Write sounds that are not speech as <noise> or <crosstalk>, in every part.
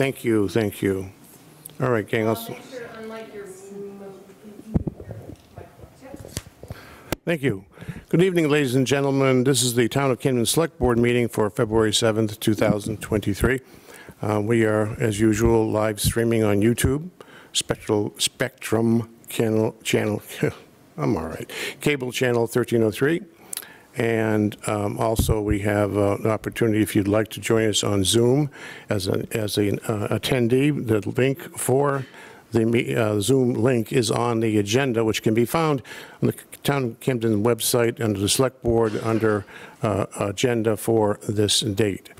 thank you, thank you. All right, gang, let's, Make sure to unlike your. thank you. Good evening, ladies and gentlemen. This is the Town of Camden Select Board meeting for February 7th, 2023. Uh, We are, as usual, live streaming on YouTube, Spectral, Spectrum Channel, Channel, <laughs> I'm all right, Cable Channel 1303. And um, also, we have uh, an opportunity, if you'd like to join us on Zoom as an as an uh, attendee, the link for the uh, Zoom link is on the agenda, which can be found on the Town of Camden website under the Select Board under uh, Agenda for this date.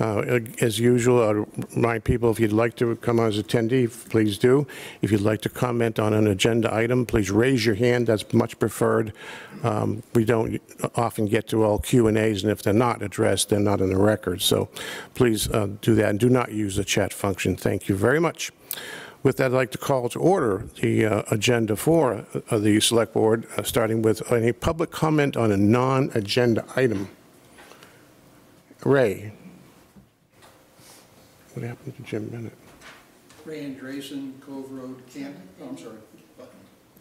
Uh, As usual, I remind people, if you'd like to come on as attendee, please do. If you'd like to comment on an agenda item, please raise your hand, that's much preferred. Um, We don't often get to all Q and As, and if they're not addressed, they're not in the record. So please uh, do that, and do not use the chat function. Thank you very much. With that, I'd like to call to order the uh, agenda for uh, the Select Board, uh, starting with any public comment on a non-agenda item. Ray? What happened to Jim Bennett? Ray Andresen, Cove Road, Camden, oh, I'm sorry.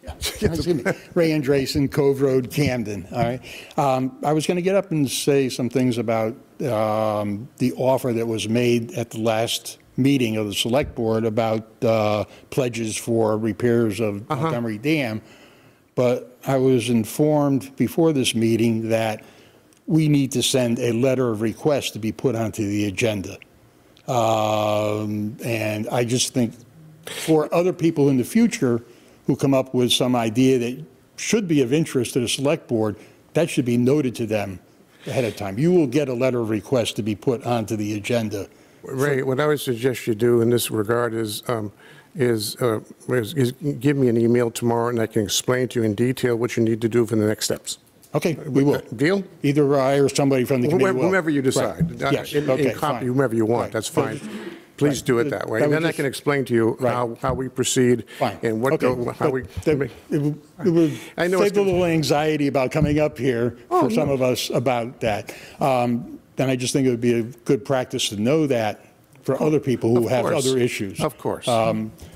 Yeah. <laughs> Excuse me. Ray Andresen, Cove Road, Camden, all right? Um, I was going to get up and say some things about um, the offer that was made at the last meeting of the Select Board about uh, pledges for repairs of Montgomery Dam, but I was informed before this meeting that we need to send a letter of request to be put onto the agenda. Um, And I just think for other people in the future who come up with some idea that should be of interest to the select board, that should be noted to them ahead of time. You will get a letter of request to be put onto the agenda. Ray, what I would suggest you do in this regard is, um, is, uh, is is give me an email tomorrow, and I can explain to you in detail what you need to do for the next steps. Okay, we will. Deal? Either I or somebody from the committee will. Whomever you decide. Right. Yes, In- in okay, copy fine. Whomever you want, Right. that's fine. Please do it that way. That And then I just- can explain to you Right. how, how we proceed. Fine. And what, Okay, the- how we. but that- It would it would I know it's save a little anxiety about coming up here Oh, for some of us about that. Um, Then I just think it would be a good practice to know that for other people who Of have course. other issues. Of course.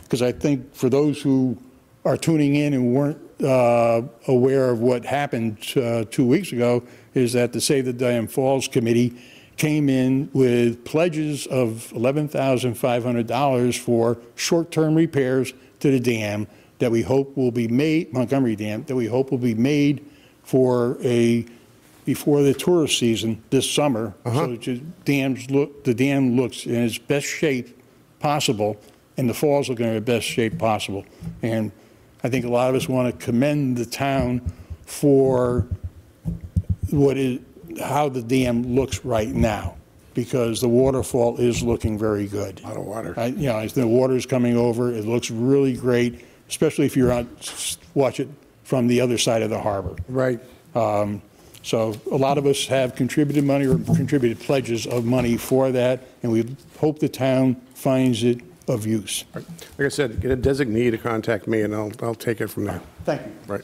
Because I think for those who are tuning in and weren't uh, aware of what happened uh, two weeks ago, is that the Save the Dam Falls Committee came in with pledges of $11,500 for short-term repairs to the dam that we hope will be made, Montgomery Dam, that we hope will be made for a, before the tourist season this summer. So that the dams look, the dam looks in its best shape possible, and the falls look in the best shape possible. And I think a lot of us want to commend the town for what is, how the dam looks right now, because the waterfall is looking very good. A Lot of water. I- You know, as the water's coming over, it looks really great, especially if you're on, watch it from the other side of the harbor. Right. Um, So a lot of us have contributed money or contributed pledges of money for that, and we hope the town finds it of use. Like I said, get a designee to contact me, and I'll, I'll take it from there. Thank you. Right.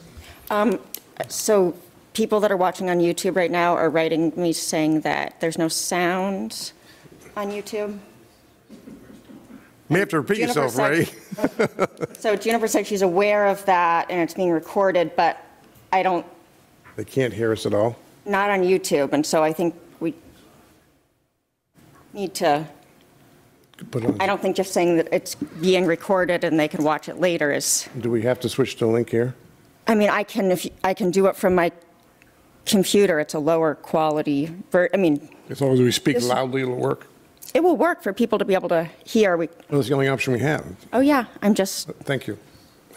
Um, so people that are watching on YouTube right now are writing me saying that there's no sound on YouTube. May have to repeat Juniper yourself, Ray. said- <laughs> So Juniper said she's aware of that and it's being recorded, but I don't, They can't hear us at all. not on YouTube. And so I think we need to, Put on- I don't think just saying that it's being recorded and they can watch it later is, Do we have to switch to link here? I mean, I can, if, I can do it from my computer. It's a lower quality, ver- I mean, As long as we speak loudly, it'll work. it will work for people to be able to hear. We, Well, That's the only option we have. oh yeah, I'm just, uh, Thank you.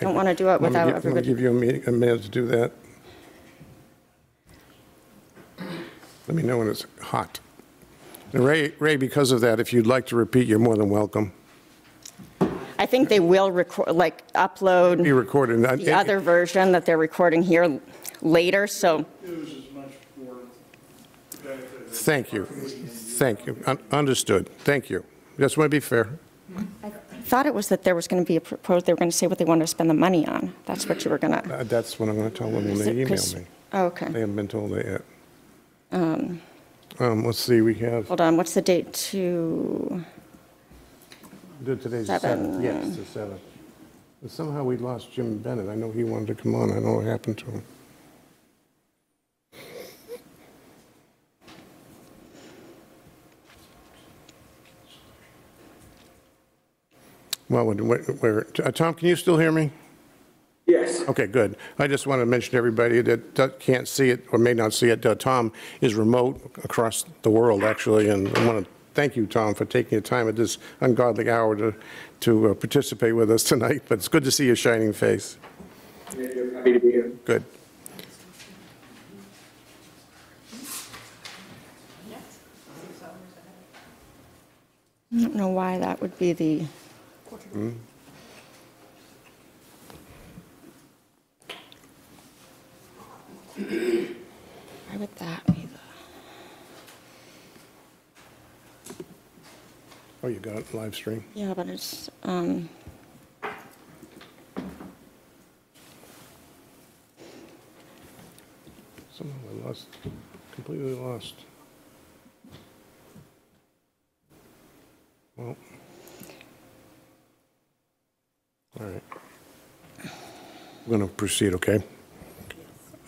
Don't wanna do it without gi- I'm everybody- going to give you a a minute to do that. Let me know when it's hot. And Ray, Ray, because of that, if you'd like to repeat, you're more than welcome. I think they will record, like, Be upload recorded. and- the other version that they're recording here later, so, Thank you. Thank you. Un- Understood. Thank you. Just want to be fair. I thought it was that there was going to be a proposed, they were going to say what they wanted to spend the money on. That's what you were going to. Uh, That's what I'm going to tell them when they email me. Oh, They haven't been told that yet. Um, Let's see, we have, Hold on, what's the date to, Do today's the Seven. 7th. Yes, the 7th. And somehow we lost Jim Bennett. I know he wanted to come on. I don't know what happened to him. Well, when- where, uh, Tom, can you still hear me? Yes. Okay, good. I just want to mention to everybody that that can't see it or may not see it, uh, Tom is remote across the world, actually, and I want to thank you, Tom, for taking the time at this ungodly hour to, to uh, participate with us tonight, but it's good to see your shining face. Happy to be here. Good. I don't know why that would be the, why would that be the? Oh, you got it, live stream? Yeah, but it's, um, Somehow I lost, completely lost. Well. All right. We're going to proceed, okay?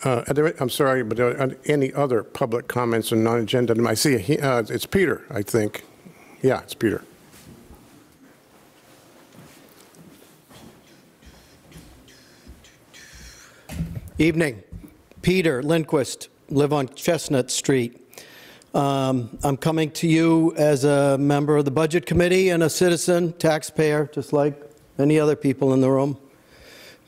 Uh, there- I'm sorry, but any other public comments on non-agenda? I see, uh, it's Peter, I think. Yeah, it's Peter. Evening. Peter Lindquist, live on Chestnut Street. Um, I'm coming to you as a member of the Budget Committee and a citizen, taxpayer, just like many other people in the room,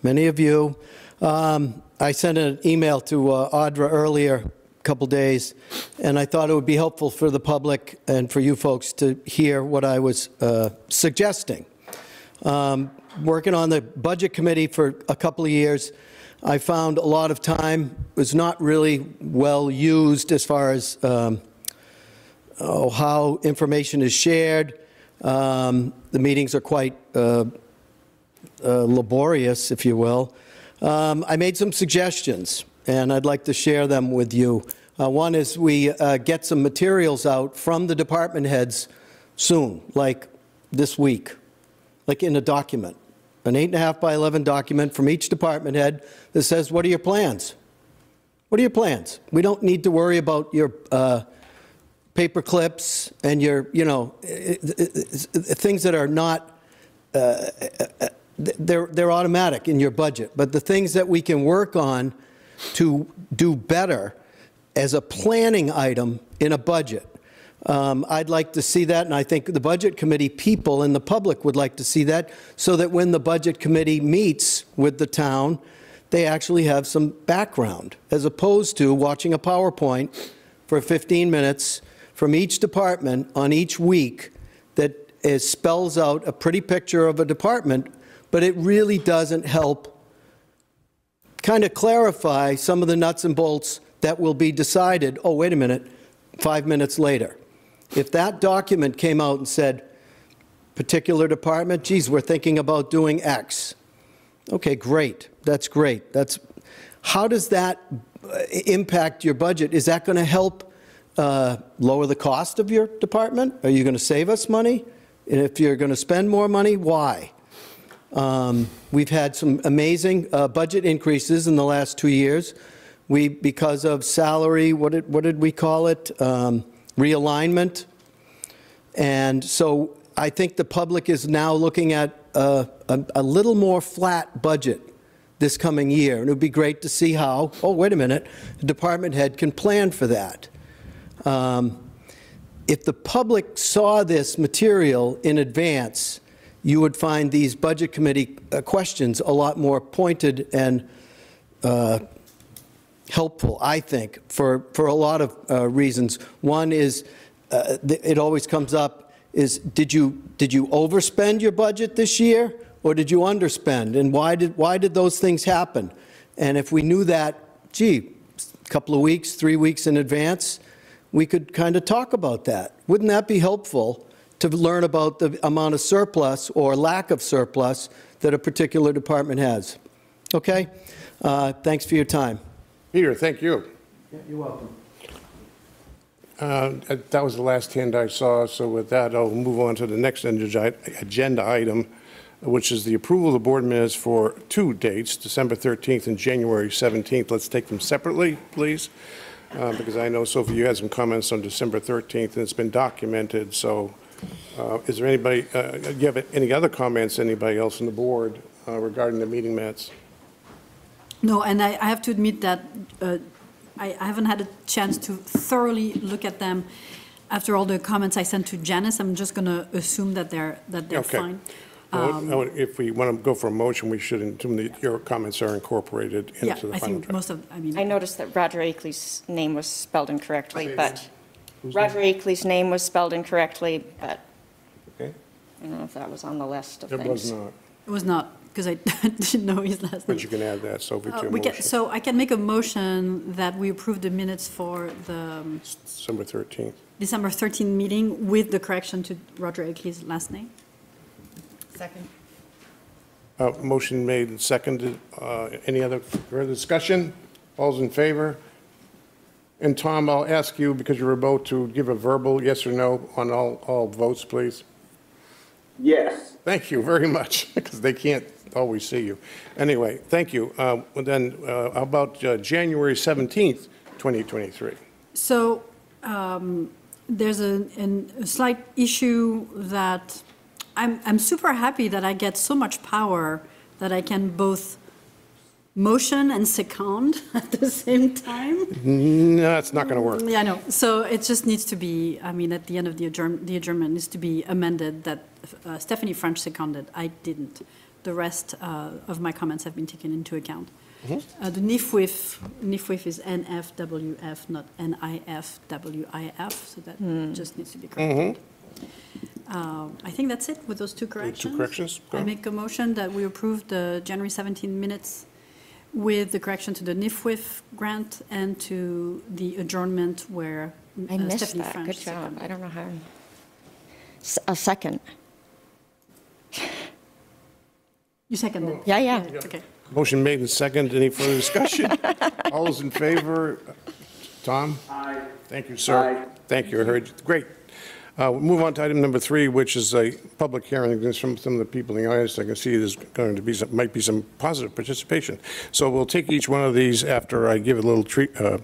many of you. Um, I sent an email to uh, Audra earlier, a couple days, and I thought it would be helpful for the public and for you folks to hear what I was uh, suggesting um, working on the Budget Committee for a couple of years, I found a lot of time was not really well used as far as um, oh, how information is shared. Um, The meetings are quite uh, uh, laborious, if you will. Um, I made some suggestions, and I'd like to share them with you. Uh, One is we uh, get some materials out from the department heads soon, like this week like in a document, an eight and a half by 11 document from each department head that says, what are your plans? What are your plans? We don't need to worry about your uh, paper clips and your, you know, things that are not, uh, they're, they're automatic in your budget. But the things that we can work on to do better as a planning item in a budget. Um, I'd like to see that, and I think the Budget Committee people and the public would like to see that, so that when the Budget Committee meets with the town, they actually have some background, as opposed to watching a PowerPoint for 15 minutes from each department on each week that spells out a pretty picture of a department, but it really doesn't help kind of clarify some of the nuts and bolts that will be decided, oh, wait a minute, five minutes later. If that document came out and said, particular department, geez, we're thinking about doing X. Okay, great, that's great. That's, how does that uh, impact your budget? Is that going to help uh, lower the cost of your department? Are you going to save us money? And if you're going to spend more money, why? Um, We've had some amazing uh, budget increases in the last two years. We, because of salary, what did, what did we call it? Um, Realignment. And so I think the public is now looking at uh, a, a little more flat budget this coming year. And it would be great to see how, oh, wait a minute, the department head can plan for that. Um, If the public saw this material in advance, you would find these Budget Committee uh, questions a lot more pointed and uh, helpful, I think, for, for a lot of uh, reasons. One is, uh, it always comes up, is did you, did you overspend your budget this year, or did you underspend? And why did, why did those things happen? And if we knew that, gee, a couple of weeks, three weeks in advance, we could kind of talk about that. Wouldn't that be helpful to learn about the amount of surplus or lack of surplus that a particular department has? Okay? Uh, Thanks for your time. Peter, thank you. You're welcome. Uh, That was the last hand I saw, so with that, I'll move on to the next agenda agenda item, which is the approval of the board minutes for two dates, December 13th and January 17th. Let's take them separately, please, uh, because I know, Sophie, you had some comments on December 13th, and it's been documented, so uh, is there anybody, uh, do you have any other comments, anybody else on the board uh, regarding the meeting minutes? No, and I, I have to admit that uh, I, I haven't had a chance to thoroughly look at them after all the comments I sent to Janice. I'm just going to assume that they're, that they're Okay. fine. Well, Um, I If we want to go for a motion, we should assume that your comments are incorporated Yeah, into the I final think draft. most of, I mean. I noticed that Roger Akeley's name was spelled incorrectly, Say but, Roger Akeley's name was spelled incorrectly, but Okay. I don't know if that was on the list of It things. was not, It was not, because I <laughs> didn't know his last name. but you can add that, Sophie, to Uh, your we can- motion. So I can make a motion that we approve the minutes for the um, December 13th. December 13 meeting with the correction to Roger Akeley's last name. Second. Uh, Motion made and seconded. Uh, Any other further discussion? All's in favor? And Tom, I'll ask you, because you're about to give a verbal yes or no on all, all votes, please. Yes. Thank you very much, <laughs> because they can't always see you. Anyway, thank you. Uh, Then, uh, how about uh, January 17th, 2023? So um, there's a, an- a slight issue that I'm, I'm super happy that I get so much power that I can both motion and second <laughs> at the same time. No, it's not going to work. Yeah, I know. So it just needs to be, I mean, at the end of the adjourn, the adjournment needs to be amended that uh, Stephanie French seconded. I didn't. The rest uh, of my comments have been taken into account. Uh, The NIFWIF, NIFWIF is NFWF, not NIFWIF, so that just needs to be corrected. Uh, I think that's it with those two corrections. Two corrections? I make a motion that we approve the January 17 minutes with the correction to the NIFWIF grant and to the adjournment where I uh, missed Stephanie that. French Good job. seconded. I don't know how. S- A second. You seconded? Yeah, yeah. Okay. Motion made and second. Any further discussion? <laughs> All those in favor? Tom? Aye. Thank you, sir. Aye. Thank you, I heard you. Great. Uh, we'll Move on to item number three, which is a public hearing. There's some, some of the people in the audience, I can see there's going to be, some might be some positive participation. So we'll take each one of these after I give a little treat, uh,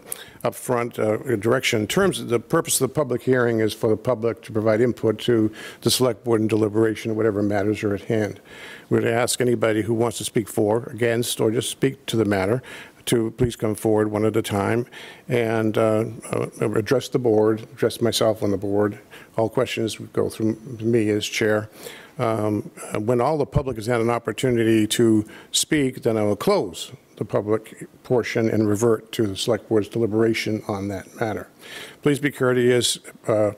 upfront uh, direction. In terms of the purpose of the public hearing is for the public to provide input to the select board in deliberation of whatever matters are at hand. We'd ask anybody who wants to speak for, against, or just speak to the matter to please come forward one at a time and uh, uh, address the board, address myself on the board. All questions go through me as chair. Um, When all the public has had an opportunity to speak, then I will close the public portion and revert to the select board's deliberation on that matter. Please be courteous. uh,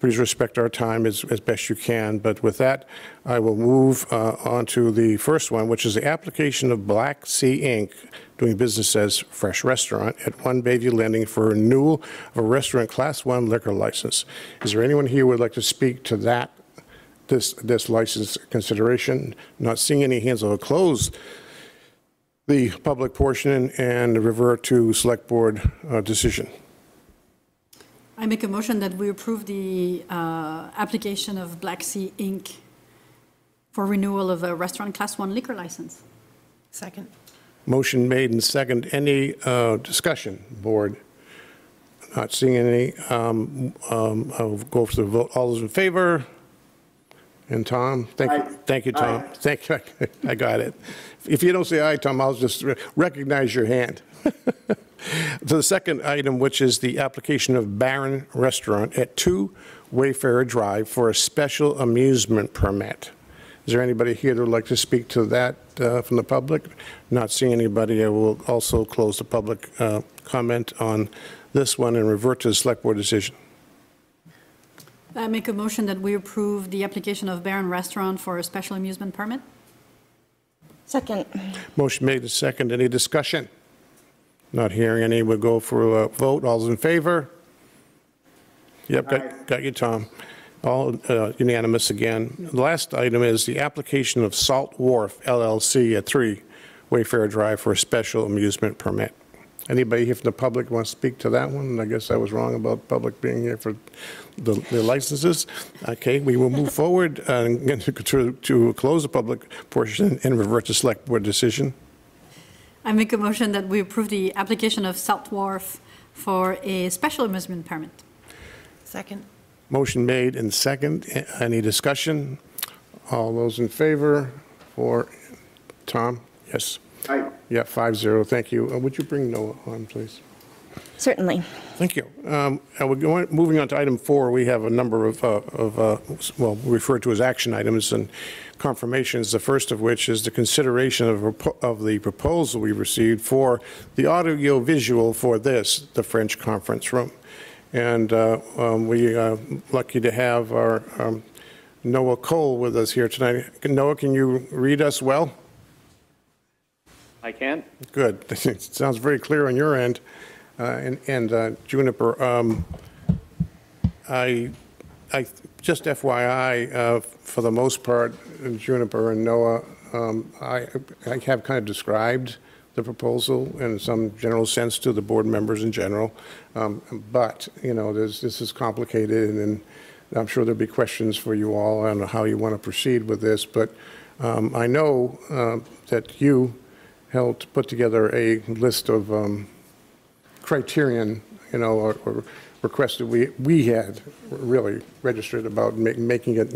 Please respect our time as, as best you can. But with that, I will move uh, on to the first one, which is the application of Black Sea Inc., doing business as Fresh Restaurant at One Bayview Landing for renewal of a restaurant Class 1 liquor license. Is there anyone here who would like to speak to that, this, this license consideration? Not seeing any hands, I'll close the public portion and revert to Select Board uh, decision. I make a motion that we approve the uh, application of Black Sea Inc. for renewal of a restaurant Class 1 liquor license. Second. Motion made and second. Any uh, discussion, board? Not seeing any. Um, um, I'll go for the vote. All those in favor? And Tom? Thank you, thank you, Tom. Aye. Thank you, <laughs> I got it. If you don't say aye, Tom, I'll just recognize your hand. <laughs> To the second item, which is the application of Baron Restaurant at 2 Wayfarer Drive for a special amusement permit. Is there anybody here that would like to speak to that uh, from the public? Not seeing anybody, I will also close the public uh, comment on this one and revert to the select board decision. I make a motion that we approve the application of Baron Restaurant for a special amusement permit. Second. Motion made and second. Any discussion? Not hearing any. We'll go for a vote. All's in favor? Yep, got, got you, Tom. All uh, unanimous again. The last item is the application of Salt Wharf LLC at 3 Wayfarer Drive for a special amusement permit. Anybody here from the public want to speak to that one? I guess I was wrong about public being here for the the licenses. Okay, we will move forward uh, to to close the public portion and revert to select board decision. I make a motion that we approve the application of Salt Wharf for a special amusement permit. Second. Motion made and second. Any discussion? All those in favor for, Tom? Yes. Aye. Yeah, five zero. Thank you. Uh, Would you bring Noah on, please? Certainly. Thank you. Um, And we're going, moving on to item four, we have a number of, uh, of, uh, well, referred to as action items and confirmations, the first of which is the consideration of, of the proposal we received for the audio visual for this, the French conference room. And uh, um, we are lucky to have our um, Noah Cole with us here tonight. Noah, can you read us well? I can. Good. <laughs> It sounds very clear on your end. Uh, And and uh, Juniper, um, I, I, just FYI, uh, for the most part, Juniper and Noah, um, I I have kind of described the proposal in some general sense to the board members in general. Um, But, you know, this is complicated, and I'm sure there'll be questions for you all on how you want to proceed with this. But um, I know uh, that you helped put together a list of um, criterion, you know, or- or requests that we, we had really registered about ma- making it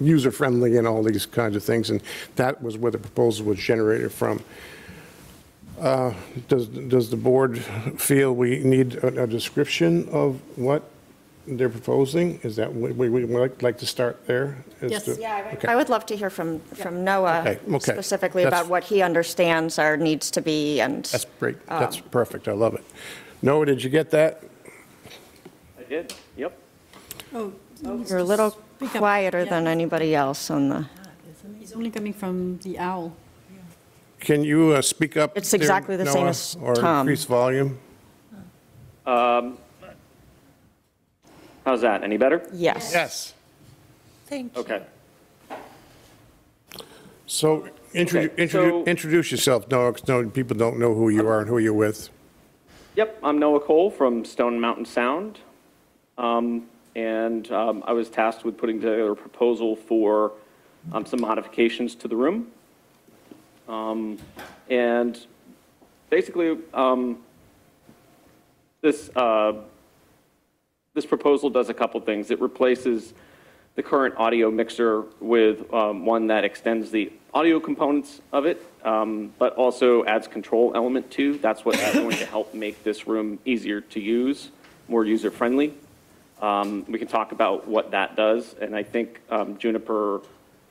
user-friendly and all these kinds of things, and that was where the proposal was generated from. Uh, Does, does the board feel we need a a description of what they're proposing? Is that, we, we would like- like to start there? as Yes. to- Yeah, I would- Okay. I would love to hear from, from Noah Okay, okay. specifically That's- about what he understands our needs to be and. That's great, that's perfect, I love it. Noah, did you get that? I did, yep. Oh, You're a little Speak up. quieter Yeah. than anybody else on the, He's only coming from the owl. Can you uh, speak up? It's there, exactly the same Noah, as Or Tom. increase volume? How's that? Any better? yes. Yes. Thank you. Okay. So introdu- Okay, introdu- so- introduce yourself, Noah, 'cause no, people don't know who you are and who you're with. Yep, I'm Noah Cole from Stone Mountain Sound. Um, and um, I was tasked with putting together a proposal for um, some modifications to the room. Um, and basically, um, this, uh, this proposal does a couple things. It replaces the current audio mixer with um, one that extends the audio components of it, um, but also adds control element too. That's what that's going to help make this room easier to use, more user-friendly. Um, We can talk about what that does, and I think um, Juniper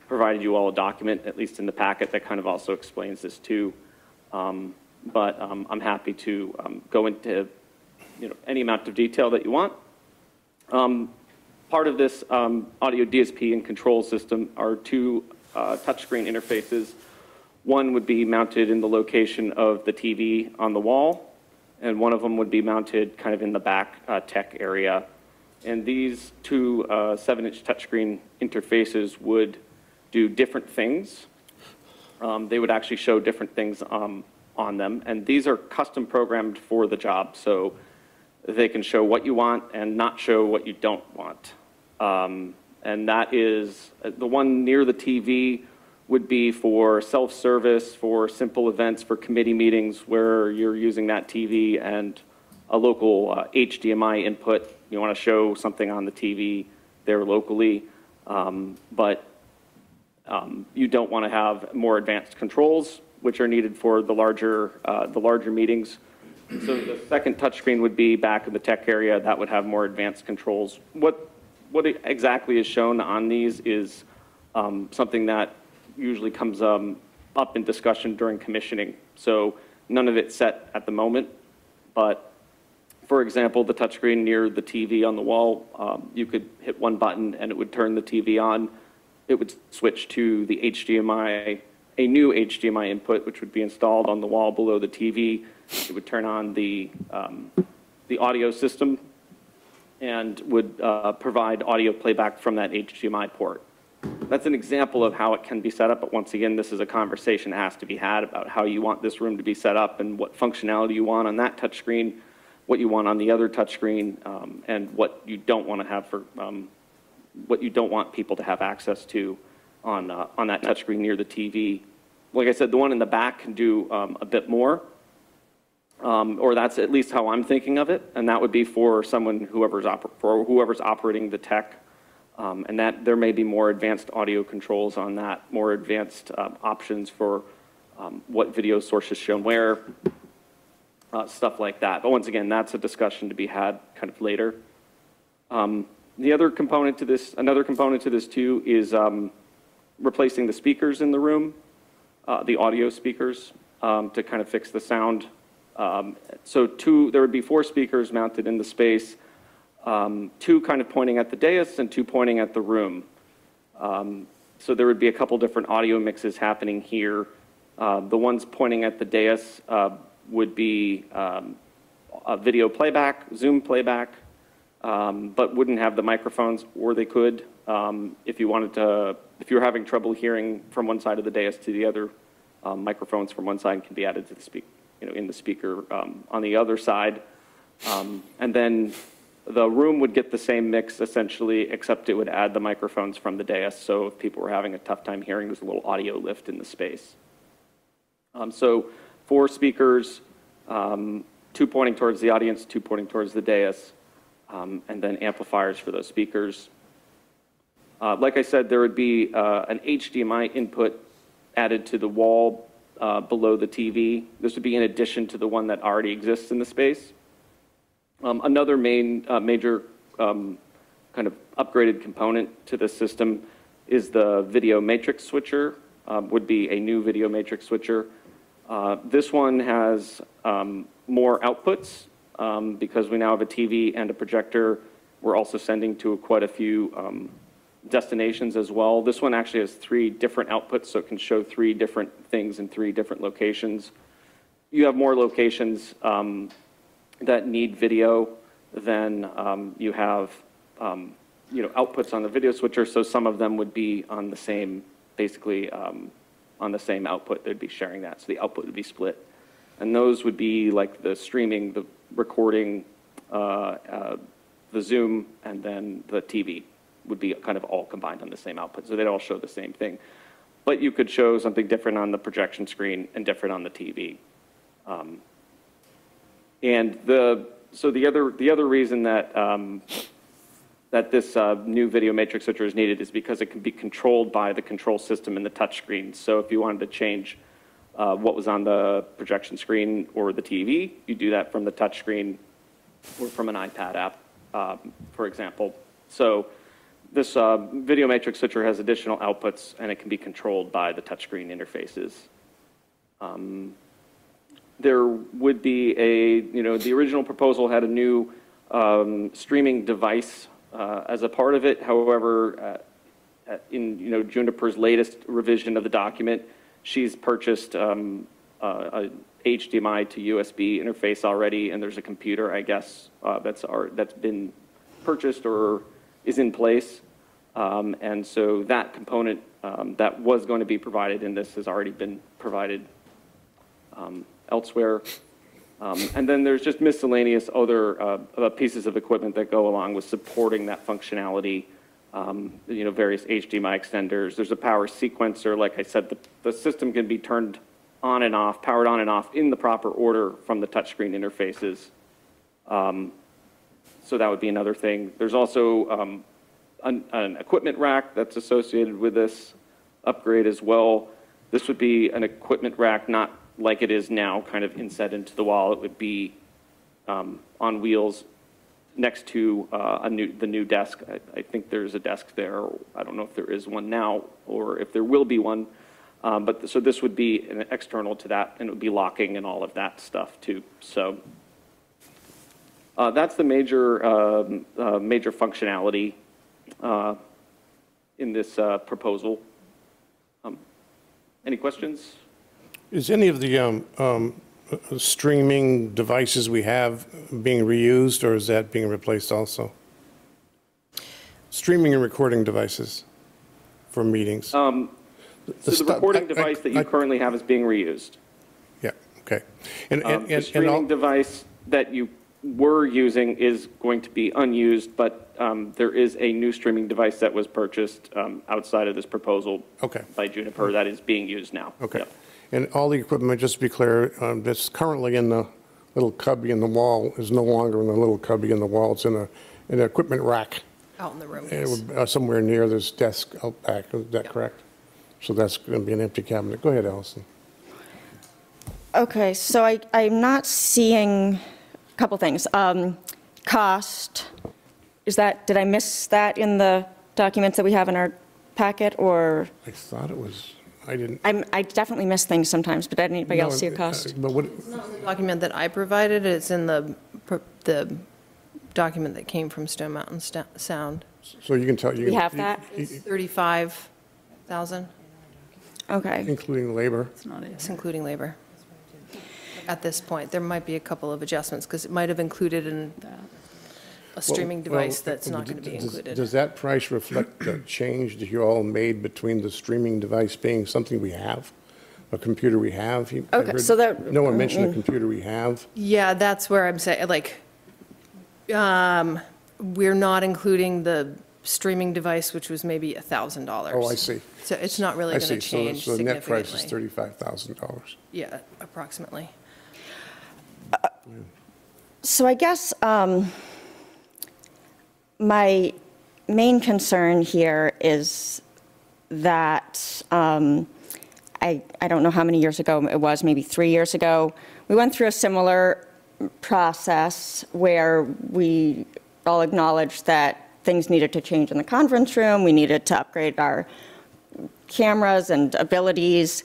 provided you all a document, at least in the packet, that kind of also explains this too. Um, But um, I'm happy to um, go into, you know, any amount of detail that you want. Um, Part of this um, audio DSP and control system are two uh, touchscreen interfaces. One would be mounted in the location of the TV on the wall, and one of them would be mounted kind of in the back uh, tech area. And these two uh, seven-inch touchscreen interfaces would do different things. Um, They would actually show different things um, on them, and these are custom programmed for the job. So they can show what you want and not show what you don't want. Um, and that is uh, the one near the TV would be for self-service, for simple events, for committee meetings where you're using that TV and a local uh, HDMI input. You want to show something on the TV there locally, um, but um, you don't want to have more advanced controls, which are needed for the larger, uh, the larger meetings. So the second touchscreen would be back in the tech area. That would have more advanced controls. What, what exactly is shown on these is um, something that usually comes um, up in discussion during commissioning. So none of it's set at the moment, but for example, the touchscreen near the TV on the wall, um, you could hit one button and it would turn the TV on. It would switch to the HDMI, a new HDMI input, which would be installed on the wall below the TV. It would turn on the, um, the audio system and would uh, provide audio playback from that HDMI port. that's an example of how it can be set up, but once again, this is a conversation that has to be had about how you want this room to be set up and what functionality you want on that touchscreen, what you want on the other touchscreen, um, and what you don't want to have for, um, what you don't want people to have access to on, uh, on that touchscreen near the TV. Like I said, the one in the back can do um, a bit more, um, or that's at least how I'm thinking of it, and that would be for someone whoever's for whoever's operating the tech, um, and that there may be more advanced audio controls on that, more advanced um, options for um, what video source is shown where, uh, stuff like that. But once again, that's a discussion to be had kind of later. Um, the other component to this, another component to this too, is um, replacing the speakers in the room, uh, the audio speakers, um, to kind of fix the sound. Um, so two, there would be four speakers mounted in the space, um, two kind of pointing at the dais and two pointing at the room. Um, so there would be a couple different audio mixes happening here. Uh, the ones pointing at the dais uh, would be um, a video playback, Zoom playback, um, but wouldn't have the microphones, or they could. Um, if you wanted to, if you were having trouble hearing from one side of the dais to the other, um, microphones from one side can be added to the speak, you know, in the speaker um, on the other side. Um, and then the room would get the same mix essentially, except it would add the microphones from the dais. So if people were having a tough time hearing, there's a little audio lift in the space. Um, so four speakers, two pointing towards the audience, two pointing towards the dais, um, and then amplifiers for those speakers. Uh, like I said, there would be uh, an HDMI input added to the wall uh, below the TV. This would be in addition to the one that already exists in the space. Um, another main, uh, major um, kind of upgraded component to this system is the video matrix switcher, um, would be a new video matrix switcher. Uh, this one has um, more outputs um, because we now have a TV and a projector. We're also sending to quite a few um, destinations as well. This one actually has three different outputs, so it can show three different things in three different locations. You have more locations um, that need video than um, you have, um, you know, outputs on the video switcher. So some of them would be on the same, basically um, on the same output. They'd be sharing that, so the output would be split. And those would be like the streaming, the recording, uh, uh, the Zoom, and then the TV would be kind of all combined on the same output. So they'd all show the same thing. But you could show something different on the projection screen and different on the TV. Um, and the, so the other, the other reason that, um, that this uh, new video matrix switcher is needed is because it can be controlled by the control system in the touchscreen. So if you wanted to change uh, what was on the projection screen or the TV, you do that from the touchscreen or from an iPad app, um, for example. So this uh, video matrix switcher has additional outputs and it can be controlled by the touchscreen interfaces. Um, there would be a, you know, the original proposal had a new um, streaming device uh, as a part of it. However, uh, in, you know, Juniper's latest revision of the document, she's purchased um, uh, a HDMI to USB interface already, and there's a computer, I guess, uh, that's, our, that's been purchased or is in place. Um, and so that component um, that was going to be provided in this has already been provided um, elsewhere. Um, and then there's just miscellaneous other uh, pieces of equipment that go along with supporting that functionality. Um, you know, various HDMI extenders. There's a power sequencer. Like I said, the, the system can be turned on and off, powered on and off in the proper order from the touchscreen interfaces. Um, so that would be another thing. There's also um, an, an equipment rack that's associated with this upgrade as well. This would be an equipment rack, not like it is now, kind of inset into the wall. It would be um, on wheels next to uh, a new, the new desk. I, I, think there's a desk there. I don't know if there is one now or if there will be one. Um, but so this would be an external to that, and it would be locking and all of that stuff too. So uh, that's the major um, uh, major functionality uh, in this uh, proposal. Um, any questions? Is any of the um, um, streaming devices we have being reused, or is that being replaced also? Streaming and recording devices for meetings? So the recording I- I- device that you I- currently have is being reused. Yeah, okay. And, Um, and, The and- and streaming all, device that you were using is going to be unused, but um, there is a new streaming device that was purchased um, outside of this proposal Okay. by Juniper that is being used now. okay. Yep. And all the equipment, just to be clear, um, that's currently in the little cubby in the wall is no longer in the little cubby in the wall. It's in a, in an equipment rack. Out in the room, It yes. would- uh, Somewhere near this desk out back, is that Yeah. correct? So that's going to be an empty cabinet. Go ahead, Allison. Okay, so I, I'm not seeing a couple things. Um, Cost, is that, did I miss that in the documents that we have in our packet, or, I thought it was, I didn't. I'm, I definitely miss things sometimes, but I did anybody else see a cost? uh, But what, Document that I provided, it's in the, pr- the document that came from Stone Mountain Sta- Sound. so you can tell, you. We can- have you- that? you- 35,000, Okay, Including labor. it's not. including labor. At this point, there might be a couple of adjustments, because it might have included in a streaming Well, device that's not going to be does- included. Does that price reflect the change that you all made between the streaming device being something we have, a computer we have? You- I Okay, heard so that- No one mentioned a computer we have. Yeah, that's where I'm saying, like, um, we're not including the streaming device, which was maybe a $1,000. Oh, I see. So it's not really I going to see. So- change So the net price is significantly. $35,000. Yeah, approximately. so I guess um, my main concern here is that, um, I, I don't know how many years ago it was, maybe three years ago, we went through a similar process where we all acknowledged that things needed to change in the conference room, we needed to upgrade our cameras and abilities,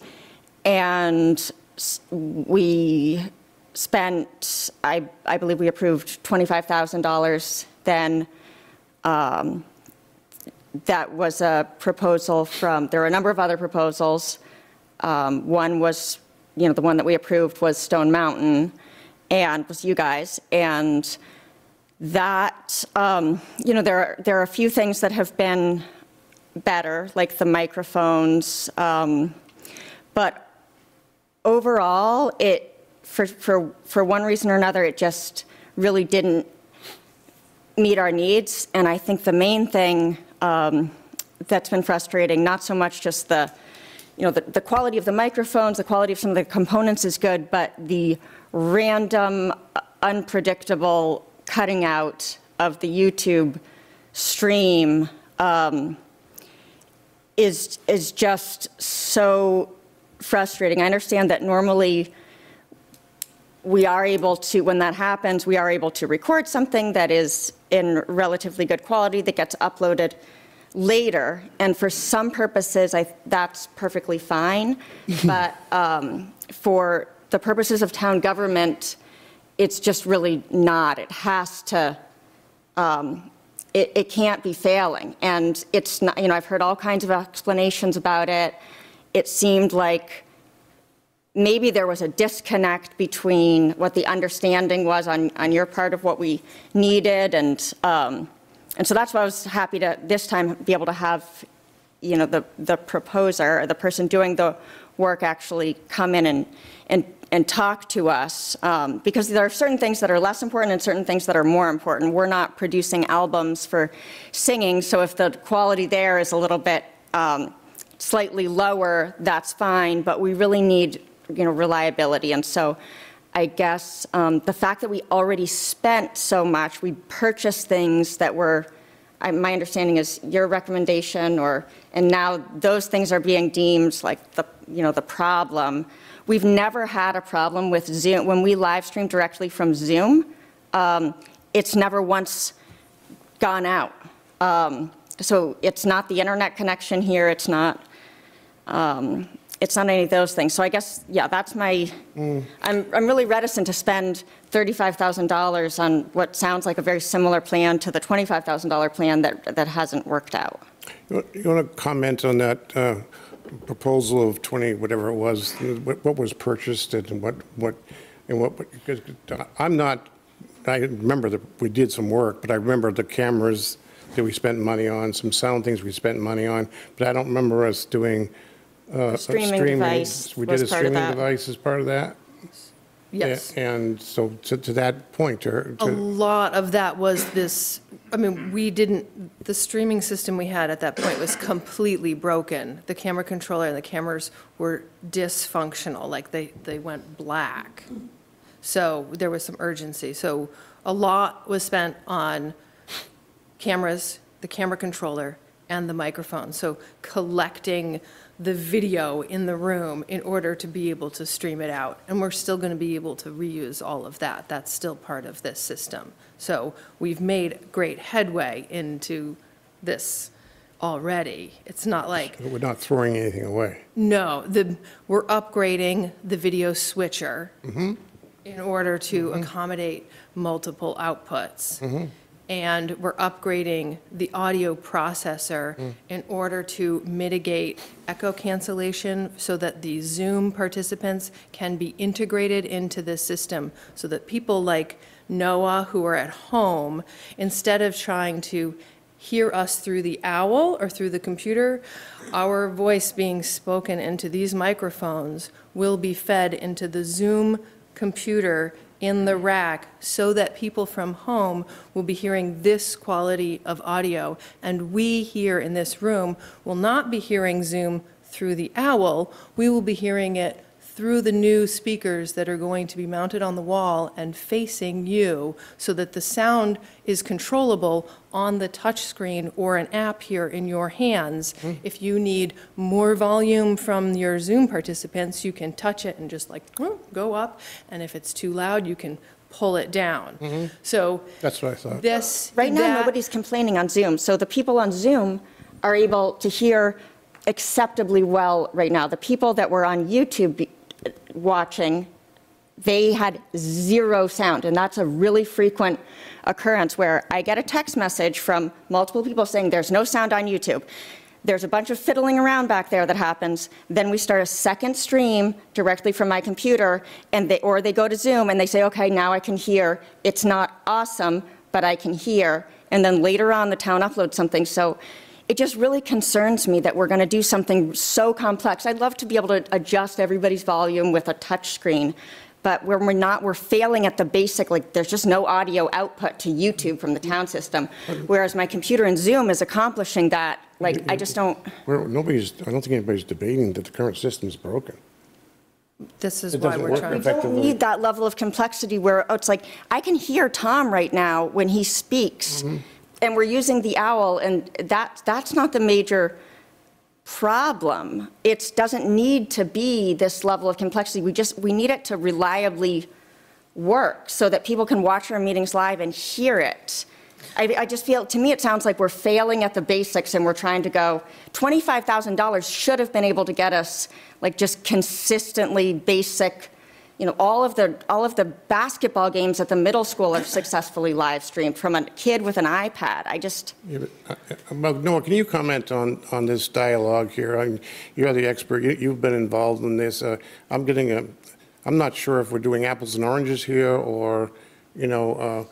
and we spent, I, I believe we approved $25,000 then. Um, That was a proposal from, there were a number of other proposals. Um, One was, you know, the one that we approved was Stone Mountain, and was you guys. And that, um, you know, there are, there are a few things that have been better, like the microphones. um, But overall, it, for, for, for one reason or another, it just really didn't meet our needs. And I think the main thing um, that's been frustrating, not so much just the, you know, the, the quality of the microphones, the quality of some of the components is good, but the random, unpredictable cutting out of the YouTube stream um, is, is just so frustrating. I understand that normally we are able to, when that happens, we are able to record something that is in relatively good quality that gets uploaded later. And for some purposes, I, that's perfectly fine. <laughs> But um, for the purposes of town government, it's just really not. It has to, um, it, it can't be failing. And it's not, you know, I've heard all kinds of explanations about it. It seemed like maybe there was a disconnect between what the understanding was on, on your part of what we needed, and, um, and so that's why I was happy to, this time, be able to have, you know, the, the proposer, or the person doing the work actually come in and, and, and talk to us, um, because there are certain things that are less important and certain things that are more important. We're not producing albums for singing, so if the quality there is a little bit um, slightly lower, that's fine, but we really need, you know, reliability. And so I guess um, the fact that we already spent so much, we purchased things that were, I- my understanding is your recommendation, or, and now those things are being deemed like the, you know, the problem. We've never had a problem with Zoom, when we live stream directly from Zoom, um, it's never once gone out. Um, So it's not the internet connection here, it's not, um, it's not any of those things. So I guess, yeah, that's my, I'm, I'm really reticent to spend $35,000 on what sounds like a very similar plan to the $25,000 plan that, that hasn't worked out. You want to comment on that uh, proposal of 20, whatever it was, what what was purchased and what, what, and what, because I'm not, I remember that we did some work, but I remember the cameras, that we spent money on, some sound things we spent money on, but I don't remember us doing uh, streaming device We did was a part of streaming that. device as part of that? Yes. A- And so to to that point, to her- A to- lot of that was this, I mean, we didn't, the streaming system we had at that point was completely broken. The camera controller and the cameras were dysfunctional, like they, they went black. So there was some urgency. So a lot was spent on cameras, the camera controller, and the microphone. So collecting the video in the room in order to be able to stream it out. And we're still going to be able to reuse all of that. That's still part of this system. So we've made great headway into this already. It's not like, we're not throwing anything away. no, the, we're upgrading the video switcher mm-hmm. in order to mm-hmm. accommodate multiple outputs. Mm-hmm. And we're upgrading the audio processor mm. in order to mitigate echo cancellation so that the Zoom participants can be integrated into the system so that people like Noah who are at home, instead of trying to hear us through the owl or through the computer, our voice being spoken into these microphones will be fed into the Zoom computer in the rack so that people from home will be hearing this quality of audio. And we here in this room will not be hearing Zoom through the owl, we will be hearing it through the new speakers that are going to be mounted on the wall and facing you so that the sound is controllable on the touch screen or an app here in your hands. If you need more volume from your Zoom participants, you can touch it and just like "Hmm," go up. And if it's too loud, you can pull it down. So That's what I thought. this. Right now, that- nobody's complaining on Zoom, so the people on Zoom are able to hear acceptably well right now. The people that were on YouTube be- watching, they had zero sound, and that's a really frequent occurrence where I get a text message from multiple people saying there's no sound on YouTube. There's a bunch of fiddling around back there that happens. Then we start a second stream directly from my computer, and they, or they go to Zoom and they say, okay, now I can hear. It's not awesome, but I can hear. And then later on, the town uploads something. So it just really concerns me that we're going to do something so complex. I'd love to be able to adjust everybody's volume with a touch screen, but when we're not, we're failing at the basic, like, there's just no audio output to YouTube from the town system, whereas my computer and Zoom is accomplishing that. Like, I just don't, We're- Nobody's, I don't think anybody's debating that the current system's broken. This is It why we're work trying. we don't need that level of complexity where oh, it's like, I can hear Tom right now when he speaks, mm-hmm. And we're using the owl, and that, that's not the major problem. It doesn't need to be this level of complexity. We just, we need it to reliably work so that people can watch our meetings live and hear it. I, I just feel, to me, it sounds like we're failing at the basics and we're trying to go, $25,000 should have been able to get us like just consistently basic, you know, all of the, all of the basketball games at the middle school are successfully live streamed from a kid with an iPad. I just, Yeah, but, uh, Noah, can you comment on, on this dialogue here? I- You're the expert, You- you've been involved in this. Uh, I'm getting a, I'm not sure if we're doing apples and oranges here, or, you know, uh,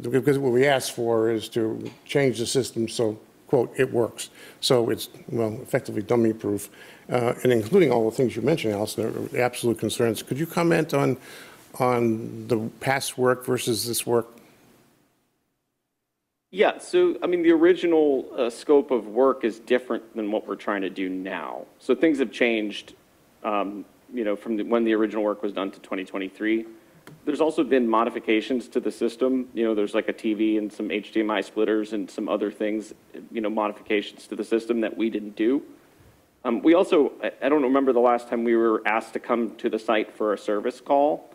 because what we asked for is to change the system so, quote, "it works." So it's, well, effectively dummy-proof, uh, and including all the things you mentioned, Allison, absolute concerns. Could you comment on, on the past work versus this work? Yeah, so, I mean, the original uh, scope of work is different than what we're trying to do now. So things have changed, um, you know, from the- when the original work was done to 2023. There's also been modifications to the system. You know, there's like a TV and some HDMI splitters and some other things, you know, modifications to the system that we didn't do. Um, We also, I- I don't remember the last time we were asked to come to the site for a service call.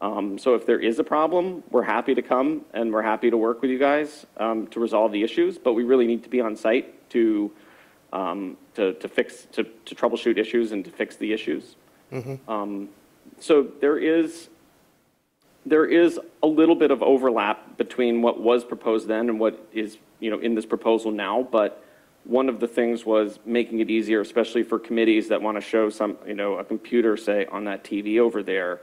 Um, So if there is a problem, we're happy to come and we're happy to work with you guys um, to resolve the issues, but we really need to be on site to, um, to to fix, to to troubleshoot issues and to fix the issues. Um, So there is, there is a little bit of overlap between what was proposed then and what is, you know, in this proposal now, but one of the things was making it easier, especially for committees that want to show some, you know, a computer, say, on that TV over there.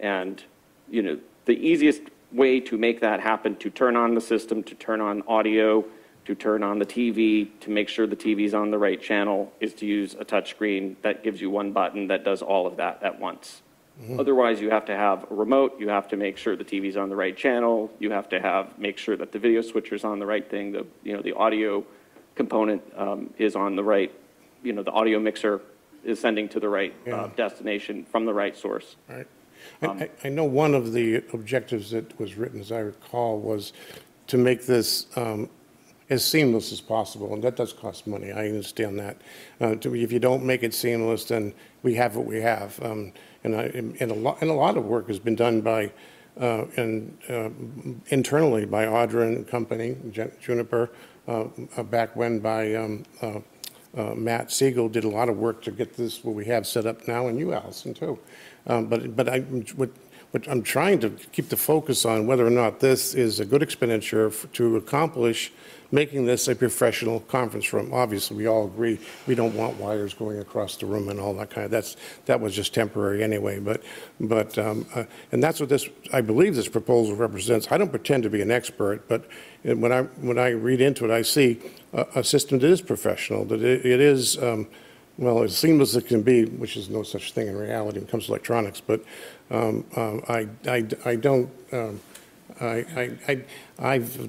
And, you know, the easiest way to make that happen, to turn on the system, to turn on audio, to turn on the TV, to make sure the TV's on the right channel, is to use a touchscreen that gives you one button that does all of that at once. Mm-hmm. Otherwise, you have to have a remote, you have to make sure the TV's on the right channel, you have to have, make sure that the video switcher's on the right thing, the, you know, the audio component um, is on the right, you know, the audio mixer is sending to the right uh, Yeah. destination from the right source. Right. I- I I know one of the objectives that was written, as I recall, was to make this um, as seamless as possible, and that does cost money, I understand that. Uh, to- If you don't make it seamless, then we have what we have. Um, And I, and a lot, and a lot of work has been done by, uh, and uh, internally by Audra and Company, Ju- Juniper, back when by um, uh, uh, Matt Siegel did a lot of work to get this, what we have set up now, and you, Allison, too. Um, But, but I, what, what I'm trying to keep the focus on whether or not this is a good expenditure to accomplish making this a professional conference room. Obviously, we all agree, we don't want wires going across the room and all that kind of, that's, that was just temporary anyway, but, but, um, uh, and that's what this, I believe this proposal represents. I don't pretend to be an expert, but when I, when I read into it, I see a, a system that is professional, that it it is, um, well, as seamless as it can be, which is no such thing in reality when it comes to electronics, but um, um, I, I, I don't, um, I, I, I- I've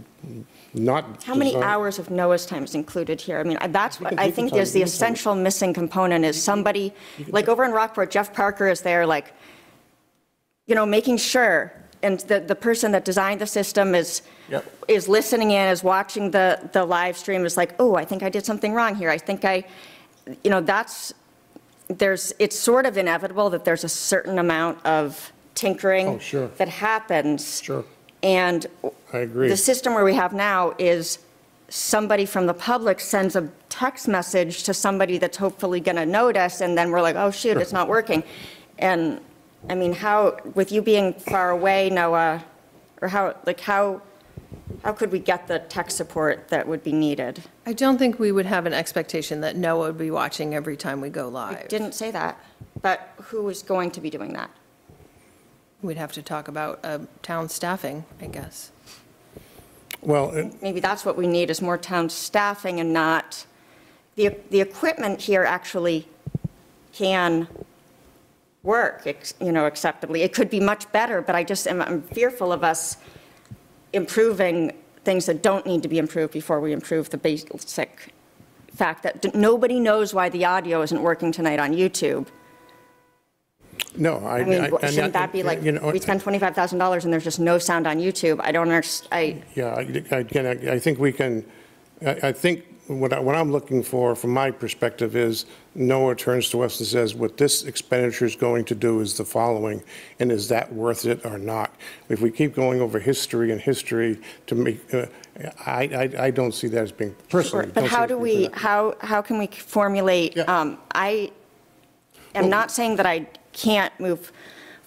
not. How many designed- hours of Noah's time is included here? I mean, that's what I think tell is the we can essential missing component is somebody, like over in Rockport, Jeff Parker is there, like, you know, making sure, and the, the person that designed the system is, Yep. is listening in, is watching the, the live stream, is like, oh, I think I did something wrong here. I think I, you know, that's, there's, it's sort of inevitable that there's a certain amount of tinkering Oh, sure. that happens. Sure. And I agree. the system where we have now is somebody from the public sends a text message to somebody that's hopefully going to notice, and then we're like, oh, shoot, it's not working. And, I mean, how, with you being far away, Noah, or how, like, how, how could we get the tech support that would be needed? I don't think we would have an expectation that Noah would be watching every time we go I live. didn't say that, but who is going to be doing that? We'd have to talk about uh, town staffing, I guess. Well, it- Maybe that's what we need, is more town staffing and not, the, the equipment here actually can work, ex- you know, acceptably. It could be much better, but I just am, I'm fearful of us improving things that don't need to be improved before we improve the basic fact that d- nobody knows why the audio isn't working tonight on YouTube. no, I. I mean, I- shouldn't that be like, you know, we uh, spend $25,000 and there's just no sound on YouTube? I don't understand, I, Yeah, I- I, again, I I think we can, I, I think what I, what I'm looking for, from my perspective, is Noah turns to us and says, what this expenditure is going to do is the following, and is that worth it or not? If we keep going over history and history to make, uh, I, I, I don't see that as being, personally. But how do we, how, how can we formulate, Yeah. um, I am Well- not saying that I can't move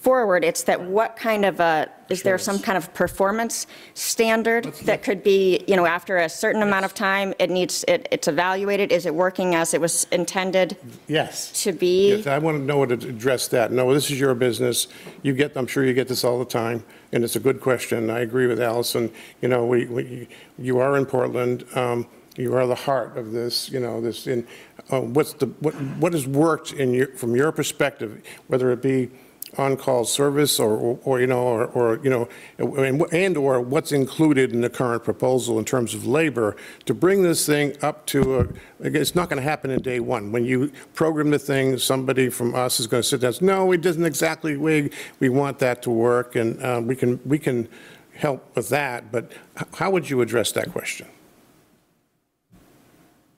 forward, it's that what kind of a, is there some kind of performance standard that could be, you know, after a certain amount of time, it needs, it, it's evaluated, is it working as it was intended Yes. to be? Yes, I want to know how to address that. No, this is your business. You get, I'm sure you get this all the time, and it's a good question. I agree with Allison. You know, we, we, you are in Portland. Um, you are the heart of this, you know, this, in, uh, what's the, what, what has worked in your, from your perspective, whether it be on-call service or, or- or, you know, or, or, you know, and, and/or what's included in the current proposal in terms of labor to bring this thing up to, a- it's not going to happen in day one. When you program the thing, somebody from us is going to sit down and say, no, it doesn't exactly, way we want that to work, and uh, we can, we can help with that, but how would you address that question?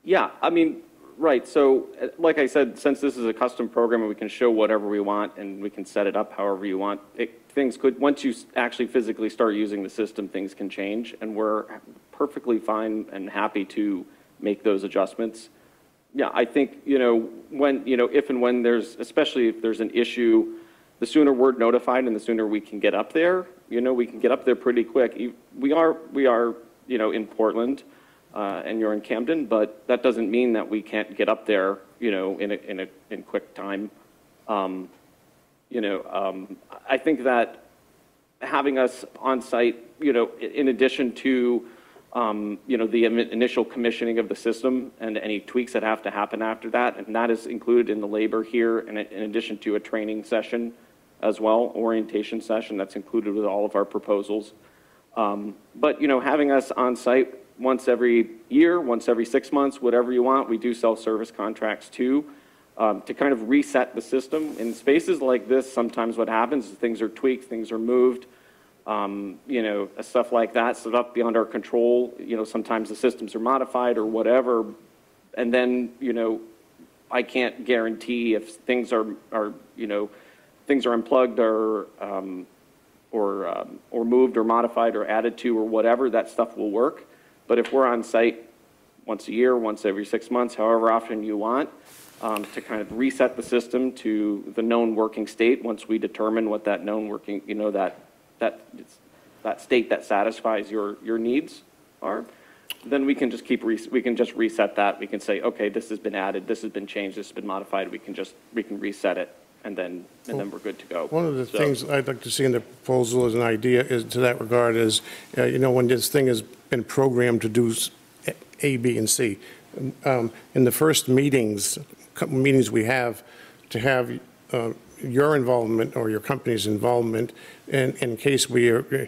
Yeah, I mean, right, so, uh, like I said, since this is a custom program and we can show whatever we want and we can set it up however you want, it, things could, once you actually physically start using the system, things can change, and we're perfectly fine and happy to make those adjustments. Yeah, I think, you know, when, you know, if and when there's, especially if there's an issue, the sooner we're notified and the sooner we can get up there, you know, we can get up there pretty quick. We are, we are, you know, in Portland, uh, and you're in Camden, but that doesn't mean that we can't get up there, you know, in a, in a, in quick time. Um, You know, um, I think that having us on site, you know, in addition to um, you know, the initial commissioning of the system and any tweaks that have to happen after that. And that is included in the labor here, and in addition to a training session as well, orientation session that's included with all of our proposals. Um, But, you know, having us on site once every year, once every six months, whatever you want, we do self-service contracts too, um, to kind of reset the system. In spaces like this, sometimes what happens is things are tweaked, things are moved, um, you know, stuff like that, up beyond our control. You know, sometimes the systems are modified or whatever. And then, you know, I can't guarantee if things are, are, you know, things are unplugged or, um, or, um, or moved or modified or added to or whatever, that stuff will work. But if we're on site once a year, once every six months, however often you want, um, to kind of reset the system to the known working state, once we determine what that known working, you know, that, that, that state that satisfies your, your needs are, then we can just keep, we can just reset that. We can say, okay, this has been added, this has been changed, this has been modified. We can just, we can reset it, and then, and then we're good to go. One of the So- things I'd like to see in the proposal as an idea is, to that regard, is, uh, you know, when this thing has been programmed to do s- A, B, and C, um, in the first meetings, couple meetings we have, to have uh, your involvement or your company's involvement in, in case we are,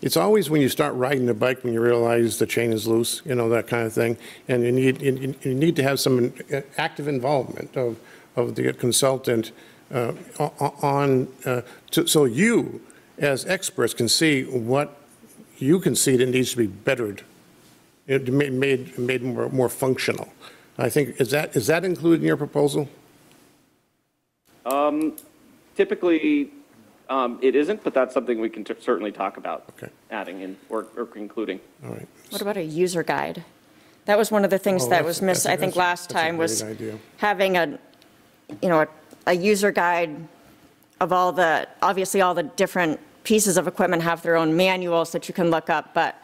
it's always when you start riding the bike when you realize the chain is loose, you know, that kind of thing. And you need, you you need to have some active involvement of, of the consultant uh, on, uh, to- so you, as experts, can see what you can see that needs to be bettered, it made, made more, more functional. I think, is that, is that included in your proposal? Typically, um, it isn't, but that's something we can t- certainly talk about. Okay. Adding in or, or concluding. All right. What about a user guide? That was one of the things Oh, that was missed, I think, last time, was idea. having a, you know, a, a user guide of all the, obviously, all the different pieces of equipment have their own manuals that you can look up, but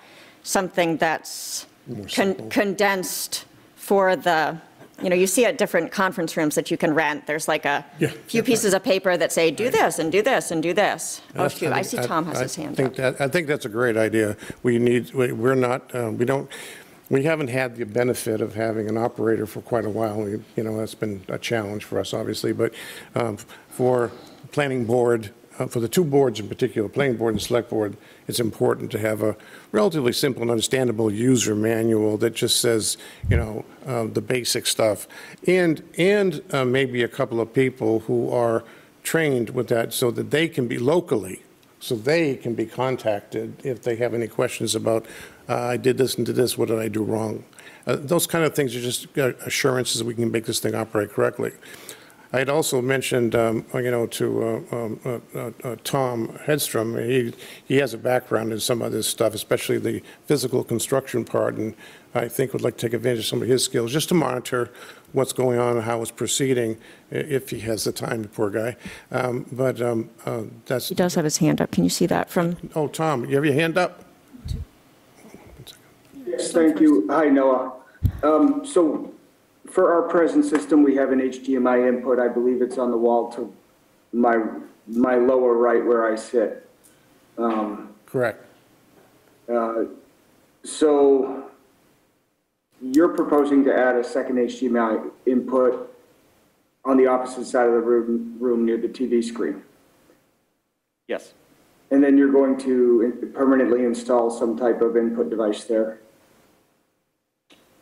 something that's con- condensed for the, you know, you see at different conference rooms that you can rent, there's like a Yeah. few pieces of paper that say, do this, and do this, and do this. Oh, That's- shoot, I see Tom has his hand think up. that- I think that's a great idea. We need, we- we're not, uh, we don't, we haven't had the benefit of having an operator for quite a while. We- You know, that's been a challenge for us, obviously, but um, for planning board, uh, for the two boards in particular, planning board and select board, it's important to have a relatively simple and understandable user manual that just says, you know, uh, the basic stuff. And, and uh, maybe a couple of people who are trained with that so that they can be locally, so they can be contacted if they have any questions about, uh, I did this and did this, what did I do wrong? Uh, Those kind of things are just uh, assurances that we can make this thing operate correctly. I had also mentioned, um, you know, to uh, um, uh, uh, uh, Tom Hedstrom, he, he has a background in some of this stuff, especially the physical construction part, and I think would like to take advantage of some of his skills, just to monitor what's going on and how it's proceeding, if he has the time, the poor guy. Um, But um, uh, that's, He does have his hand up. Can you see that from? oh, Tom, you have your hand up? Yes, thank you. Hi, Noah. Um, So for our present system, we have an HDMI input. I believe it's on the wall to my, my lower right where I sit. Um, Correct. uh, So you're proposing to add a second HDMI input on the opposite side of the room, room near the TV screen. Yes. And then you're going to permanently install some type of input device there.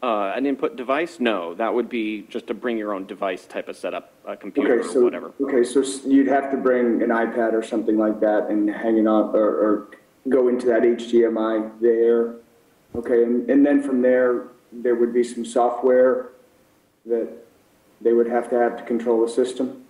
Uh, an input device? No, that would be just a bring your own device type of setup, a computer Okay, or so, whatever. okay, so you'd have to bring an iPad or something like that and hang it on, or, or go into that HDMI there. Okay, and, and then from there, there would be some software that they would have to have to control the system?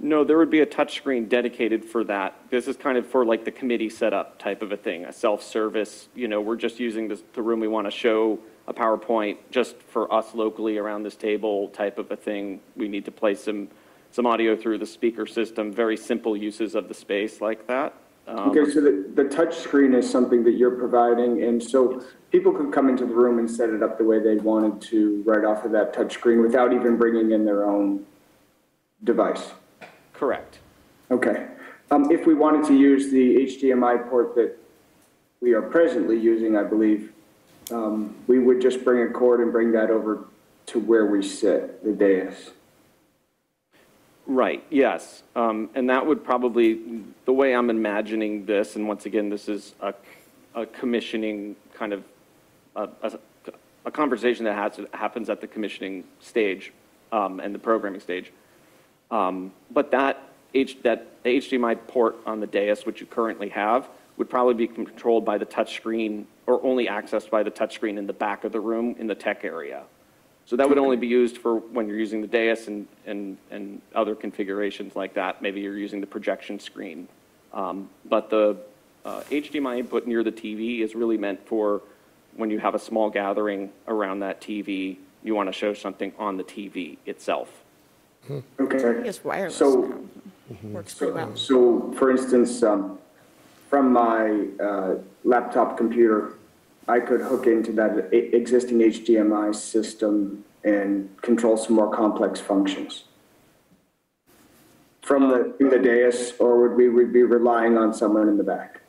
No, there would be a touchscreen dedicated for that. This is kind of for like the committee setup type of a thing, a self-service, you know, we're just using this, the room we want to show a PowerPoint just for us locally around this table type of a thing. We need to play some, some audio through the speaker system, very simple uses of the space like that. Um, Okay, so the, the touch screen is something that you're providing, and so people could come into the room and set it up the way they wanted to right off of that touch screen without even bringing in their own device? Correct. Okay. Um, if we wanted to use the HDMI port that we are presently using, I believe, um, we would just bring a cord and bring that over to where we sit, the dais. Right, yes. Um, And that would probably, the way I'm imagining this, and once again, this is a, a commissioning kind of, a, a- a conversation that has, happens at the commissioning stage um, and the programming stage. Um, But that H, that HDMI port on the dais, which you currently have, would probably be controlled by the touchscreen or only accessed by the touchscreen in the back of the room in the tech area. So that would only be used for when you're using the dais and, and, and other configurations like that. Maybe you're using the projection screen. Um, But the uh, HDMI input near the TV is really meant for when you have a small gathering around that TV, you want to show something on the TV itself. Okay. It's wireless So- now. Works pretty well. So, for instance, um, from my uh, laptop computer, I could hook into that e- existing HDMI system and control some more complex functions. From the, from the dais, or would we, would be relying on someone in the back?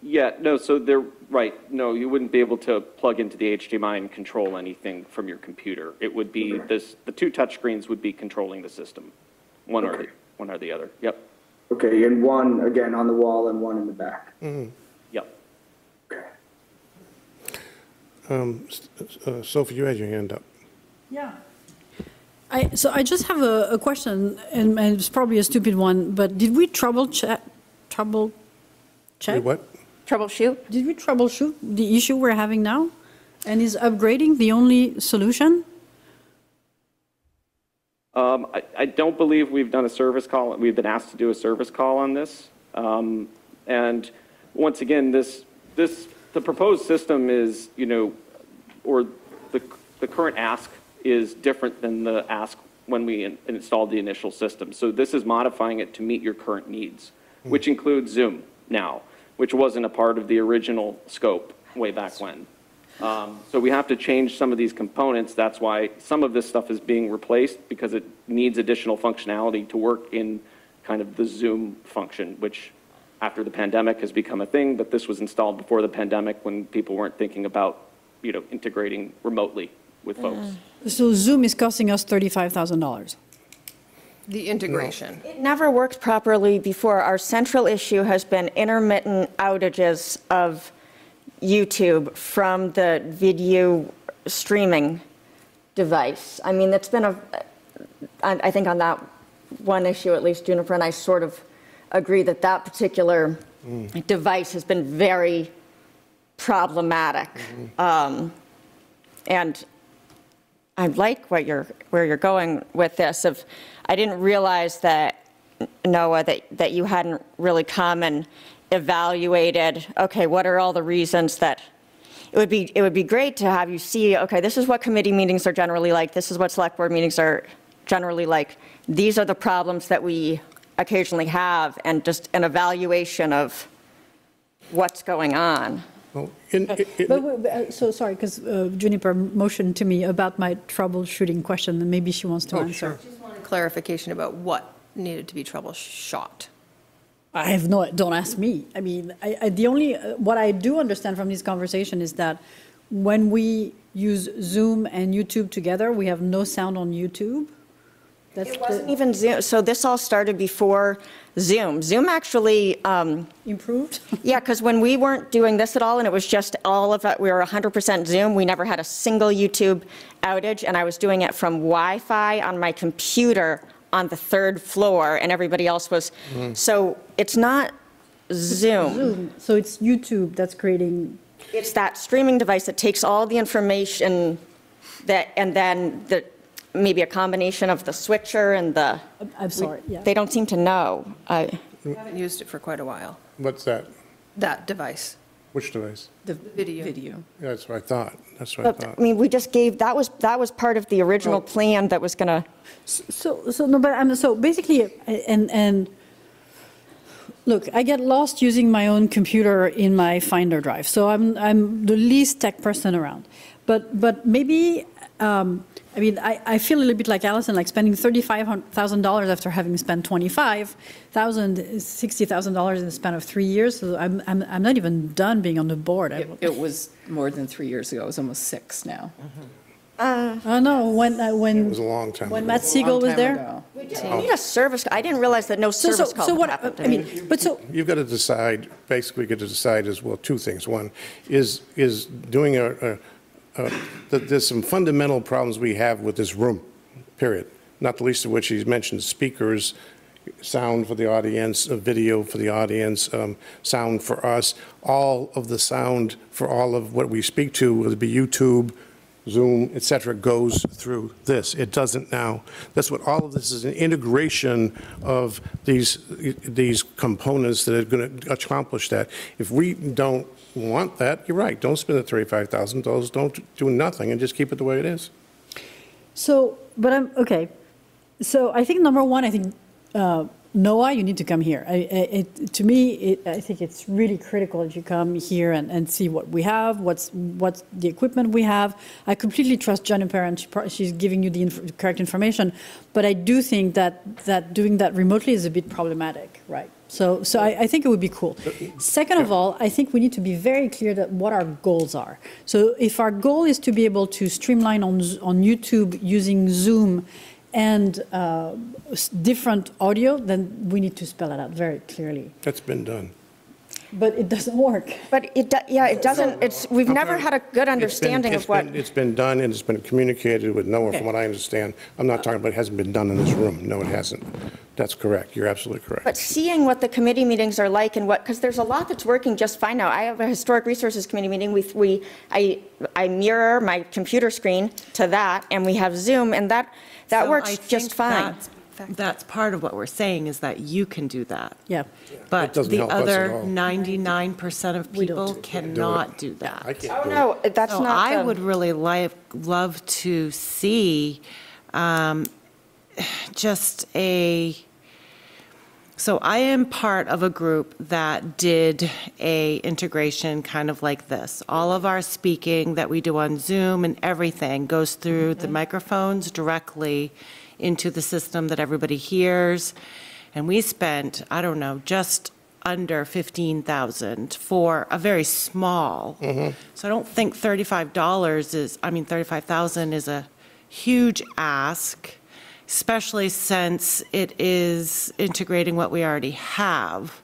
Yeah, no, so they're, right, no, you wouldn't be able to plug into the HDMI and control anything from your computer. It would be, this, the two touchscreens would be controlling the system, one or the, one or the other. Yep, Okay, and one, again, on the wall and one in the back? yep. Okay. Um, s- uh, Sophie, you had your hand up. Yeah. I, so I just have a, a question, and, and it's probably a stupid one, but did we trouble check, trouble check? Wait, What? Troubleshoot? Did we troubleshoot the issue we're having now? And is upgrading the only solution? Um, I, I don't believe we've done a service call, we've been asked to do a service call on this. Um, and once again, this, this, the proposed system is, you know, or the, the current ask is different than the ask when we in- installed the initial system. So this is modifying it to meet your current needs, which includes Zoom now, which wasn't a part of the original scope way back when. Um, So we have to change some of these components. That's why some of this stuff is being replaced because it needs additional functionality to work in kind of the Zoom function, which after the pandemic has become a thing, but this was installed before the pandemic when people weren't thinking about, you know, integrating remotely with folks. So Zoom is costing us $35,000. The integration. It never worked properly before. Our central issue has been intermittent outages of YouTube from the video streaming device. I mean, that's been a, I think on that one issue, at least Juniper and I sort of agree that that particular device has been very problematic. Um, And I like what you're, where you're going with this of, I didn't realize that, Noah, that, that you hadn't really come and evaluated, okay, what are all the reasons that, it would be, it would be great to have you see, okay, this is what committee meetings are generally like, this is what select board meetings are generally like, these are the problems that we occasionally have, and just an evaluation of what's going on. Well, in- in- in- But, wait, but, uh, so, sorry, because Juniper motioned to me about my troubleshooting question, and maybe she wants to Oh, answer. sure. Just wanted clarification about what needed to be troubleshot. I have no, don't ask me. I mean, I, I, the only, uh, what I do understand from this conversation is that when we use Zoom and YouTube together, we have no sound on YouTube. That's It wasn't the, even Zoom, so this all started before Zoom. Zoom actually, um, improved? <laughs> yeah, because when we weren't doing this at all, and it was just all of it, we were 100% Zoom, we never had a single YouTube outage, and I was doing it from Wi-Fi on my computer on the third floor, and everybody else was, so it's not Zoom. Zoom, so it's YouTube that's creating, It's that streaming device that takes all the information that, and then the, maybe a combination of the switcher and the. I'm sorry, yeah. They don't seem to know. I- I haven't used it for quite a while, What's that? that device, Which device? the video. Yeah, That's what I thought. That's what I But, thought. I mean, we just gave, that was, that was part of the original plan that was going to, So, so, no, but I'm, so basically, and, and, look, I get lost using my own computer in my Finder drive, so I'm, I'm the least tech person around. But, but maybe um, I mean, I, I feel a little bit like Allison, like spending $35,000 after having spent 25,000, is $60,000 in the span of three years. So I'm, I'm, I'm not even done being on the board. I, It it was more than three years ago, it was almost six now. oh no, when, uh, when. It was a long time When ago. Matt Siegel Long was time there. ago. We need a service, I didn't realize that no So, so, service call so had what, happened. I mean, but so, You've got to decide, basically you get to decide as well, two things. One, is, is doing a, a- a- that there's some fundamental problems we have with this room, period. Not the least of which he's mentioned speakers, sound for the audience, uh, video for the audience, um, sound for us. All of the sound for all of what we speak to, whether it be YouTube, Zoom, et cetera, goes through this. It doesn't now. That's what all of this is, an integration of these, these components that are going to accomplish that. If we don't want that, you're right, don't spend the $35,000, don't do nothing and just keep it the way it is. So, but I'm, okay. So I think number one, I think, uh, Noah, you need to come here. I, it, to me, it, I think it's really critical that you come here and, and see what we have, what's, what's the equipment we have. I completely trust Jennifer and she, she's giving you the inf- correct information. But I do think that, that doing that remotely is a bit problematic, right? So, so I, I think it would be cool. Second of all, I think we need to be very clear that what our goals are. So if our goal is to be able to streamline on, on YouTube using Zoom and uh, different audio, then we need to spell it out very clearly. That's been done. But it doesn't work. But it, do- yeah, it doesn't, it's, we've never had a good It's been- understanding it's of what. been- It's been done and it's been communicated with no Noah, from what I understand. I'm not talking about it hasn't been done in this room. No, it hasn't. That's correct. You're absolutely correct. But seeing what the committee meetings are like and what, because there's a lot that's working just fine now. I have a Historic Resources Committee meeting, we, we, I, I mirror my computer screen to that, and we have Zoom, and that, that So I works think just fine. that's- That's part of what we're saying, is that you can do that. Yeah. But doesn't the help us at other all. 99% of We don't. people cannot do I that. can't Oh, do it. no, that's So not I the- would really like, love to see um, just a, so I am part of a group that did a integration kind of like this. All of our speaking that we do on Zoom and everything goes through the microphones directly into the system that everybody hears. And we spent, I don't know, just under 15,000 for a very small. Mm-hmm. So I don't think $35 is, I mean, 35,000 is a huge ask, especially since it is integrating what we already have.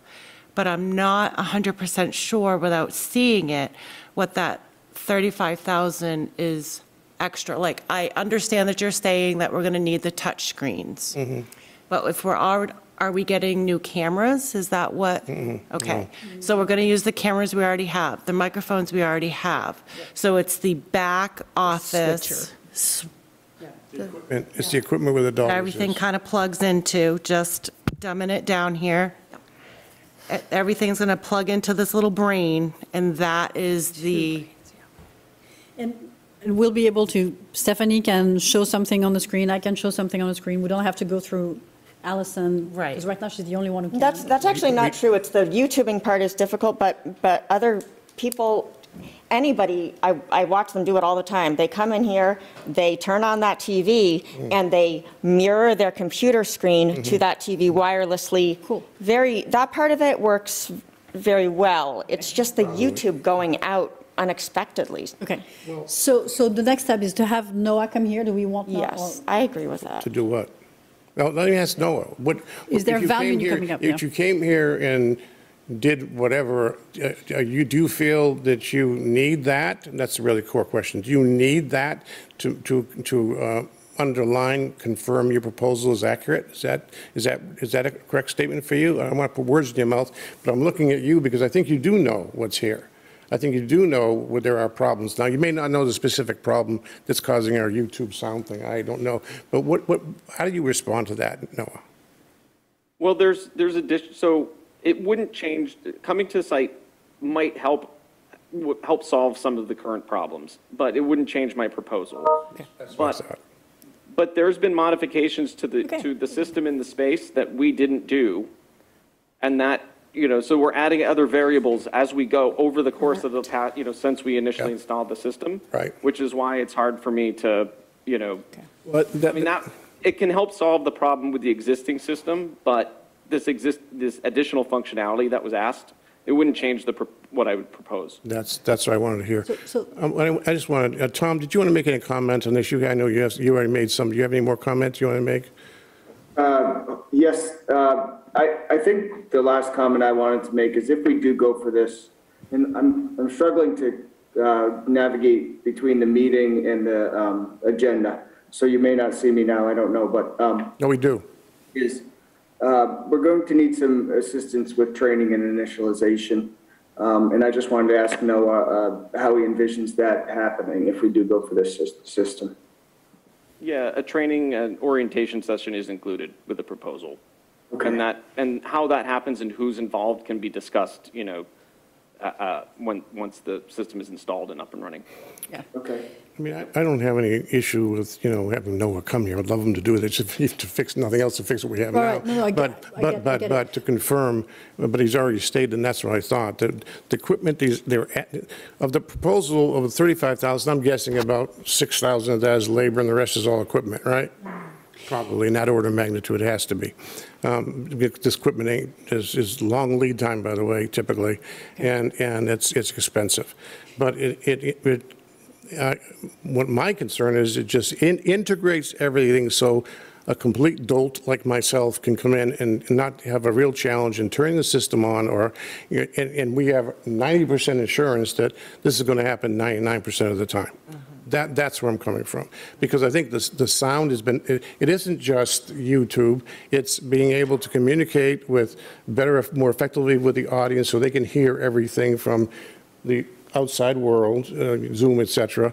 But I'm not 100% sure without seeing it what that 35,000 is extra. Like, I understand that you're saying that we're going to need the touch screens. Mm-hmm. But if we're already, are we getting new cameras? Is that what? Mm-hmm. Mm-hmm. Okay. So we're going to use the cameras we already have, the microphones we already have. So it's the back office. S- And It's the equipment where the dollars is. Everything kind of plugs into, just dumbing it down here. E- Everything's going to plug into this little brain, and that is the, And and we'll be able to, Stephanie can show something on the screen, I can show something on the screen. We don't have to go through Allison. Right. Because right now she's the only one who can. That's, that's actually not true. It's the YouTubing part is difficult, but, but other people, anybody, I, I watch them do it all the time. They come in here, they turn on that TV, mm. and they mirror their computer screen to mm-hmm. that TV wirelessly. Cool. Very, that part of it works very well. It's just the YouTube going out unexpectedly. Okay. So, so the next step is to have Noah come here. Do we want Noah? Yes, I agree with that. To do what? Now, let me ask Noah, what? Is there if you value came in you here- coming up, If yeah? you came here and did whatever, uh, uh, you, do you feel that you need that? And that's a really core question. Do you need that to, to, to uh, underline, confirm your proposal is accurate? Is that, is that, is that a correct statement for you? I don't want to put words in your mouth, but I'm looking at you because I think you do know what's here. I think you do know where there are problems. Now, you may not know the specific problem that's causing our YouTube sound thing, I don't know. But what, what, how do you respond to that, Noah? Well, there's, there's addition, so it wouldn't change, coming to the site might help, w- help solve some of the current problems, but it wouldn't change my proposal. That's what I But- thought. But there's been modifications to the, Okay. to the system in the space that we didn't do. And that, you know, so we're adding other variables as we go over the course of the past, you know, since we initially Yeah. installed the system. Right. Which is why it's hard for me to you know, But I mean, that, it can help solve the problem with the existing system, but this exist, this additional functionality that was asked, it wouldn't change the, pro- what I would propose. That's, that's what I wanted to hear. So- so- Um, I I just wanted, uh, Tom, did you want to make any comment on this? You, I know you have, you already made some. Do you have any more comments you want to make? Yes, uh, I, I think the last comment I wanted to make is if we do go for this, and I'm, I'm struggling to uh, navigate between the meeting and the um, agenda, so you may not see me now, I don't know, but um, No, we do. is, uh, we're going to need some assistance with training and initialization. Um, And I just wanted to ask Noah uh, how he envisions that happening if we do go for this system. Yeah, a training and orientation session is included with the proposal. Okay. And that, and how that happens and who's involved can be discussed, you know, uh, uh, when, once the system is installed and up and running. Yeah. Okay. I mean, I I don't have any issue with, you know, having Noah come here. I'd love him to do it. It's just <laughs> to fix, nothing else to fix what we have now. Right, no, no, I get But, it. But, get- but, it. but to confirm, but he's already stated, and that's what I thought, that the equipment, these, they're, at- of the proposal of 35,000, I'm guessing about 6,000 of that is labor and the rest is all equipment, right? Probably in that order of magnitude, it has to be. Um, This equipment ain't, is, is long lead time, by the way, typically, and, and it's, it's expensive. But it, it, it, uh, what my concern is, it just in- integrates everything so a complete dolt like myself can come in and not have a real challenge in turning the system on, or, and, and we have 90% assurance that this is going to happen 99% of the time. That, that's where I'm coming from. Because I think the sound has been, it, it isn't just YouTube, it's being able to communicate with better, more effectively with the audience so they can hear everything from the outside world, uh, Zoom, et cetera,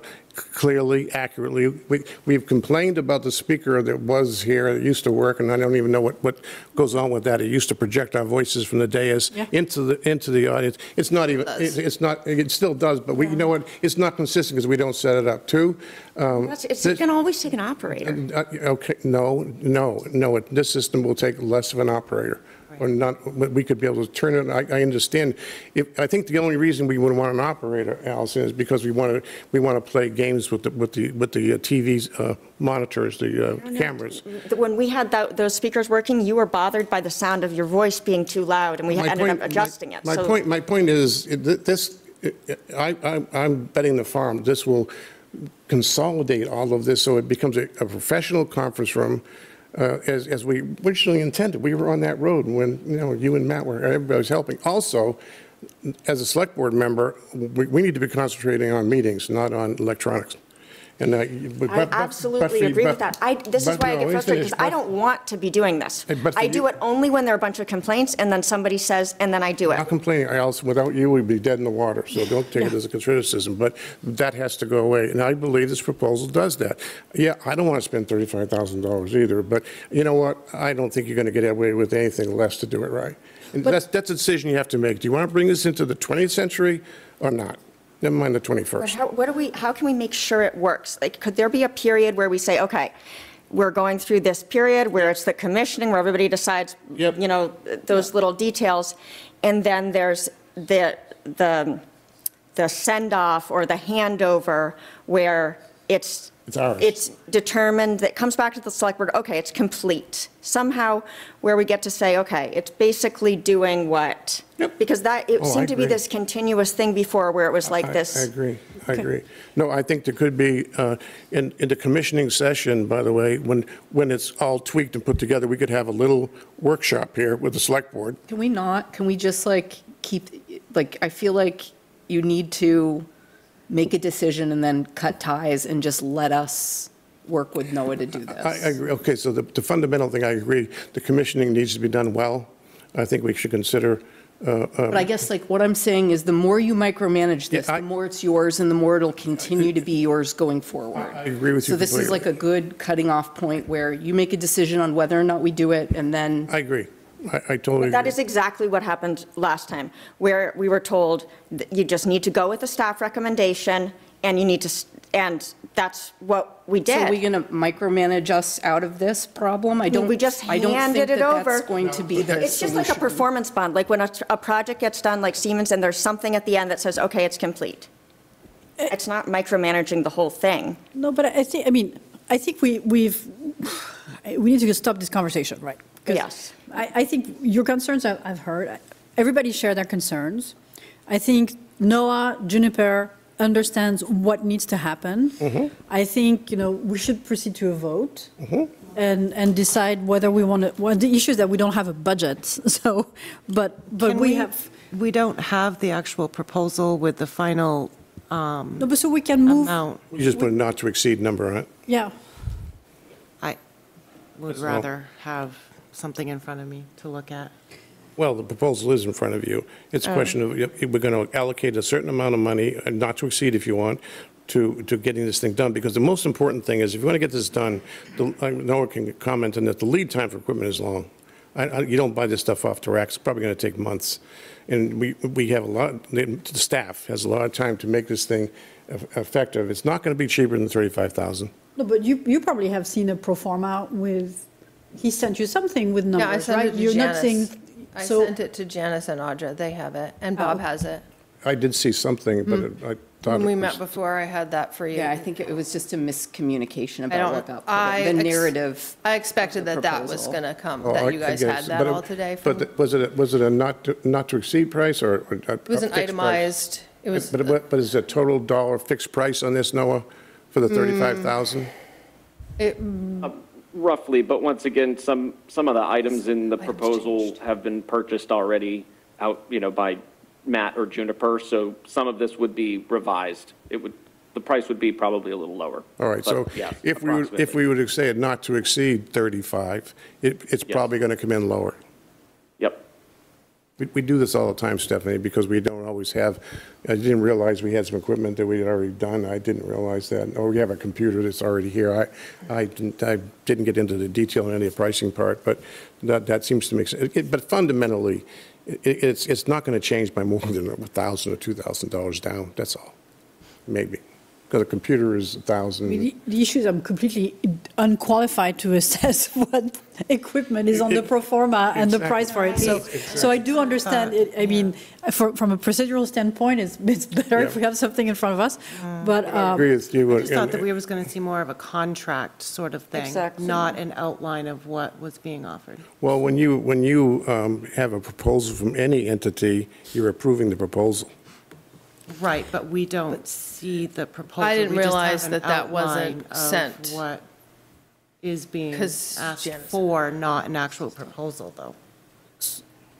clearly, accurately. We, we've complained about the speaker that was here, that used to work, and I don't even know what, what goes on with that. It used to project our voices from the dais Yeah. into the, into the audience. It's not even, it- it's not, it still does, but we, you know what? It's not consistent because we don't set it up. Two, um, That's- It's this- going to always take an operator. uh, Okay, no, no, no, it- this system will take less of an operator, or not, we could be able to turn it, I, I understand. If, I think the only reason we would want an operator, Allison, is because we want to, we want to play games with the, with the, with the uh, TV's uh, monitors, the uh, cameras. When we had tho- those speakers working, you were bothered by the sound of your voice being too loud, and we My ended point- up adjusting it. My So- point, my point is, this, I, I- I'm betting the farm, this will consolidate all of this so it becomes a a professional conference room uh, as, as we originally intended. We were on that road when, you know, you and Matt were, everybody was helping. Also, as a select board member, we, we need to be concentrating on meetings, not on electronics. And, uh, but- I but- but absolutely for- agree but- with that. I, this is but why I get frustrated, because I don't want to be doing this. But I do it only when there are a bunch of complaints, and then somebody says, and then I do I'm not it. complaining, Allison, without you, we'd be dead in the water, so don't take it as a criticism, but that has to go away, and I believe this proposal does that. Yeah, I don't want to spend $35,000 either, but you know what? I don't think you're going to get away with anything less to do it right. And that's, that's a decision you have to make. Do you want to bring this into the 20th century or not? Never mind the But 21st. how, what do we, how can we make sure it works? Like, could there be a period where we say, okay, we're going through this period where it's the commissioning, where everybody decides, Yep. you know, those little details, and then there's the, the, the send-off or the handover where it's. It's ours. It's determined, that comes back to the select board, okay, it's complete. Somehow where we get to say, okay, it's basically doing what? Yep. Because that, it Oh, I seemed to be agree. this continuous thing before where it was like I- this. I agree, I agree. No, I think there could be, uh, in, in the commissioning session, by the way, when, when it's all tweaked and put together, we could have a little workshop here with the select board. Can we not, can we just like keep, like, I feel like you need to make a decision and then cut ties and just let us work with Noah to do this? I, I agree, okay, so the, the fundamental thing, I agree, the commissioning needs to be done well. I think we should consider, uh, But I guess like what I'm saying is the more you micromanage this, Yeah, I- the more it's yours and the more it'll continue to be yours going forward. I agree with you So this is like a good cutting off point where you make a decision on whether or not we do it and then I agree, I, I totally That agree. is exactly what happened last time, where we were told that you just need to go with the staff recommendation, and you need to, s- and that's what we did. So are we going to micromanage us out of this problem? I don't, we just I don't handed think it that that's over. going to be the It's just like a solution. performance bond, like when a, a project gets done, like Siemens, and there's something at the end that says, okay, it's complete. Eh. It's not micromanaging the whole thing. No, but I think, I mean, I think we, we've, <sighs> we need to stop this conversation, right? 'Cause Yes. I, I think your concerns I've, I've heard, everybody share their concerns. I think Noah, Juniper understands what needs to happen. I think, you know, we should proceed to a vote and, and decide whether we want to, well, the issue is that we don't have a budget, <laughs> so, but, but Can we have, We don't have the actual proposal with the final um, no, but so we can move, amount. You just put a not to exceed number on it. yeah. I would That's all. rather have something in front of me to look at. Well, the proposal is in front of you. It's a question of, if we're going to allocate a certain amount of money, uh, not to exceed if you want, to, to getting this thing done. Because the most important thing is, if you want to get this done, the- I know Noah can comment on that, the lead time for equipment is long. I- I- You don't buy this stuff off the rack, it's probably going to take months. And we, we have a lot, the the staff has a lot of time to make this thing eff- effective. It's not going to be cheaper than 35,000. No, but you, you probably have seen a pro forma with, he sent you something with numbers, Yeah, I numbers, sent right? it to You're not saying, Janice. I so, sent it to Janice and Audra, they have it, and Bob Oh. has it. I did see something, but it- I thought When it we was- met before, I had that for you. Yeah, I think it was just a miscommunication I about don't- what got, I put in. the ex- narrative. I expected the that that was proposal. going to come, Oh, I- that you I guys guess, had that but it- all today. from- But was it, was it a not, to- not to exceed price or? or a- It was a an fixed price? itemized, it was, But, but but is it total dollar fixed price on this, Noah, for the hmm. 35,000? it- Roughly, but once again, some, some of the items in the proposal have been purchased already out, you know, by Matt or Juniper, so some of this would be revised. It would, the price would be probably a little lower. All right, so But, yes, if we, would- if approximately. we would say it not to exceed 35, it, it's Yes. probably going to come in lower. We, we do this all the time, Stephanie, because we don't always have, I didn't realize we had some equipment that we had already done. I didn't realize that. Or we have a computer that's already here. I, I didn't, I didn't get into the detail in any of the pricing part, but that, that seems to make sense. It- But fundamentally, it, it's, it's not going to change by more than a thousand or $2,000 down, that's all, maybe. Because a computer is a thousand. mean, the- the issue is I'm completely unqualified to <laughs> assess what equipment is on the pro forma and the price for it. So, so I do understand it, I mean, from, from a procedural standpoint, it's, it's better if we have something in front of us, but, I um, agree with you. I just thought that we was going to see more of a contract sort of thing. Exactly. Not an outline of what was being offered. Well, when you, when you um, have a proposal from any entity, you're approving the proposal. Right, but we don't see the proposal. I didn't We just have realize an that that wasn't outline of sent. What is being 'Cause asked Janice- for, not an actual proposal, though.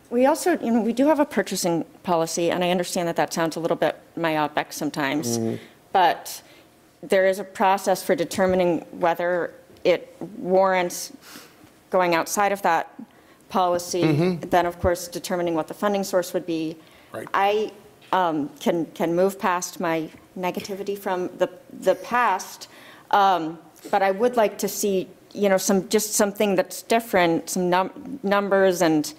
We also, you know, we do have a purchasing policy, and I understand that that sounds a little bit myopic sometimes, mm-hmm. but there is a process for determining whether it warrants going outside of that policy, mm-hmm. then, of course, determining what the funding source would be. Right. I um, can, can move past my negativity from the, the past, um, but I would like to see, you know, some, just something that's different, some num- numbers, and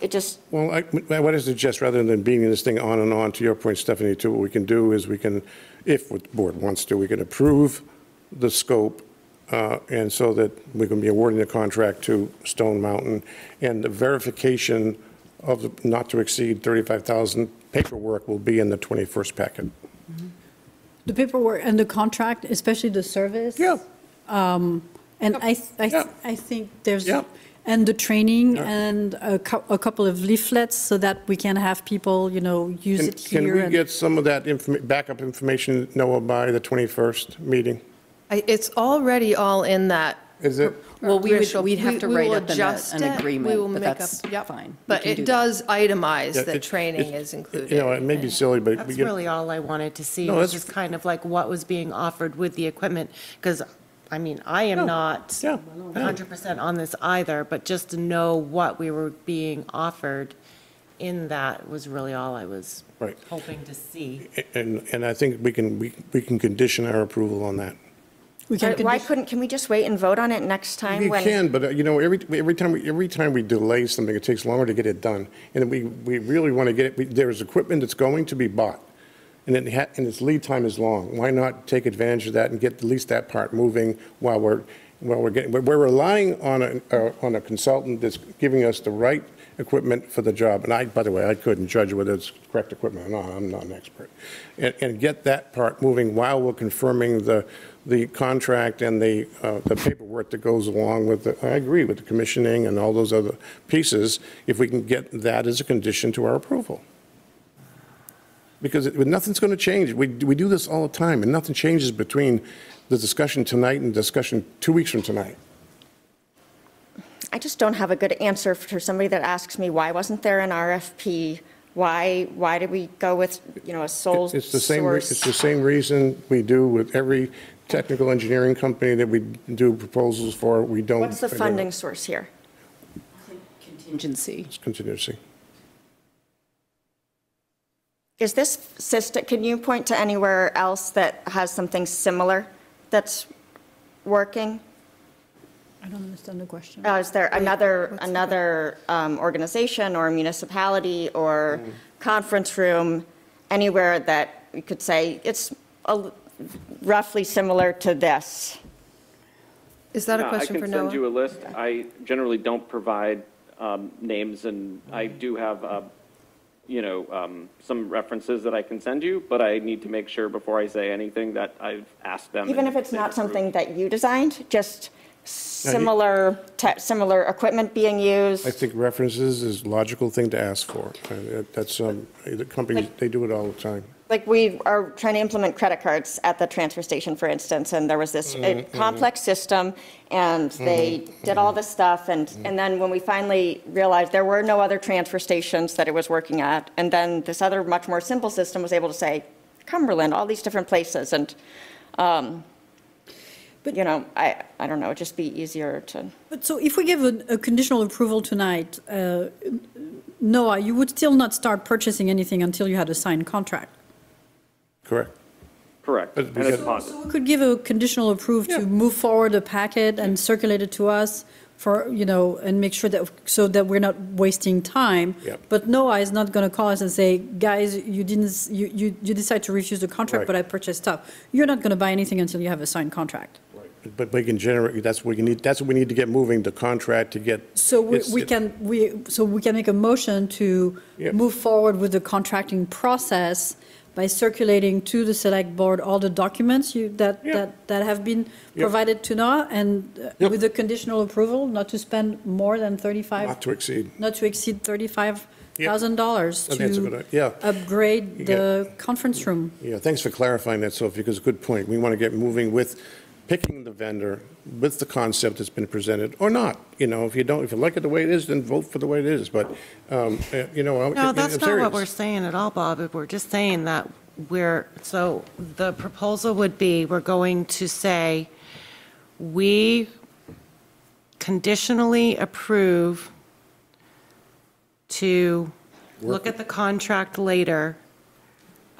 it just, Well, I, what I suggest, rather than beating this thing on and on, to your point, Stephanie, too, what we can do is we can, if the board wants to, we can approve the scope, uh, and so that we can be awarding the contract to Stone Mountain, and the verification of the not to exceed 35,000 paperwork will be in the 21st packet. the paperwork and the contract, especially the service. Yeah. Um, And I, th- I, th- Yeah. I think there's, Yeah. and the training Yeah. and a cou- a couple of leaflets so that we can have people, you know, use Can- it here. Can we and- get some of that informa- backup information, Noah, by the 21st meeting? I- it's already all in that. Is it? Well, we would, we'd have to we write will up an adjust an. We will agreement, but make up- that's yep. fine. We But can it that. does itemize that it- training it- is included. You know, it may be silly, but we That's get, really all I wanted to see, No, was that's- just kind of like what was being offered with the equipment. Because, I mean, I am not Yeah. 100% on this either, but just to know what we were being offered in that was really all I was Right. hoping to see. and, and I think we can, we we can condition our approval on that. We can why condi- couldn't, can we just wait and vote on it next time? We when- can, but, uh, you know, every, every time, we every time we delay something, it takes longer to get it done. And we, we really want to get it, we- there's equipment that's going to be bought, and it ha, and its lead time is long. Why not take advantage of that and get at least that part moving while we're Well, we're getting, we're relying on a, uh, on a consultant that's giving us the right equipment for the job. And I, by the way, I couldn't judge whether it's correct equipment or not, I'm not an expert. And, and get that part moving while we're confirming the, the contract and the, uh, the paperwork that goes along with the, I agree with the commissioning and all those other pieces, if we can get that as a condition to our approval. Because it- nothing's going to change. We, we do this all the time, and nothing changes between the discussion tonight and discussion two weeks from tonight. I just don't have a good answer for somebody that asks me, why wasn't there an RFP? Why, why did we go with, you know, a sole? It's the same, it's the same reason we do with every technical engineering company that we do proposals for, we don't. What's the funding source here? Contingency. It's contingency. Is this system, can you point to anywhere else that has something similar that's working? I don't understand the question. Uh, Is there another, another um, organization or municipality or conference room anywhere that we could say it's a- roughly similar to this? Is that a Yeah, question for I can send you Noah? a list. I generally don't provide um, names, and I do have, uh, you know, um, some references that I can send you, but I need to make sure before I say anything that I've asked them. Even and if it's they've not approved. something that you designed, just similar, te- similar equipment being used? I think references is a logical thing to ask for. Uh, That's, um, the companies, they do it all the time. Like, we are trying to implement credit cards at the transfer station, for instance, and there was this uh, complex system, and they did all this stuff, and, and then when we finally realized there were no other transfer stations that it was working at, and then this other, much more simple system was able to say Cumberland, all these different places, and, um, but you know, I, I don't know, it'd just be easier to. But so if we give a, a conditional approval tonight, uh, Noah, you would still not start purchasing anything until you had a signed contract? Correct. Correct, But and we it's get- positive. We could give a conditional approve to move forward a packet and circulate it to us for, you know, and make sure that, so that we're not wasting time. Yep. But Noah is not going to call us and say, guys, you didn't, s- you, you, you decide to refuse the contract, Right. but I purchased stuff. You're not going to buy anything until you have a signed contract. But we can generate, that's what we need, that's what we need to get moving, the contract to get. So we, it's- we can, we, so we can make a motion to Yep. move forward with the contracting process by circulating to the select board all the documents you, that, Yep. that, that have been Yep. provided to Noah and uh, Yep. with the conditional approval, not to spend more than 35, Not to exceed. not to exceed $35,000 I think that's a good to. Yeah. upgrade the conference room. Yeah, thanks for clarifying that, Sophie, because a good point. We want to get moving with picking the vendor with the concept that's been presented, or not. You know, if you don't, if you like it the way it is, then vote for the way it is. But, um, uh, you know, I'm No, I'm that's not serious. what we're saying at all, Bob. We're just saying that we're, so the proposal would be, we're going to say, we conditionally approve to look at the contract later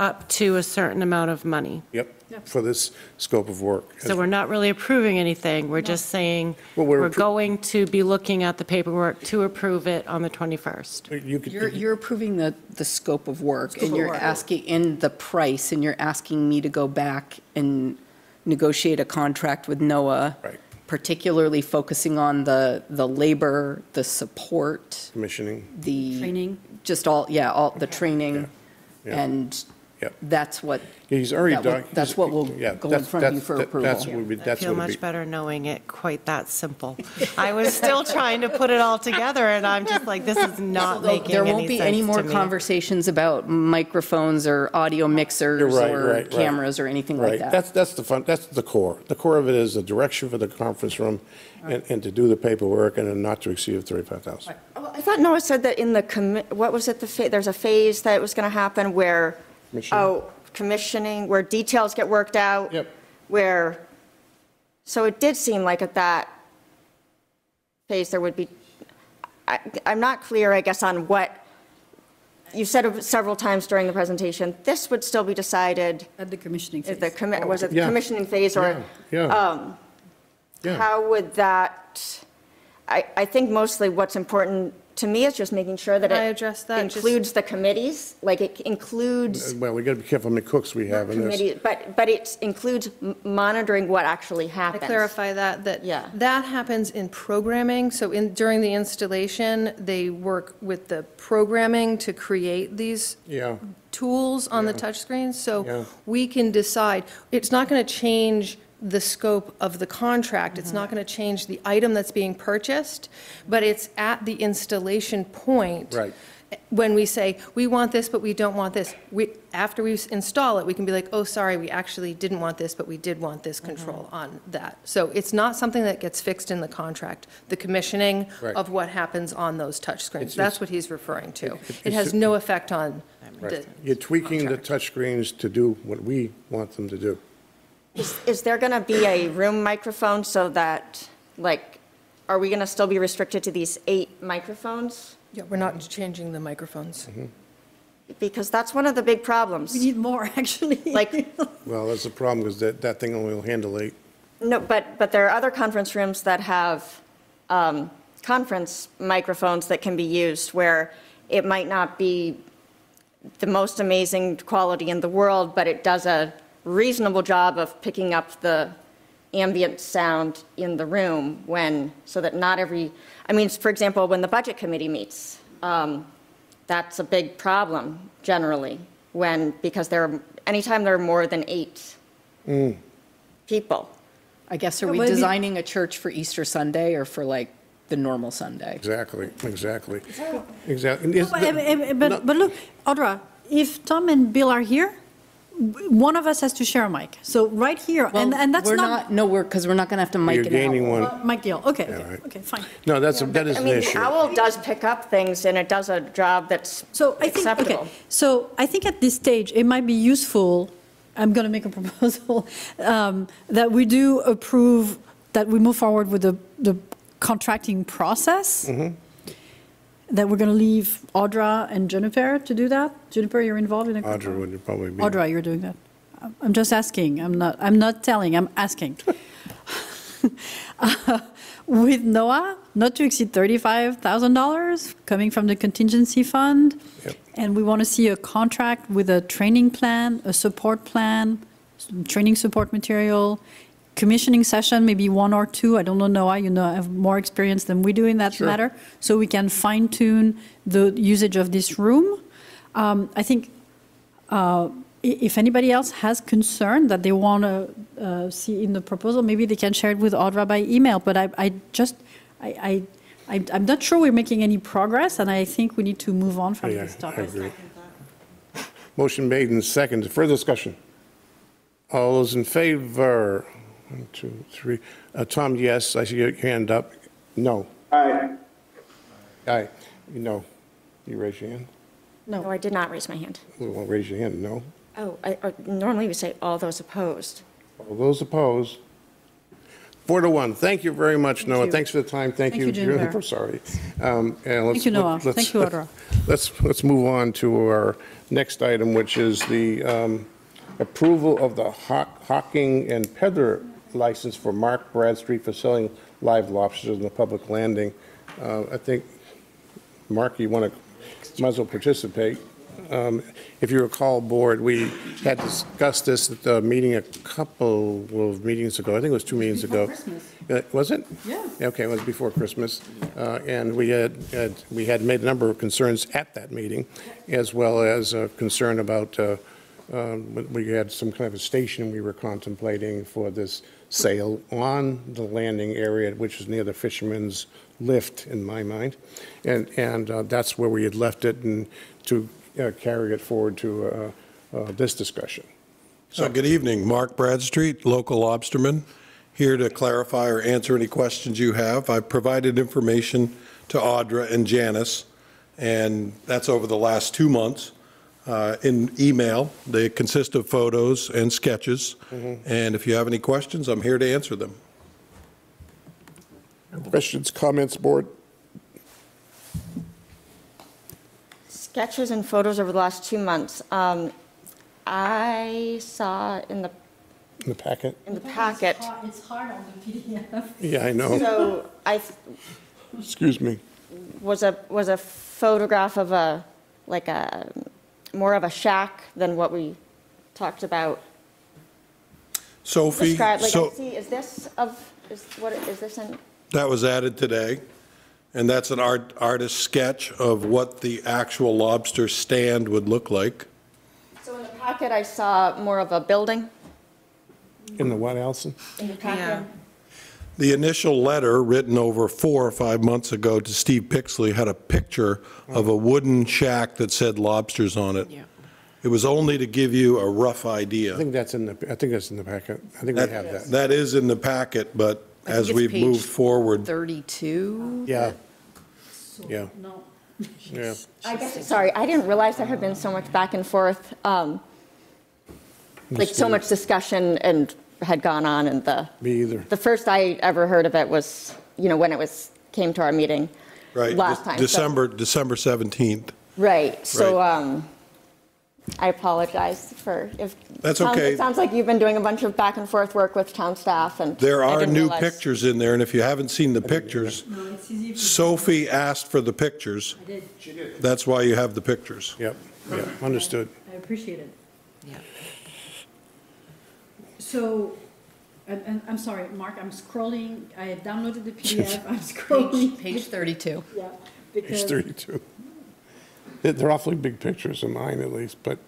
up to a certain amount of money. Yep, for this scope of work. So we're not really approving anything. We're just saying, Well, we're we're appro- going to be looking at the paperwork to approve it on the 21st. You could- You're, you're approving the, the scope of work, and you're asking, in the price, and you're asking me to go back and negotiate a contract with Noah. Right. Particularly focusing on the, the labor, the support, Commissioning, the. Training. Just all, yeah, all, the training, Yeah. and Yep. that's what, he's already. That will- doc- that's what will yeah, go in that's- front of you that's- for that- That's approval. what we, I that's feel what it'd be. much better knowing it quite that simple. <laughs> I was still trying to put it all together, and I'm just like, this is <laughs> not making there won't be any sense more to me. conversations about microphones or audio mixers right, or right, right. cameras or anything like Right, that. that's, that's the fun, that's the core. The core of it is the direction for the conference room and, and to do the paperwork and then not to exceed 35,000. Oh, I thought Noah said that in the, commi- what was it, the, fa- there's a phase that was going to happen where, Commissioning. oh, commissioning, where details get worked out? Yep. Where, so it did seem like at that phase there would be, I, I'm not clear, I guess, on what, you said several times during the presentation, this would still be decided At the commissioning at the, phase. commi- was it the Yeah. commissioning phase or? Yeah, yeah. um, Yeah. How would that, I, I think mostly what's important to me, it's just making sure that Can I it address that? Just- includes the committees, like it includes uh, Well, we got to be careful how many cooks we have in this. committee, but, but it includes m- monitoring what actually To happens. clarify that, that, Yeah. that happens in programming, so in, during the installation, they work with the programming to create these Yeah, tools on the Yeah. touchscreens, Yeah. so we can decide, it's not going to change the scope of the contract, it's not going to change the item that's being purchased, but it's at the installation point. Right. When we say, we want this, but we don't want this, we, after we install it, we can be like, oh, sorry, we actually didn't want this, but we did want this control on that. So it's not something that gets fixed in the contract, the commissioning Right. of what happens on those touchscreens. It's- That's it's- what he's referring to. it- It has no effect on the. You're tweaking the touchscreens to do what we want them to do. Is, is there going to be a room microphone so that, like, are we going to still be restricted to these eight microphones? Yeah, we're not changing the microphones. Because that's one of the big problems. We need more, <laughs> actually. Like, Well, that's the problem, because that, that thing only will handle eight. no, but, but there are other conference rooms that have um, conference microphones that can be used where it might not be the most amazing quality in the world, but it does a reasonable job of picking up the ambient sound in the room when, so that not every, I mean, for example, when the budget committee meets, um, that's a big problem generally, when, because there, are anytime there are more than eight people. I guess, are Yeah, we but the- designing a church for Easter Sunday or for like the normal Sunday? Exactly, exactly. Exactly. And No, it's- But, eh, eh, no, but, but look, Audra, if Tom and Bill are here, w- one of us has to share a mic. So right here, and, Well, and that's we're not, No, we're, because we're not going to have to mic You're it out. gaining one. uh, Mike Deal, okay, Yeah, okay, right. okay, fine. No, that's, that is I an mean, the issue. owl does pick up things and it does a job that's So I think, acceptable. okay, so I think at this stage, it might be useful, I'm going to make a <laughs> proposal, um, that we do approve, that we move forward with the, the contracting process. Mm-hmm. That we're going to leave Audra and Jennifer to do that? Jennifer, you're involved in the Audra would probably be. Audra, you're doing that. I'm- just asking, I'm not, I'm not telling, I'm asking. Uh, <laughs> <laughs> With Noah, not to exceed $35,000 coming from the contingency fund. Yep. And we want to see a contract with a training plan, a support plan, training support material, commissioning session, maybe one or two. I don't know, Noah, you know, have more experience than we do in that Sure. matter. So we can fine tune the usage of this room. Um, I think uh, if anybody else has concern that they want to see in the proposal, maybe they can share it with Audra by email. But I, I just, I, I, I'm not sure we're making any progress, and I think we need to move on from Yeah, this topic. Motion made and seconded. Further discussion? All those in favor? One, two, three. Uh, Tom, yes. I see your hand up. No. Aye. Aye. No. You raise your hand? No, I did not raise my hand. We won't raise your hand. No. Oh, I, I- normally we say all those opposed. All those opposed? Four to one. Thank you very much, Noah. you. Thanks for the time. Thank Thank you, you, Jennifer. Jennifer. <laughs> Sorry. Um, and let's- Thank you, Noah. let's- Thank you, Audra. <laughs> Let's, let's move on to our next item, which is the um, approval of the Haw- Hawking and Peddler license for Mark Bradstreet for selling live lobsters in the public landing. Uh, I think, Mark, you want to, might as well participate. Um, If you recall, Board, we had discussed this at the meeting a couple of meetings ago. I think it was two meetings ago. Uh, Was it? Yeah. Okay, it was before Christmas. Uh, And we had, had- we had made a number of concerns at that meeting, as well as a concern about, uh, um, we had some kind of a station we were contemplating for this sale on the landing area, which is near the Fisherman's Lift, in my mind. And, and uh, that's where we had left it, and to uh, carry it forward to uh, uh, this discussion. So, good evening, Mark Bradstreet, local lobsterman, here to clarify or answer any questions you have. I've provided information to Audra and Janice, and that's over the last two months, uh, in email. They consist of photos and sketches, and if you have any questions, I'm here to answer them. Questions, comments, Board? Sketches and photos over the last two months. Um, I saw in the, In the packet? in the packet, It's hard on the PDF. Yeah, I know. so I, Excuse me. was a, was a photograph of a, like a, more of a shack than what we talked about. Sophie, Describe, like, so, see, is this of, is, what, is this in, that was added today, and that's an art, artist sketch of what the actual lobster stand would look like. so in the packet, I saw more of a building In the what, Allison? in the packet. The initial letter, written over four or five months ago to Steve Pixley, had a picture of a wooden shack that said lobsters on it. Yeah. It was only to give you a rough idea. I think that's in the, I think that's in the packet. I think we have that. That is in the packet, but I think as it's we've page moved forward, 32. Yeah, So, Yeah. No. yeah. <laughs> I guess, sorry, I didn't realize there had been so much back and forth, um, like so much discussion and had gone on and the, Me either. the first I ever heard of it was, you know, when it was, came to our meeting right, last time. so- December, December 17th. Right, so, Right. um, I apologize for if. That's sounds- okay. It sounds like you've been doing a bunch of back and forth work with town staff and. There I are didn't new realize- pictures in there, and if you haven't seen the pictures, No, it's easy. Sophie asked for the pictures. I did. That's why you have the pictures. Yep, yep, understood. I appreciate it. Yeah. So, and, and I'm sorry, Mark, I'm scrolling, I had downloaded the <laughs> PDF, I'm scrolling. Page 32. <laughs> Yeah, Page because, 32. They're- They're awfully big pictures of mine, at least, but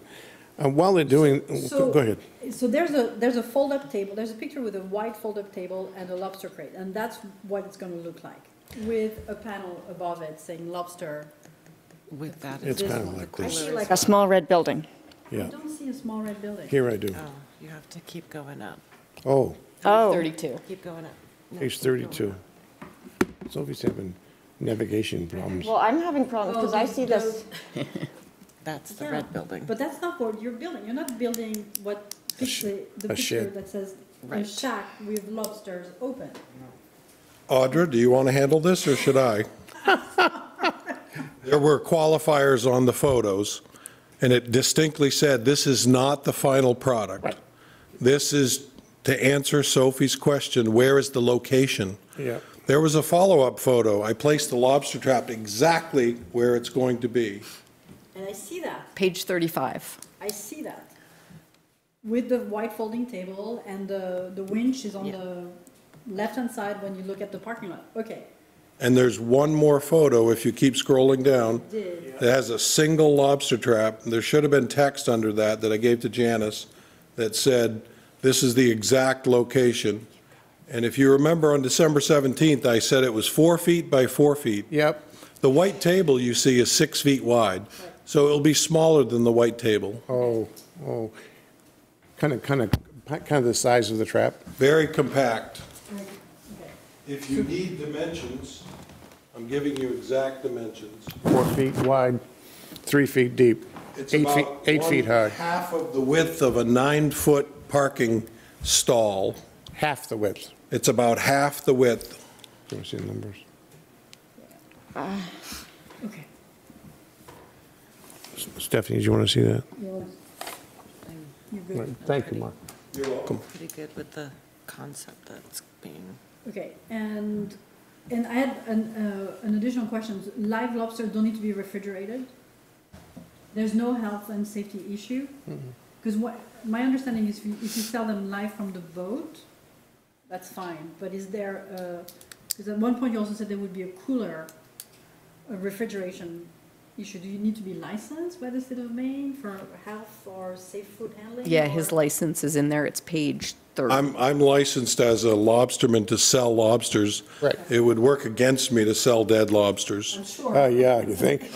uh, while they're doing, so. go ahead. So there's a, there's a fold-up table, there's a picture with a white fold-up table and a lobster crate, and that's what it's gonna look like, with a panel above it saying lobster. With that. It's kind of one. like I this, see like A small red building. I yeah. don't see a small red building. Here I do. You have to keep going up. Oh, Oh. 32. Keep going up. No, page keep going 32. Sophie's having navigation problems. Well, I'm having problems because I Oh, see this. That's the Yeah, red building. But that's not what you're building, you're not building what, A sh- picture, the a picture shed. that says a Right. shack with lobsters open. Audra, do you want to handle this, or should I? <laughs> There were qualifiers on the photos, and it distinctly said, this is not the final product. This is to answer Sophie's question, where is the location? Yeah. There was a follow-up photo. I placed the lobster trap exactly where it's going to be. And I see that, Page 35. I see that. With the white folding table and the, the winch is on Yeah. the left-hand side when you look at the parking lot. Okay, And there's one more photo, if you keep scrolling down, did, that has a single lobster trap. There should have been text under that that I gave to Janice that said, this is the exact location. And if you remember on December 17th, I said it was four feet by four feet. Yep, The white table you see is six feet wide, so it'll be smaller than the white table. oh, oh. Kind of, kind of, kind of the size of the trap. Very compact. If you need dimensions, I'm giving you exact dimensions. Four feet wide, three feet deep, It's eight feet, about eight feet one high, Half of the width of a nine-foot parking stall. half the width. It's about half the width. Do you want to see the numbers? Okay. Stephanie, do you want to see that? You're you're Right, good. Thank you, Mark. You're welcome. Pretty good with the concept that's being, Okay, and, and I had an, uh, an additional question. Live lobsters don't need to be refrigerated? There's no health and safety issue? Because what, my understanding is if you, if you sell them live from the boat, that's fine, but is there, because at one point you also said there would be a cooler, a refrigeration issue. Do you need to be licensed by the state of Maine for health or safe food handling? Yeah, his license is in there. It's page 30. I'm, I'm licensed as a lobsterman to sell lobsters. Right. It would work against me to sell dead lobsters. I'm sure. Uh, yeah, you think?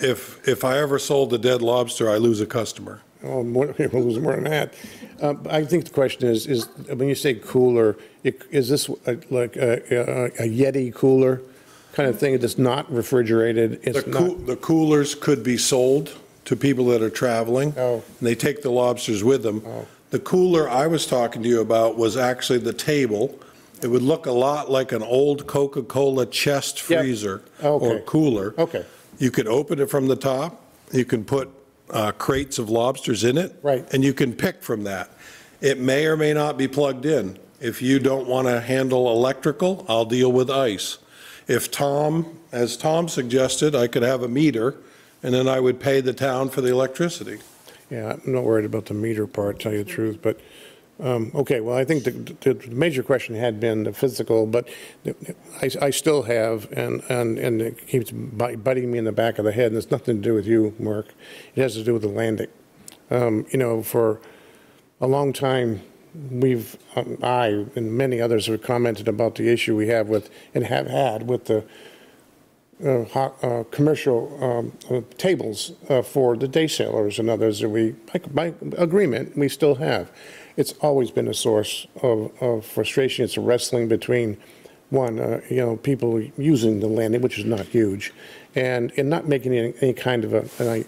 If, if I ever sold a dead lobster, I lose a customer. Oh, more, <laughs> we'll lose more than that. Uh, I think the question is, is, when you say cooler, it- is this a- like a a- a Yeti cooler kind of thing? that's not refrigerated, The it's coo- not, the coolers could be sold to people that are traveling. Oh. And they take the lobsters with them. Oh. The cooler I was talking to you about was actually the table. It would look a lot like an old Coca-Cola chest Yep. freezer or cooler. Okay. You could open it from the top, you can put uh, crates of lobsters in it. Right. And you can pick from that. It may or may not be plugged in. If you don't want to handle electrical, I'll deal with ice. if Tom, as Tom suggested, I could have a meter, and then I would pay the town for the electricity. Yeah, I'm not worried about the meter part, tell you the truth, but, um, okay, well, I think the, the major question had been the physical, but I, I still have, and, and, and it keeps bi- biting me in the back of the head, and it's nothing to do with you, Mark. It has to do with the landing. Um, You know, for a long time, we've, um, I and many others have commented about the issue we have with, and have had with the uh, ho- uh, commercial um, uh, tables uh, for the day sailors and others that we, by- by agreement, we still have. It's always been a source of of frustration. It's a wrestling between, one, uh, you know, people using the landing, which is not huge, and, and not making any any kind of a, and I,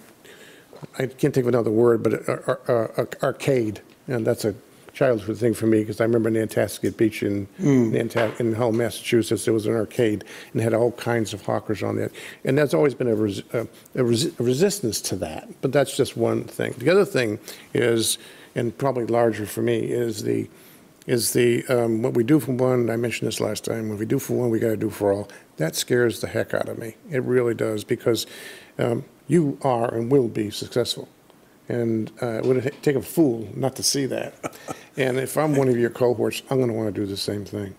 I can't think of another word, but a- a- a- arcade, and that's a childhood thing for me, because I remember Nantasket Beach in, Nantasket, in Hull, Massachusetts, there was an arcade, and had all kinds of hawkers on it, and there's always been a res- a a resi- a resistance to that, but that's just one thing. The other thing is, and probably larger for me, is the, is the, um, what we do for one, I mentioned this last time, what we do for one, we got to do for all. That scares the heck out of me. It really does, because um, you are and will be successful. And uh, it would take a fool not to see that. <laughs> And if I'm one of your cohorts, I'm going to want to do the same thing.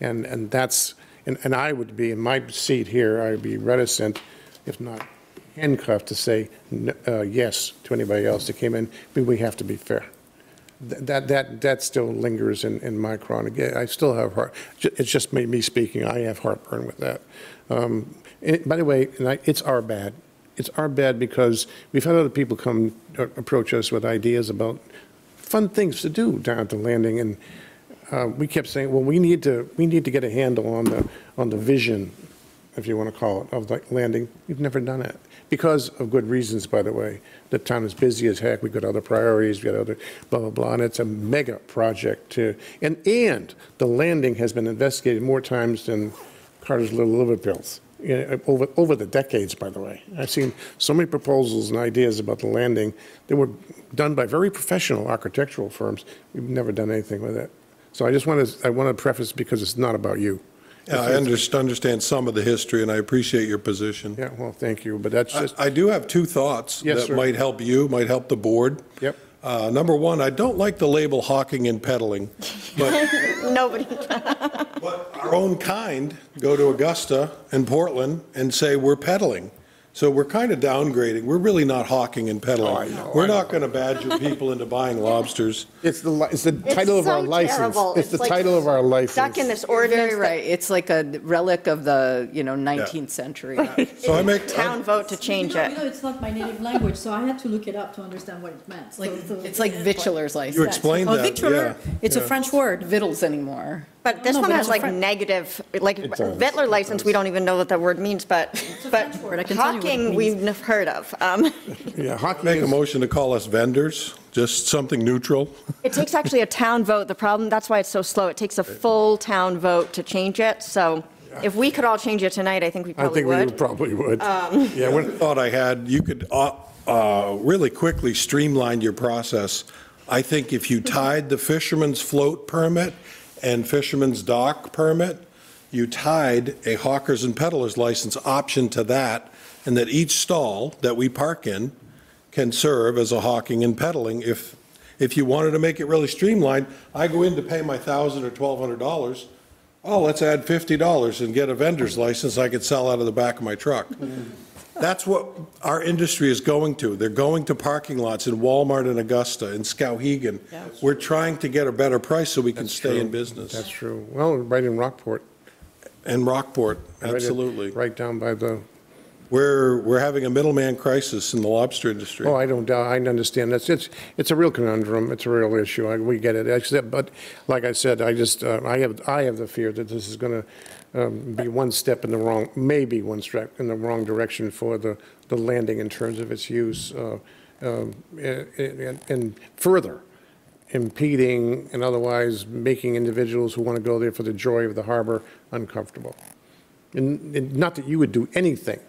And, and that's, and, and I would be, in my seat here, I'd be reticent, if not handcuffed, to say uh, yes to anybody else that came in, but we have to be fair. Th- That, that, that still lingers in, in my chronic. I still have heart, it's just me, me speaking, I have heartburn with that. Um, and By the way, I- it's our bad. It's our bad because we've had other people come uh, approach us with ideas about fun things to do down at the landing, and uh, we kept saying, well, we need to, we need to get a handle on the, on the vision, if you want to call it, of the landing. We've never done it, because of good reasons, by the way. The town is busy as heck, we've got other priorities, we've got other blah, blah, blah, and it's a mega project too. and, and the landing has been investigated more times than Carter's Little Liver Pills, you know, over, over the decades, by the way. I've seen so many proposals and ideas about the landing that were done by very professional architectural firms. We've never done anything with it. So I just want to, I want to preface because it's not about you. Yeah, I underst- understand some of the history, and I appreciate your position. Yeah, well, thank you, but that's I just, I do have two thoughts Yes, that sir. might help you, might help the board. Yep. Uh, Number one, I don't like the label hawking and peddling, but <laughs> Nobody, <laughs> but our own kind go to Augusta and Portland and say, we're peddling. So we're kind of downgrading. We're really not hawking and peddling. Oh, I know, We're I not going to badger <laughs> people into buying lobsters. it's the, li- it's the title of so our license. terrible. It's the It's like title of our license. stuck in this You're ordinance. very that- right. It's like a relic of the, you know, 19th century. <laughs> So I make, Town vote to change You know- it. You know, it's not my native language, so I had to look it up to understand what it meant. Like, So- so- it's like victuallers you license. explained Oh, that, Victualler, yeah. it's a French word. Vittles anymore. But this No, one but has like French- negative, like It does, Vettler license, we don't even know what that word means, but, but French word, I can tell you what it hawking, means. we've heard of. Um, <laughs> Yeah, hockey Make a is, motion to call us vendors, just something neutral. It takes actually a town vote. The problem, that's why it's so slow. It takes a full town vote to change it. So if we could all change it tonight, I think we I probably think we would. probably would. Yeah, one thought I had, you could uh, uh, really quickly streamline your process. I think if you tied the fisherman's float permit and fisherman's dock permit, you tied a hawkers and peddlers license option to that, and that each stall that we park in can serve as a hawking and peddling. If, if you wanted to make it really streamlined, I go in to pay my thousand or twelve hundred dollars. Oh, let's add fifty dollars and get a vendor's license I could sell out of the back of my truck. That's what our industry is going to. They're going to parking lots in Walmart in Augusta, in Skowhegan. We're trying to get a better price so we can stay in business. That's business. true. Well, right in Rockport. And Rockport, right in- absolutely. Right down by the, We're, we're having a middleman crisis in the lobster industry. oh, I don't doubt, I understand. That's, it's, it's a real conundrum. It's a real issue. I- We get it. Except, but like I said, I just, uh, I have, I have the fear that this is going to be one step in the wrong, maybe one step in the wrong direction for the, the landing in terms of its use. uh, um, And, and- and further impeding and otherwise making individuals who want to go there for the joy of the harbor uncomfortable. And, and not that you would do anything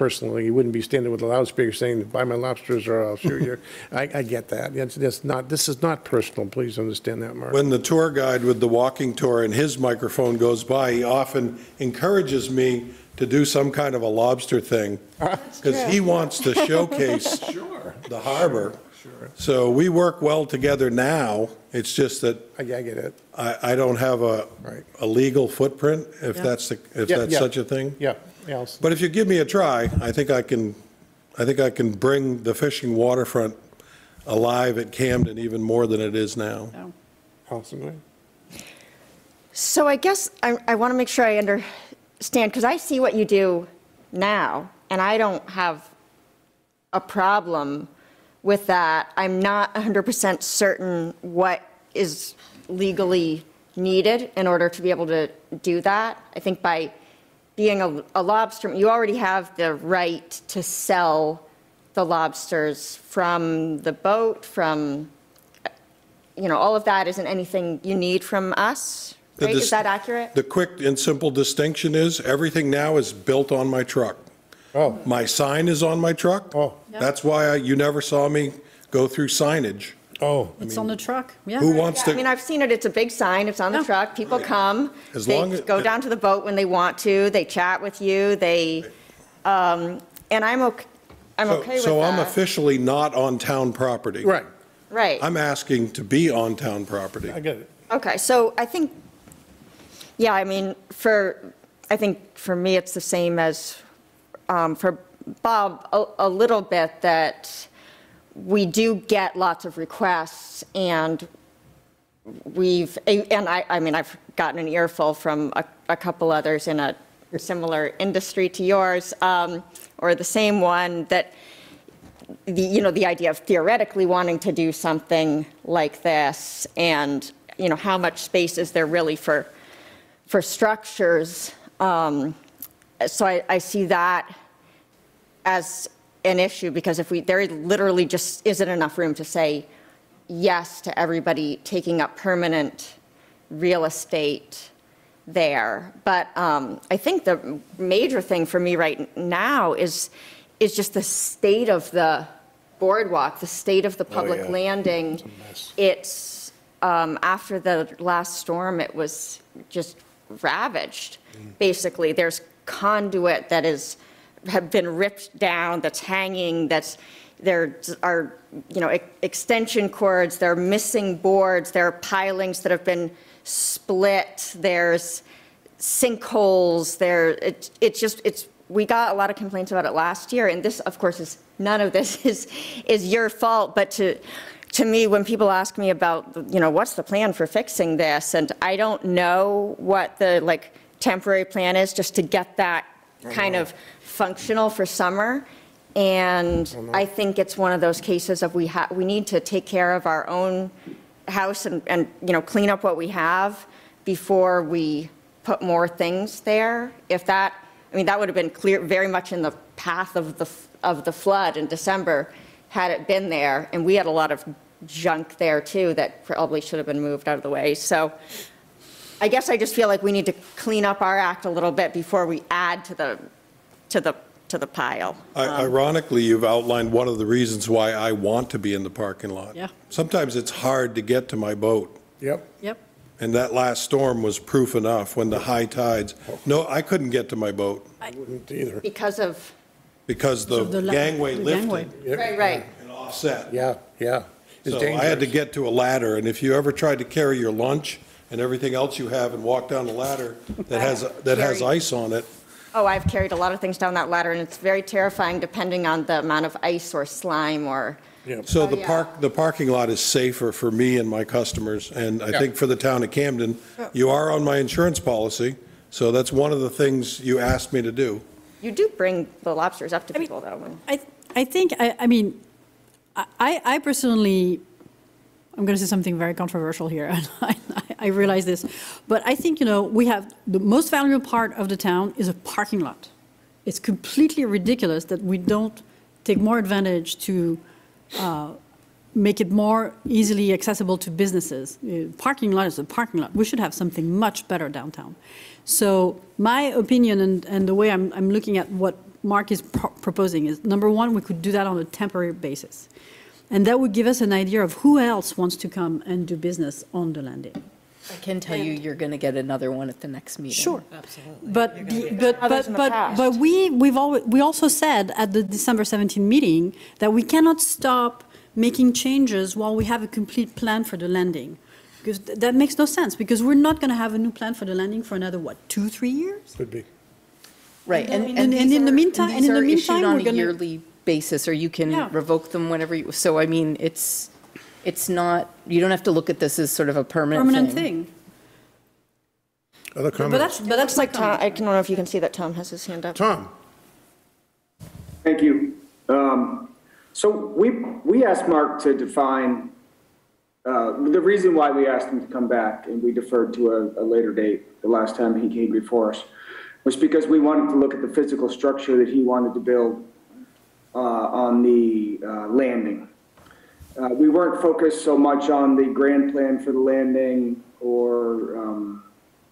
personally. You wouldn't be standing with a loudspeaker saying, buy my lobsters or I'll shoot you. <laughs> I, I get that. It's, it's not, this is not personal. Please understand that, Mark. When the tour guide with the walking tour and his microphone goes by, he often encourages me to do some kind of a lobster thing. <laughs> Because <laughs> he wants to showcase the harbor. So we work well together now. It's just that I, I get it. I, I don't have a, Right. a legal footprint, if Yeah. that's, the if Yeah, that's yeah. such a thing. Yeah, yeah. I'll- But if you give me a try, I think I can, I think I can bring the fishing waterfront alive at Camden even more than it is now. Oh. So, Awesome. So I guess I, I want to make sure I understand, because I see what you do now, and I don't have a problem with that. I'm not 100% certain what is legally needed in order to be able to do that. I think by being a, a lobster, you already have the right to sell the lobsters from the boat, from, you know, all of that isn't anything you need from us, The right? dis- Is that accurate? The quick and simple distinction is, everything now is built on my truck. Oh. My sign is on my truck. Oh. That's why I- you never saw me go through signage. Oh, It's on the truck, yeah. Who wants Yeah, I mean, to, I've seen it, it's a big sign, it's on the Yeah. truck, people come, As they long as- go down to the boat when they want to, they chat with you, they, um, and I'm okay, I'm so okay with so I'm that. officially not on town property. right. Right. I'm asking to be on town property. I get it. Okay, so I think, yeah, I mean, for, I think for me, it's the same as um, for Bob, a, a little bit that we do get lots of requests and we've, and I, I mean, I've gotten an earful from a, a couple others in a similar industry to yours, um, or the same one, that the, you know, the idea of theoretically wanting to do something like this and, you know, how much space is there really for, for structures? Um, So I, I see that as an issue because if we, there literally just isn't enough room to say yes to everybody taking up permanent real estate there. But um, I think the major thing for me right now is, is just the state of the boardwalk, the state of the public yeah. landing. It's, um, after the last storm, it was just ravaged, basically. There's conduit that is, have been ripped down, that's hanging, that's, there are, you know, e- extension cords, there are missing boards, there are pilings that have been split, there's sinkholes, there, it, it's just, it's, we got a lot of complaints about it last year, and this, of course, is, none of this <laughs> is, is your fault, but to, to me, when people ask me about, you know, what's the plan for fixing this, and I don't know what the, like, temporary plan is, just to get that kind of functional for summer, and oh, I think it's one of those cases of we have, we need to take care of our own house and, and, you know, clean up what we have before we put more things there. If that, I mean, that would have been clear, very much in the path of the, of the flood in December, had it been there. And we had a lot of junk there too that probably should have been moved out of the way. So I guess I just feel like we need to clean up our act a little bit before we add to the, to the, to the pile. I- um, Ironically, you've outlined one of the reasons why I want to be in the parking lot. Yeah. Sometimes it's hard to get to my boat, Yep. Yep. and that last storm was proof enough when the high tides, no, I couldn't get to my boat I wouldn't either. Because of, because the So the gangway the gangway. lifted right, right. and offset. Yeah, yeah. It's So I had to get to a ladder, and if you ever tried to carry your lunch and everything else you have and walk down a ladder that has, that has ice on it, Oh, I've carried a lot of things down that ladder, and it's very terrifying depending on the amount of ice or slime or, Yeah. So Oh, the yeah. park, the parking lot is safer for me and my customers, and I Yeah. think for the town of Camden, oh. you are on my insurance policy, so that's one of the things you asked me to do. you do bring the lobsters up to I mean- people, though. and- I, I think, I, I mean, I, I personally, I'm going to say something very controversial here, <laughs> I, I realize this, but I think, you know, we have, the most valuable part of the town is a parking lot. It's completely ridiculous that we don't take more advantage to uh, make it more easily accessible to businesses. Uh, Parking lot is a parking lot. We should have something much better downtown. So my opinion and, and the way I'm, I'm looking at what, Mark is pro- proposing is, number one, we could do that on a temporary basis. And that would give us an idea of who else wants to come and do business on the landing. I can tell you, you're going to get another one at the next meeting. Sure. Absolutely. But, the- but, Others but, in the but, past. but we, we've al, we also said at the December 17 meeting that we cannot stop making changes while we have a complete plan for the landing. Because th- that makes no sense, because we're not going to have a new plan for the landing for another, what, two, three years? Could be. Right, and, And- and and these in the are- meantime- and these in the are meantime, on we're a gonna- yearly basis, or you Yeah. can revoke them whenever you, so I mean, it's, it's not, you don't have to look at this as sort of a permanent thing. Permanent thing. Other But comments? that's, but that's Like like, Tom, I don't know if you can see that Tom has his hand up. Tom? Thank you. Um, So we, we asked Mark to define, uh, the reason why we asked him to come back and we deferred to a, a later date, the last time he came before us, was because we wanted to look at the physical structure that he wanted to build uh, on the uh, landing. Uh, We weren't focused so much on the grand plan for the landing or um,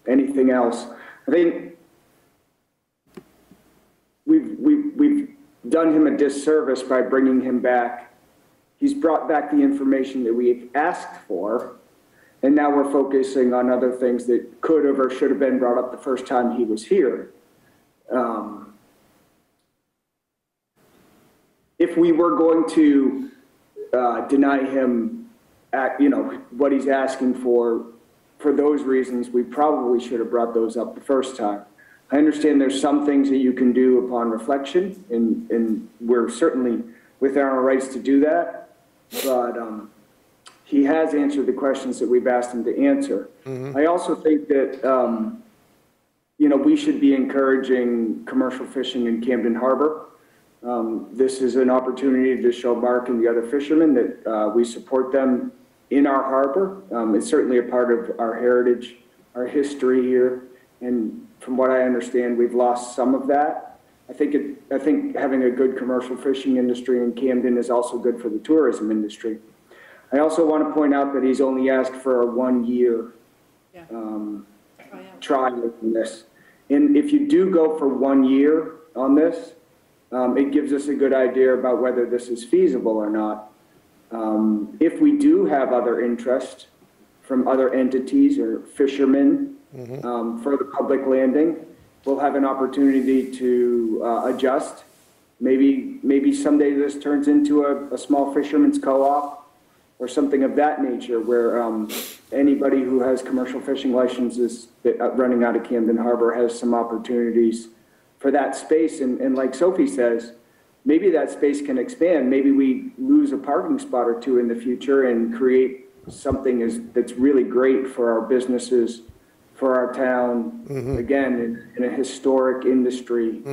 anything else. I think we've, we've, we've done him a disservice by bringing him back. He's brought back the information that we've asked for, and now we're focusing on other things that could have or should have been brought up the first time he was here. Um, If we were going to uh, deny him, at, you know, what he's asking for, for those reasons, we probably should have brought those up the first time. I understand there's some things that you can do upon reflection, and, and we're certainly within our rights to do that. But um, he has answered the questions that we've asked him to answer. I also think that, um, you know, we should be encouraging commercial fishing in Camden Harbor. Um, This is an opportunity to show Mark and the other fishermen that uh, we support them in our harbor. Um, It's certainly a part of our heritage, our history here, and from what I understand, we've lost some of that. I think it, I think having a good commercial fishing industry in Camden is also good for the tourism industry. I also want to point out that he's only asked for a one-year um, trial in this. And if you do go for one year on this, um, it gives us a good idea about whether this is feasible or not. Um, If we do have other interest from other entities or fishermen um, for the public landing, we'll have an opportunity to uh, adjust. Maybe, maybe someday this turns into a, a small fisherman's co-op or something of that nature, where um, anybody who has commercial fishing licenses that, uh, running out of Camden Harbor has some opportunities for that space. And, and like Sophie says, maybe that space can expand. Maybe we lose a parking spot or two in the future and create something is, that's really great for our businesses, for our town, again, in, in a historic industry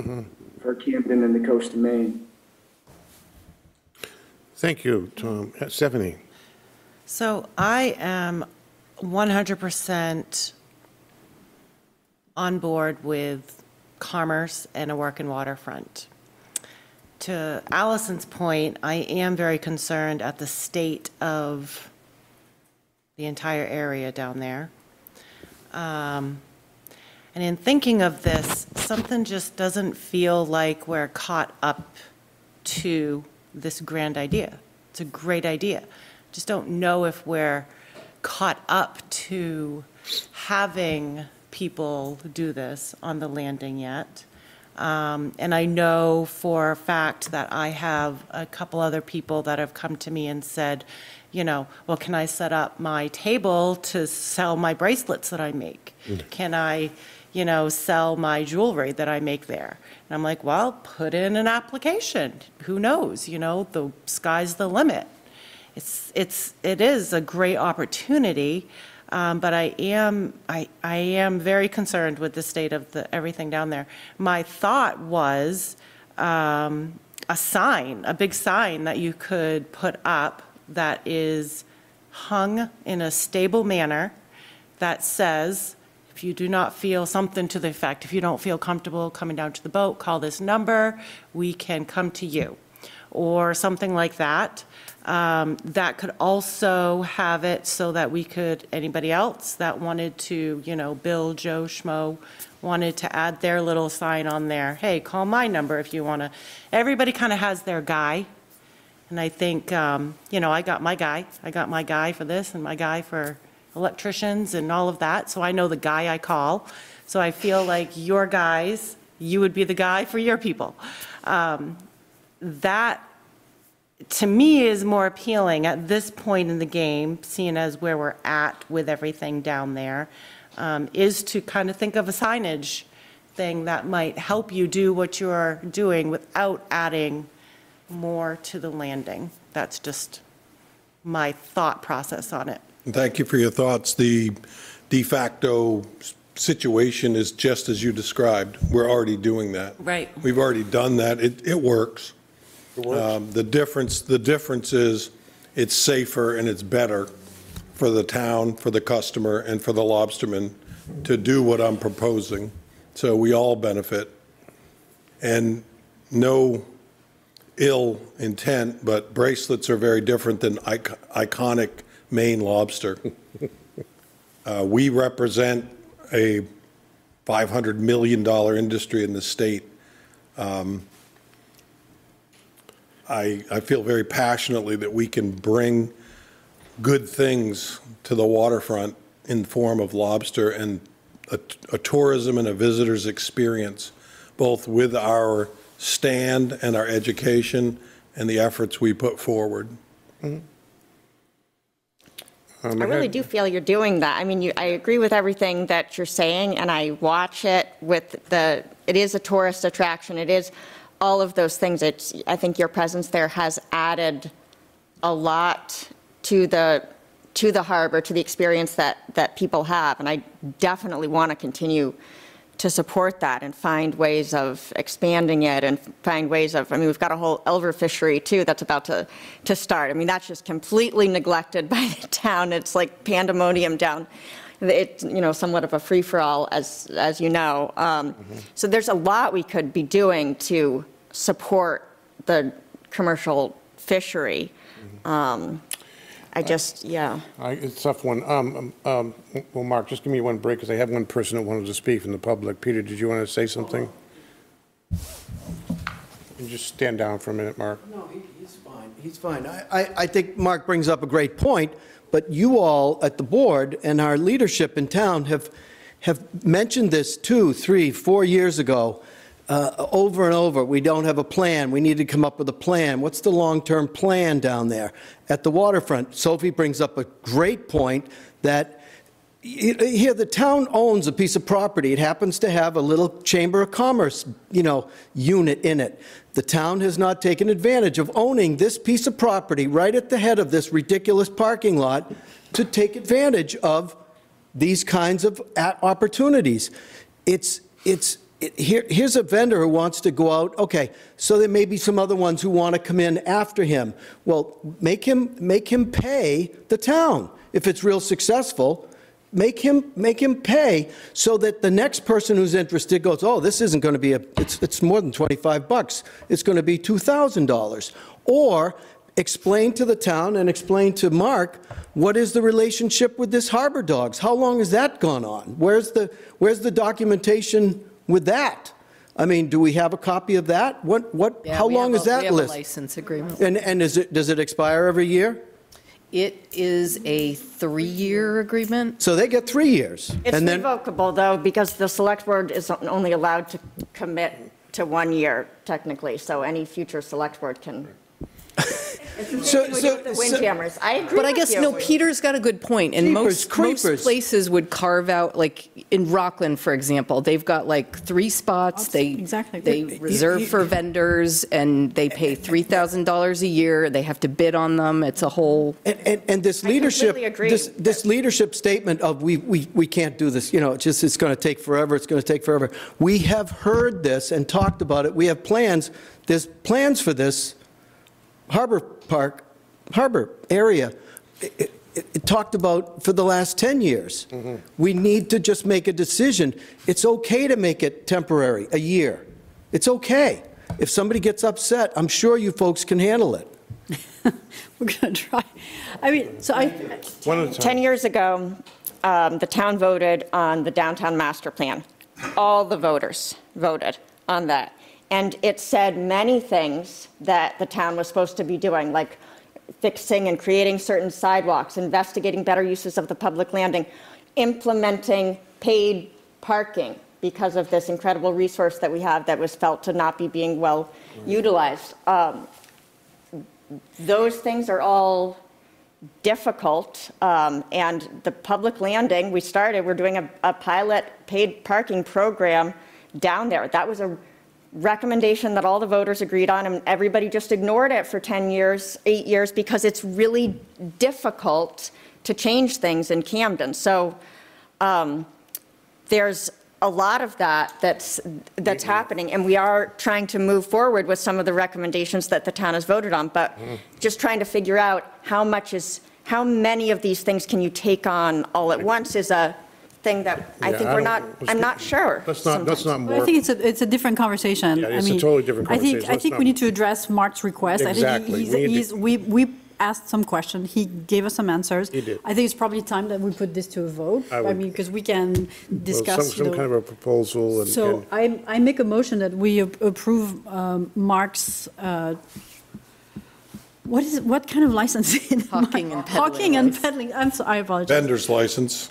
for Camden and the coast of Maine. Thank you, Tom. Uh, Stephanie? So I am 100% on board with commerce and a working waterfront. To Allison's point, I am very concerned at the state of the entire area down there. Um, And in thinking of this, something just doesn't feel like we're caught up to this grand idea. It's a great idea. Just don't know if we're caught up to having people do this on the landing yet. Um, And I know for a fact that I have a couple other people that have come to me and said, you know, well, can I set up my table to sell my bracelets that I make? Can I, you know, sell my jewelry that I make there? And I'm like, well, put in an application. Who knows? You know, the sky's the limit. It's, it's, it is a great opportunity, um, but I am, I, I am very concerned with the state of the, everything down there. My thought was, um, a sign, a big sign that you could put up that is hung in a stable manner that says, if you do not feel something to the effect, if you don't feel comfortable coming down to the boat, call this number, we can come to you. or something like that. Um, That could also have it so that we could, anybody else that wanted to, you know, Bill, Joe, Schmo, wanted to add their little sign on there, hey, call my number if you want to. Everybody kind of has their guy. And I think, um, you know, I got my guy. I got my guy for this and my guy for electricians and all of that. So I know the guy I call. So I feel like your guys, you would be the guy for your people. Um, That, to me, is more appealing at this point in the game, seeing as where we're at with everything down there, um, is to kind of think of a signage thing that might help you do what you're doing without adding more to the landing. That's just my thought process on it. Thank you for your thoughts. The de facto situation is just as you described. We're already doing that. Right. We've already done that. It, it works. Um, The difference, the difference is it's safer and it's better for the town, for the customer, and for the lobsterman to do what I'm proposing. So we all benefit. And no ill intent, but bracelets are very different than ic- iconic Maine lobster. <laughs> Uh, We represent a $500 million industry in the state. Um, I, I feel very passionately that we can bring good things to the waterfront in the form of lobster and a, a tourism and a visitor's experience, both with our stand and our education and the efforts we put forward. Um, I really do feel you're doing that. I mean, you, I agree with everything that you're saying, and I watch it with the, it is a tourist attraction, it is all of those things. It's, I think your presence there has added a lot to the, to the harbor, to the experience that, that people have, and I definitely want to continue to support that and find ways of expanding it and find ways of, I mean, we've got a whole elver fishery too that's about to, to start. I mean, that's just completely neglected <laughs> by the town. It's like pandemonium down. It's, you know, somewhat of a free-for-all, as, as you know. Um, So there's a lot we could be doing to support the commercial fishery. Um, I just, yeah. I- It's a tough one. Um, um, um, Well, Mark, just give me one break, because I have one person that wanted to speak from the public. Peter, did you want to say something? You Just stand down for a minute, Mark. No, he- he's fine, he's fine. I, I, I think Mark brings up a great point, but you all at the board and our leadership in town have, have mentioned this two, three, four years ago, uh, over and over. We don't have a plan, we need to come up with a plan. What's the long-term plan down there? At the waterfront, Sophie brings up a great point that here, the town owns a piece of property. It happens to have a little Chamber of Commerce, you know, unit in it. The town has not taken advantage of owning this piece of property right at the head of this ridiculous parking lot to take advantage of these kinds of opportunities. It's, it's, here, here's a vendor who wants to go out, okay, so there may be some other ones who want to come in after him. Well, make him, make him pay the town. If it's real successful, make him, make him pay so that the next person who's interested goes, oh, this isn't going to be a, it's, it's more than 25 bucks. It's going to be $2,000. Or explain to the town and explain to Mark, what is the relationship with this Harbor Dogs? How long has that gone on? Where's the, where's the documentation with that? I mean, do we have a copy of that? What, what, Yeah, how we long have is a- that We have a list? license agreement. And, and is it, does it expire every year? It is a three-year agreement. So they get three years. It's And then- revocable, though, because the select board is only allowed to commit to one year technically, so any future select board can. It's the So- same thing we do so- with the so- windjammers. I agree But I guess, you. no, Peter's got a good point, and Jeepers most, most places would carve out, like, in Rockland, for example, they've got like three spots, they, Exactly. they reserve for vendors, and they pay $3,000 a year, they have to bid on them, it's a whole, And, and, and this leadership, this, this leadership statement of we, we, we can't do this, you know, it's just, it's going to take forever, it's going to take forever. We have heard this and talked about it. We have plans, there's plans for this Harbor Park, Harbor area. It, it- it talked about for the last 10 years. We need to just make a decision. It's okay to make it temporary, a year. It's okay. If somebody gets upset, I'm sure you folks can handle it. <laughs> We're going to try. I mean, so I, One at a time. 10 years ago, um, the town voted on the downtown master plan. All the voters voted on that. And it said many things that the town was supposed to be doing, like fixing and creating certain sidewalks, investigating better uses of the public landing, implementing paid parking because of this incredible resource that we have that was felt to not be being well utilized. Um, Those things are all difficult, um, and the public landing, we started, we're doing a, a pilot paid parking program down there. That was a recommendation that all the voters agreed on, and everybody just ignored it for 10 years, eight years, because it's really difficult to change things in Camden. So um, there's a lot of that that's, that's happening, and we are trying to move forward with some of the recommendations that the town has voted on, but just trying to figure out how much is, how many of these things can you take on all at once is a thing that I Yeah, think I we're don't- not, let's I'm not- not sure. Let's not, let's not But I more. think it's a, it's a different conversation. Yeah, I it's a mean, totally different I think. I Let's think not- we need to address Mark's request. I think Exactly. he- he's, We need to- he's, we, we asked some question, he gave us some answers. He did. I think it's probably time that we put this to a vote. I I would- mean, because we can Well, discuss, Some, you some know. kind of a proposal and. So and- I, I make a motion that we ap- approve um, Mark's, uh, what is, it? what kind of license? Hawking and <laughs> peddling Hawking and peddling, I'm sorry, I apologize. Vendor's license.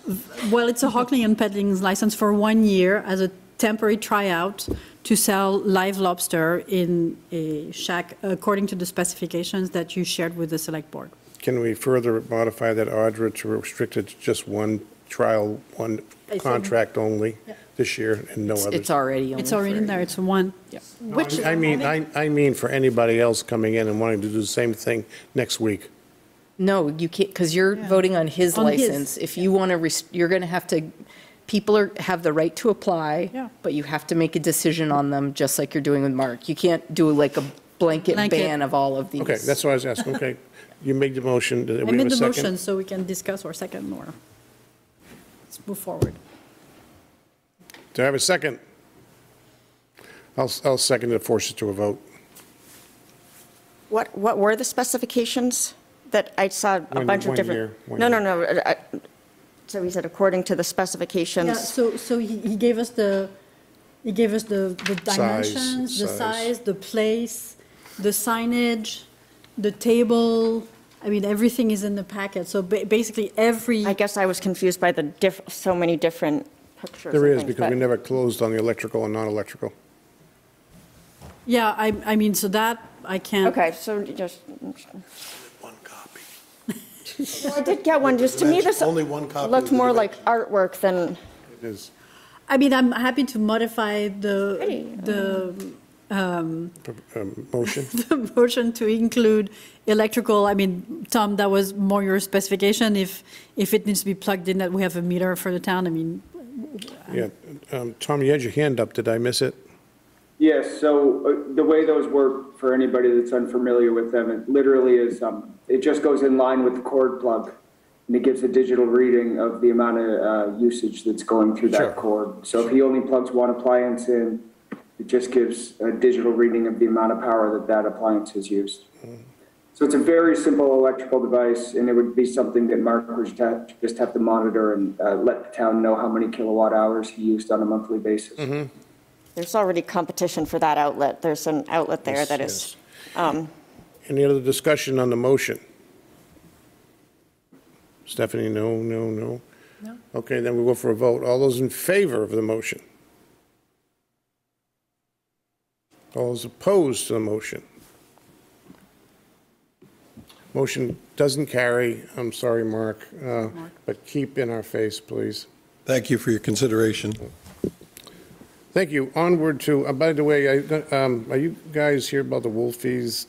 Well, it's a hawking and peddling license for one year as a temporary tryout to sell live lobster in a shack according to the specifications that you shared with the select board. Can we further modify that, Audra, to restrict it to just one trial, one contract only this year and no It's- others? It's already only It's already in there, year. it's one. Which, I mean, I, I mean for anybody else coming in and wanting to do the same thing next week. No, you can't, because you're voting on his On his. license. If you want to, you're going to have to, people are, have the right to apply, Yeah. but you have to make a decision on them, just like you're doing with Mark. You can't do like a blanket Blanket. ban of all of these. Okay, that's what I was asking, okay. You made the motion, did I we have made a the second? motion so we can discuss or second or, let's move forward. Do I have a second? I'll, I'll second it, force it to a vote. What, what were the specifications that I saw a One- bunch of one different? year, one No, no, year. no. uh, uh, So he said according to the Yeah, specifications. so, so he, he gave us the, he gave us the, the Size, dimensions, the size. size, the place, the signage, the table, I mean, everything is in the packet, so ba- basically every, I guess I was confused by the diff, so many different pictures. There and is, things, because we but- never closed on the electrical and non-electrical. yeah, I, I mean, so that, I can't. Okay, so just, One copy. <laughs> Well, I did get one, just to me, this Only one copy of looked the more like artwork than, It is I mean, I'm happy to modify the, Pretty. the, um, motion. <laughs> the motion to include electrical, I mean, Tom, that was more your specification, if, if it needs to be plugged in, that we have a meter for the town, I mean, Yeah, um, Tom, you had your hand up, did I miss it? Yes, so uh, the way those work, for anybody that's unfamiliar with them, it literally is, um, it just goes in line with the cord plug. And it gives a digital reading of the amount of uh, usage that's going through Sure. that cord. So if he only plugs one appliance in, it just gives a digital reading of the amount of power that that appliance has used. So it's a very simple electrical device, and it would be something that Mark would just have- to monitor and uh, let the town know how many kilowatt hours he used on a monthly basis. there's already competition for that outlet. There's an outlet there Yes, that is, um, Any other discussion on the motion? Stephanie, no, no, no? No. Okay, then we'll go for a vote. All those in favor of the motion? All those opposed to the motion? Motion doesn't carry. I'm sorry, Mark, uh, but keep in our face, please. Thank you for your consideration. Thank you. Onward to, uh, by the way, I- um, are you guys here about the Wolfies?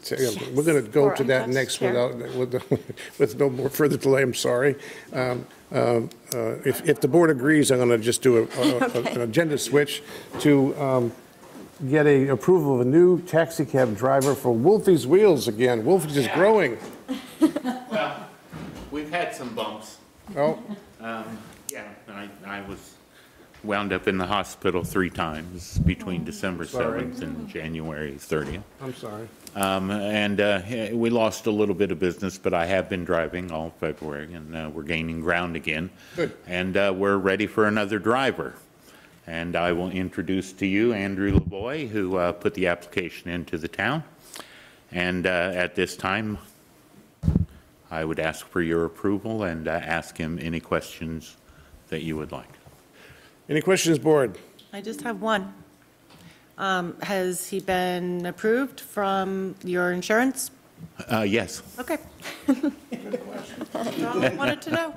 We're going to go Or to that next Chair. without, with, <laughs> with no more further delay, I'm sorry. Um, um, uh, If, if the board agrees, I'm going to just do a- a- <laughs> an agenda switch to um, get a approval of a new taxi cab driver for Wolfie's Wheels again. Wolfie's is growing. <laughs> Well, we've had some bumps. Oh, Um, Yeah, I, I was wound up in the hospital three times between December Sorry. 7th and January 30th. I'm sorry. Um, And uh, we lost a little bit of business, but I have been driving all February, and uh, we're gaining ground again. Good. And uh, we're ready for another driver. And I will introduce to you Andrew LeBoy, who uh, put the application into the town. And uh, at this time, I would ask for your approval and uh, ask him any questions that you would like. Any questions, board? I just have one. Um, Has he been approved from your insurance? Uh, Yes. Okay. <laughs> That's all I wanted to know.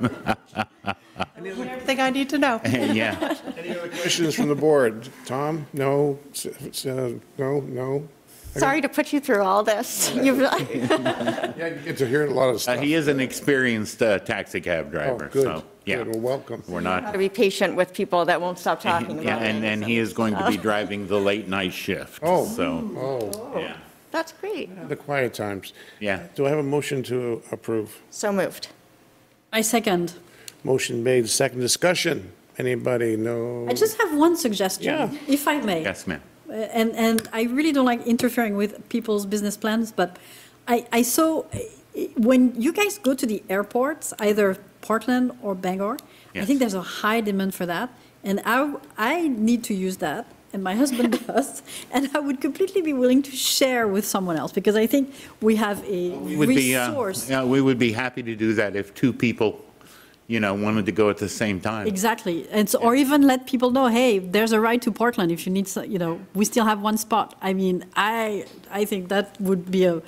Everything <laughs> I need to know. <laughs> Yeah. Any other questions from the board? Tom? No? S- s- uh, No? No? Sorry to put you through all this. You've- Yeah, you get to hear a lot of Uh, stuff. He is an experienced uh, taxi cab Oh, driver, good. so, yeah, Good, well, welcome. we're Got not, to be patient with people that won't stop talking yeah, about and, it. and he is going to be driving the late night shift, Oh. so, Oh, yeah, That's great. the quiet times. yeah. Do I have a motion to approve? So moved. I second. Motion made, second discussion. Anybody? No? I just have one suggestion, Yeah. if I may. Yes, ma'am. Uh, And, and I really don't like interfering with people's business plans, but I, I saw, uh, when you guys go to the airports, either Portland or Bangor, I Yes. think there's a high demand for that, and I, I need to use that, and my husband <laughs> does, and I would completely be willing to share with someone else, because I think we have a Would be, uh, resource. Yeah, we would be happy to do that if two people, you know, wanted to go at the same time. Exactly, and so, or even let people know, hey, there's a ride to Portland if you need, so- you know, we still have one spot. I mean, I, I think that would be a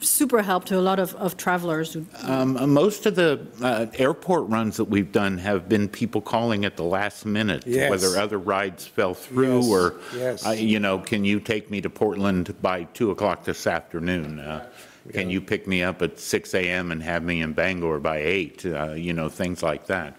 super help to a lot of, of travelers. Um, uh, Most of the uh, airport runs that we've done have been people calling at the last minute, Yes. whether other rides fell through, Yes, or, yes. uh, you know, can you take me to Portland by 2 o'clock this afternoon? Uh, Can you pick me up at 6 AM and have me in Bangor by 8? Uh, You know, things like that.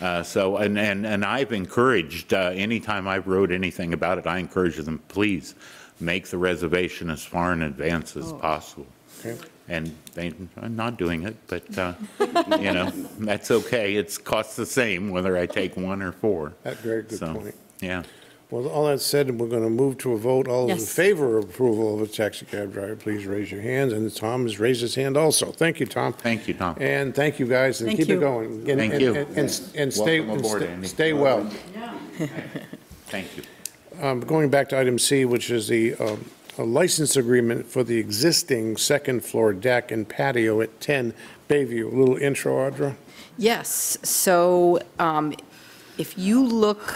Uh, So, and, and, and I've encouraged, uh, anytime I've wrote anything about it, I encourage them, please, make the reservation as far in advance as possible. Okay. And they are not doing it, but, uh, you know, <laughs> that's okay. It's costs the same whether I take one or four. That's a very good So, point. Yeah. Well, all that said, we're going to move to a vote. All those in Yes. favor of approval of a taxi cab driver, please raise your hands. And Tom has raised his hand also. Thank you, Tom. Thank you, Tom. And thank you, guys, and Thank keep it you. going. And- Thank and- you. And, and- and stay, Welcome and aboard, stay- Andy. stay well. Thank you. Um, Going back to item C, which is the um, a license agreement for the existing second-floor deck and patio at 10 Bayview. A little intro, Audra? Yes, so um, if you look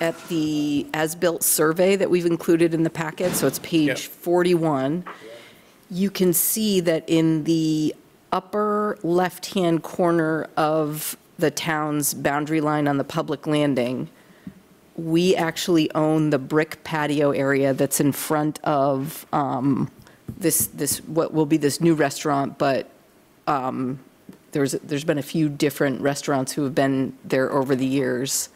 at the as-built survey that we've included in the packet, so it's Yep. page 41, you can see that in the upper left-hand corner of the town's boundary line on the public landing, we actually own the brick patio area that's in front of um, this, this, what will be this new restaurant, but um, there's, there's been a few different restaurants who have been there over the years.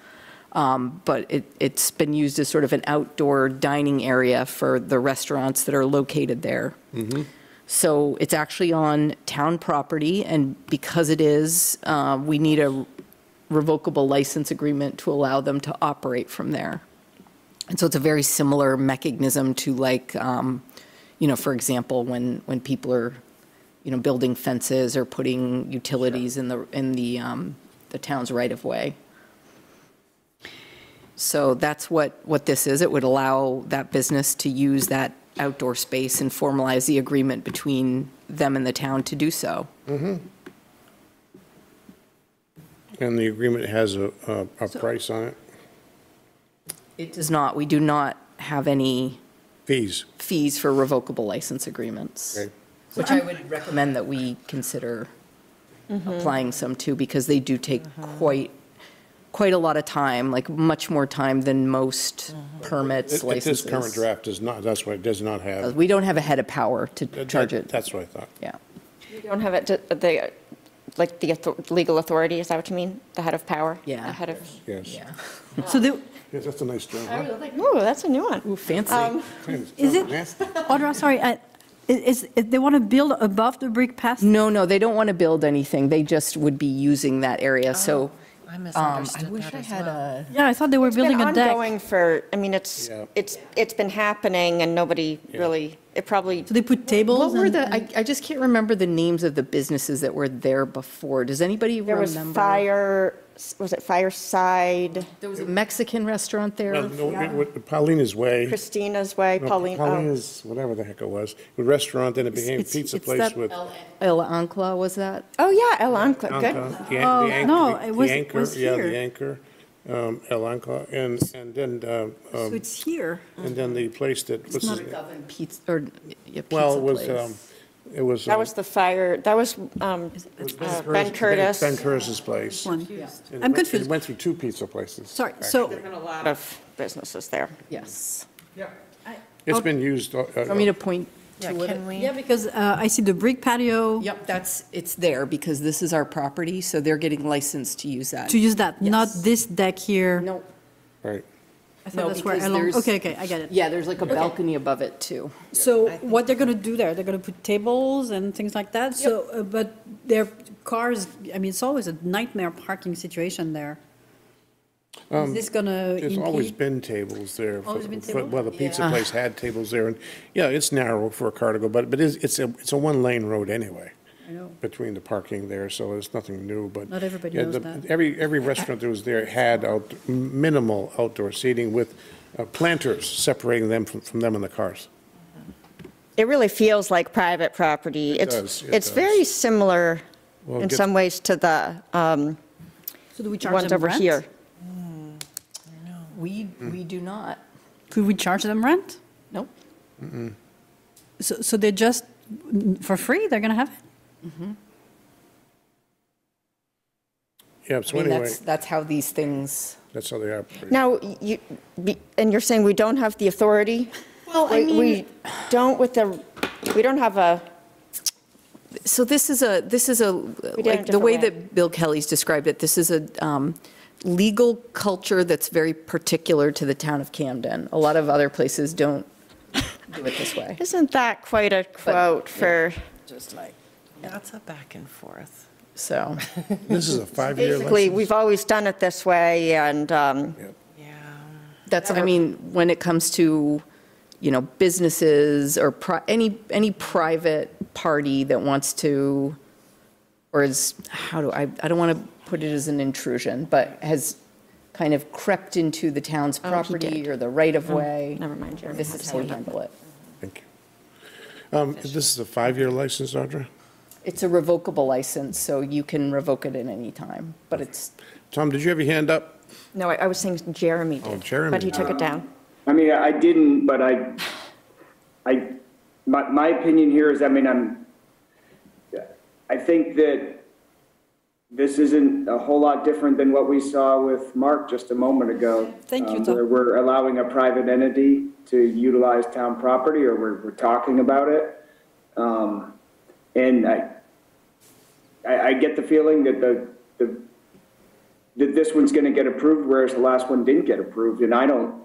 Um, But it, it's been used as sort of an outdoor dining area for the restaurants that are located there. So it's actually on town property, and because it is, uh, we need a revocable license agreement to allow them to operate from there. And so it's a very similar mechanism to like, um, you know, for example, when, when people are, you know, building fences or putting utilities in the, in the, um, the town's right-of-way. So that's what, what this is. It would allow that business to use that outdoor space and formalize the agreement between them and the town to do so. Mm-hmm. And the agreement has a, a a price on it? It does not, we do not have any Fees? fees for revocable license agreements. Okay. Which I would recommend that we consider mm-hmm. applying some to, because they do take uh-huh. quite, quite a lot of time, like much more time than most mm-hmm. permits, At- At licenses. this current draft does not, that's why it does not have. Uh, we don't have a head of power to That- charge it, That's what I thought. yeah. You don't have it, to- the, like, the author- legal authority, is that what you mean? The head of power? Yeah. The head of, Yes. Yeah. Ah. So the, Yes, that's a nice term. I was like, ooh, that's a new one. Ooh, fancy. Um, is it, Audra, sorry, uh, I- is, is, they want to build above the brick path? No, no, they don't want to build anything, they just would be using that area, so ah. I Um, I misunderstood wish that I as had well. a, Yeah, I thought they were It's been building a deck. ongoing for, I mean, it's, Yeah. it's, it's been happening and nobody really, it probably, So they put tables what were and- the, I, I just can't remember the names of the businesses that were there before. Does anybody there was remember? fire, was it Fireside, There was a Mexican restaurant there. Well, no, it- it- Paulina's Way. Christina's Way, no, Pauline, oh, Paulina's, whatever the heck it was, a restaurant, then it became It's- pizza it's place that- with. El Ancla, was that? oh, yeah, El Ancla, Anca, good. the an- Oh, anchor- no, the- it was- The it anchor, was yeah, here. the anchor, um, El Anca, and, and then, uh, So um, it's here. and then the place that, what's his name? Pizza, or, yeah, Well, pizza it was, place. um, it was. That um, was the fire, that was um, uh, Ben Curtis. Ben Curtis's place. One. And it I'm went- confused. It went through two pizza places. Sorry, so, actually. A lot of businesses there. Yes. It's been used. uh, Want me to point Yeah, to can we? yeah, because uh, I see the brick patio Yep, that's, it's there because this is our property, so they're getting licensed to use that. to use that, not Yes. this deck here. No, Right. I thought that's where because Elon- there's. Okay, okay, I get it. Yeah, there's like a balcony above it too. So what they're going to do there, they're going to put tables and things like that? So, uh, but their cars, I mean, it's always a nightmare parking situation there. Is this going to There's always impede? been tables there. for- Always been for- tables? Well, the pizza Yeah. place had tables there, and, yeah, it's narrow for a car to go, but, but it's, it's a, it's a one-lane road anyway. I know. Between the parking there, so it's nothing new, but. Not everybody yeah, knows the- that. Every, every restaurant that was there had out, minimal outdoor seating with uh, planters separating them from, from them and the cars. It really feels like private property. It It's does, it It's does. very similar Well, in get- some ways to the um, So do we charge ones them over rent? here. We, we do not. Could we charge them rent? Nope. So, so they're just, for free, they're going to have it? Yeah, I so mean, anyway, that's, that's how these things. that's how they operate. Now, you, be- and you're saying we don't have the authority? Well, I We- mean- We don't with the, we don't have a, So this is a, this is a, did it a like, the way different way. that Bill Kelly's described it, this is a um, legal culture that's very particular to the town of Camden. A lot of other places don't do it this way. <laughs> isn't that quite a quote for, Just like, That's a back and forth. so, <laughs> This is a five-year basically, license? we've always done it this way, and um, Yeah. that's, I mean, when it comes to, you know, businesses or pri- any, any private party that wants to, or is, how do, I, I don't want to put it as an intrusion, but has kind of crept into the town's Oh, he property did. Oh, or the right-of-way. never mind, Jeremy. This is how we handle it. Thank you. Um, This is a five-year license, Audra? It's a revocable license, so you can revoke it at any time, but it's, Tom, did you have your hand up? no, I I was saying Jeremy Oh, did. Jeremy But he took it down. I mean, I didn't, but I, I, my, my opinion here is, I mean, I'm, I think that this isn't a whole lot different than what we saw with Mark just a moment ago. Thank you, um, Tom. Where we're allowing a private entity to utilize town property, or we're, we're talking about it. Um, and I, I, I get the feeling that the, the, that this one's gonna get approved, whereas the last one didn't get approved, and I don't,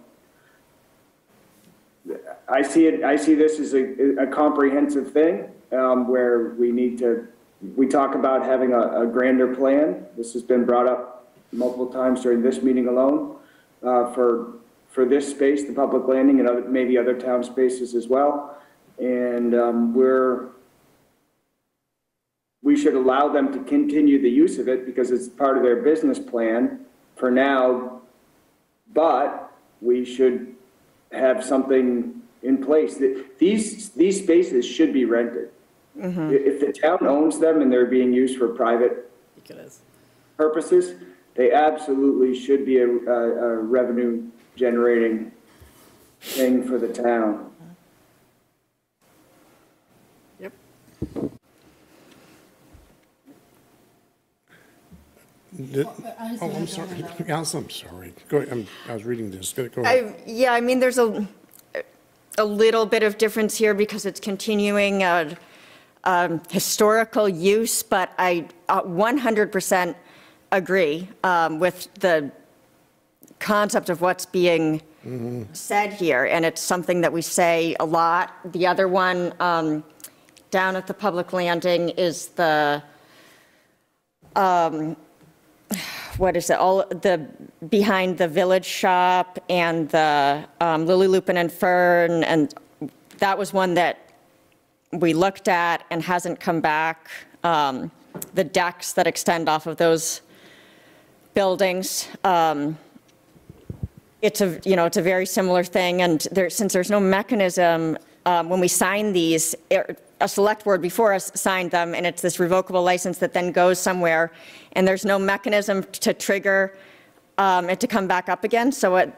I see it, I see this as a, a comprehensive thing, um, where we need to, we talk about having a, a grander plan. This has been brought up multiple times during this meeting alone, uh, for, for this space, the public landing, and other, maybe other town spaces as well. And, um, we're, we should allow them to continue the use of it because it's part of their business plan for now. But we should have something in place that these, these spaces should be rented. Mm-hmm. If the town owns them and they're being used for private purposes, they absolutely should be a, a, a revenue generating thing for the town. Mm-hmm. Did- Oh, oh I'm sorry. Allison, I'm sorry. Go, ahead. I'm- I was reading this. Go go ahead. I, yeah, I mean, there's a, a little bit of difference here because it's continuing a, um, historical use, but I uh, 100% agree um, with the concept of what's being said here, and it's something that we say a lot. The other one, um, down at the public landing, is the, um, what is it, all, the, behind the Village Shop and the um, Lily Lupin and Fern, and that was one that we looked at and hasn't come back. Um, The decks that extend off of those buildings, um, it's a, you know, it's a very similar thing, and there, since there's no mechanism, um, when we sign these, it- a select board before us signed them, and it's this revocable license that then goes somewhere, and there's no mechanism to trigger um, it to come back up again, so it,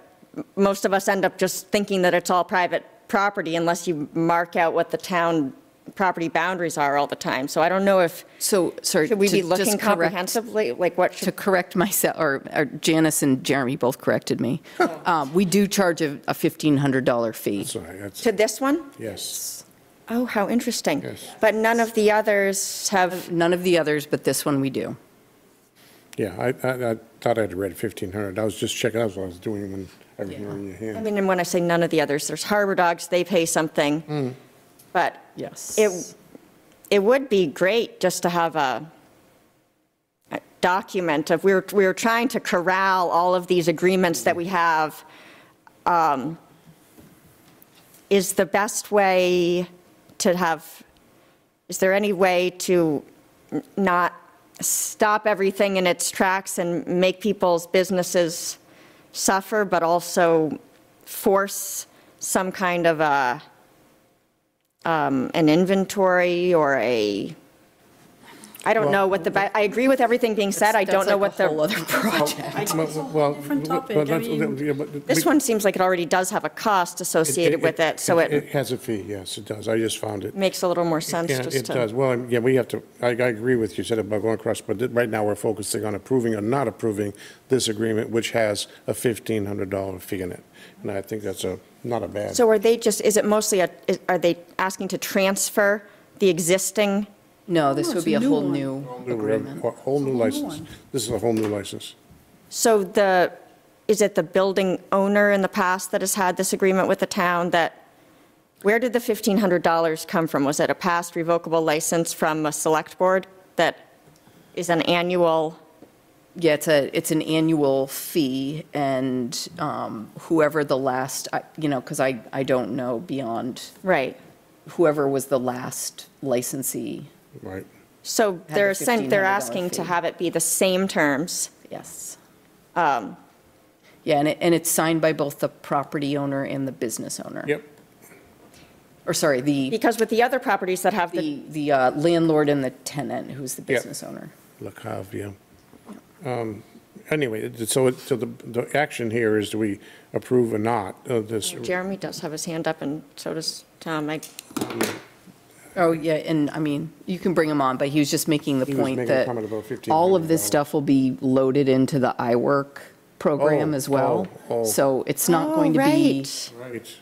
most of us end up just thinking that it's all private property unless you mark out what the town property boundaries are all the time. So I don't know if, So, sorry. should we to be just looking correct- comprehensively, like what To should, correct myself, or or Janice and Jeremy both corrected me. Um, We do charge a a $1,500 fee. Sorry, that's, to this one? yes. Oh, how interesting. Yes. But none of the others have, None of the others, but this one we do. Yeah, I, I I thought I'd read 1,500. I was just checking, that's what I was doing when I was hearing your I hand. mean, and when I say none of the others, there's Harbor Dogs, they pay something. But Yes. it, it would be great just to have a a document of, we were, we were trying to corral all of these agreements that we have. Um, Is the best way to have, is there any way to not stop everything in its tracks and make people's businesses suffer, but also force some kind of a, um, an inventory or a, I don't know what the, be- I agree with everything being said, I don't know what That's like whole the, other project. Well, different well, topic, I that's- mean- yeah, but this one seems like it already does have a cost associated with it, so It it has a fee, yes, it does. I just found it. makes a little more sense Yeah, just it to. does. Well, yeah, we have to, I, I agree with you, said about going across, but th- right now we're focusing on approving or not approving this agreement, which has a $1,500 fee in it. And I think that's a, not a bad. So are they just, is it mostly, a? is- are they asking to transfer the existing? No, this No, would be a a new whole one. new New rev- agreement. a Whole new new license. one. This is a whole new license. So the, is it the building owner in the past that has had this agreement with the town that, where did the $1,500 come from? Was it a past revocable license from a select board that is an annual? Yeah, it's a, it's an annual fee, and um, whoever the last, I- you know, because I, I don't know beyond, Right. whoever was the last licensee, Right. So Had they're, the they're $1,500 asking to fee. have it be the same terms. yes. Um, Yeah, and it, and it's signed by both the property owner and the business owner. Yep. Or sorry, the, Because with the other properties that have the, the the uh, landlord and the tenant, who's the Yeah. business owner. La Cave, yeah. Um, Anyway, so, it- so the, the action here is do we approve or not of this? Jeremy does have his hand up, and so does Tom. I, Oh, yeah, and I mean, you can bring him on, but he was just making the He was point making a that comment about $1,500. all of this stuff will be loaded into the iWorQ program Oh, as well. oh, oh. So it's not Oh, going to be, right. Right.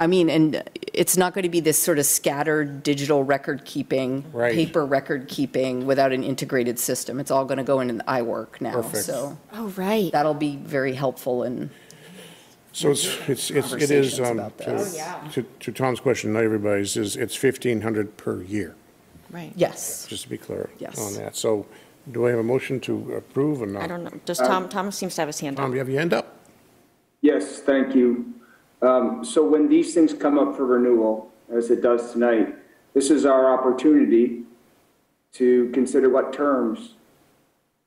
I mean, and it's not going to be this sort of scattered digital record keeping, Right. paper record keeping without an integrated system. It's all going to go into the iWorQ now. Perfect. So oh, right. that'll be very helpful and So it's, it's, it's- it is, Conversations um, about to- this. Oh, yeah. to, to Tom's question, not everybody's, is it's 1,500 per year, Right. yes. just to be clear Yes. on that. So do I have a motion to approve or not? I don't know. Does Tom, Tom seems to have his hand Tom, up. you have your hand up? Yes, thank you. Um, So when these things come up for renewal, as it does tonight, this is our opportunity to consider what terms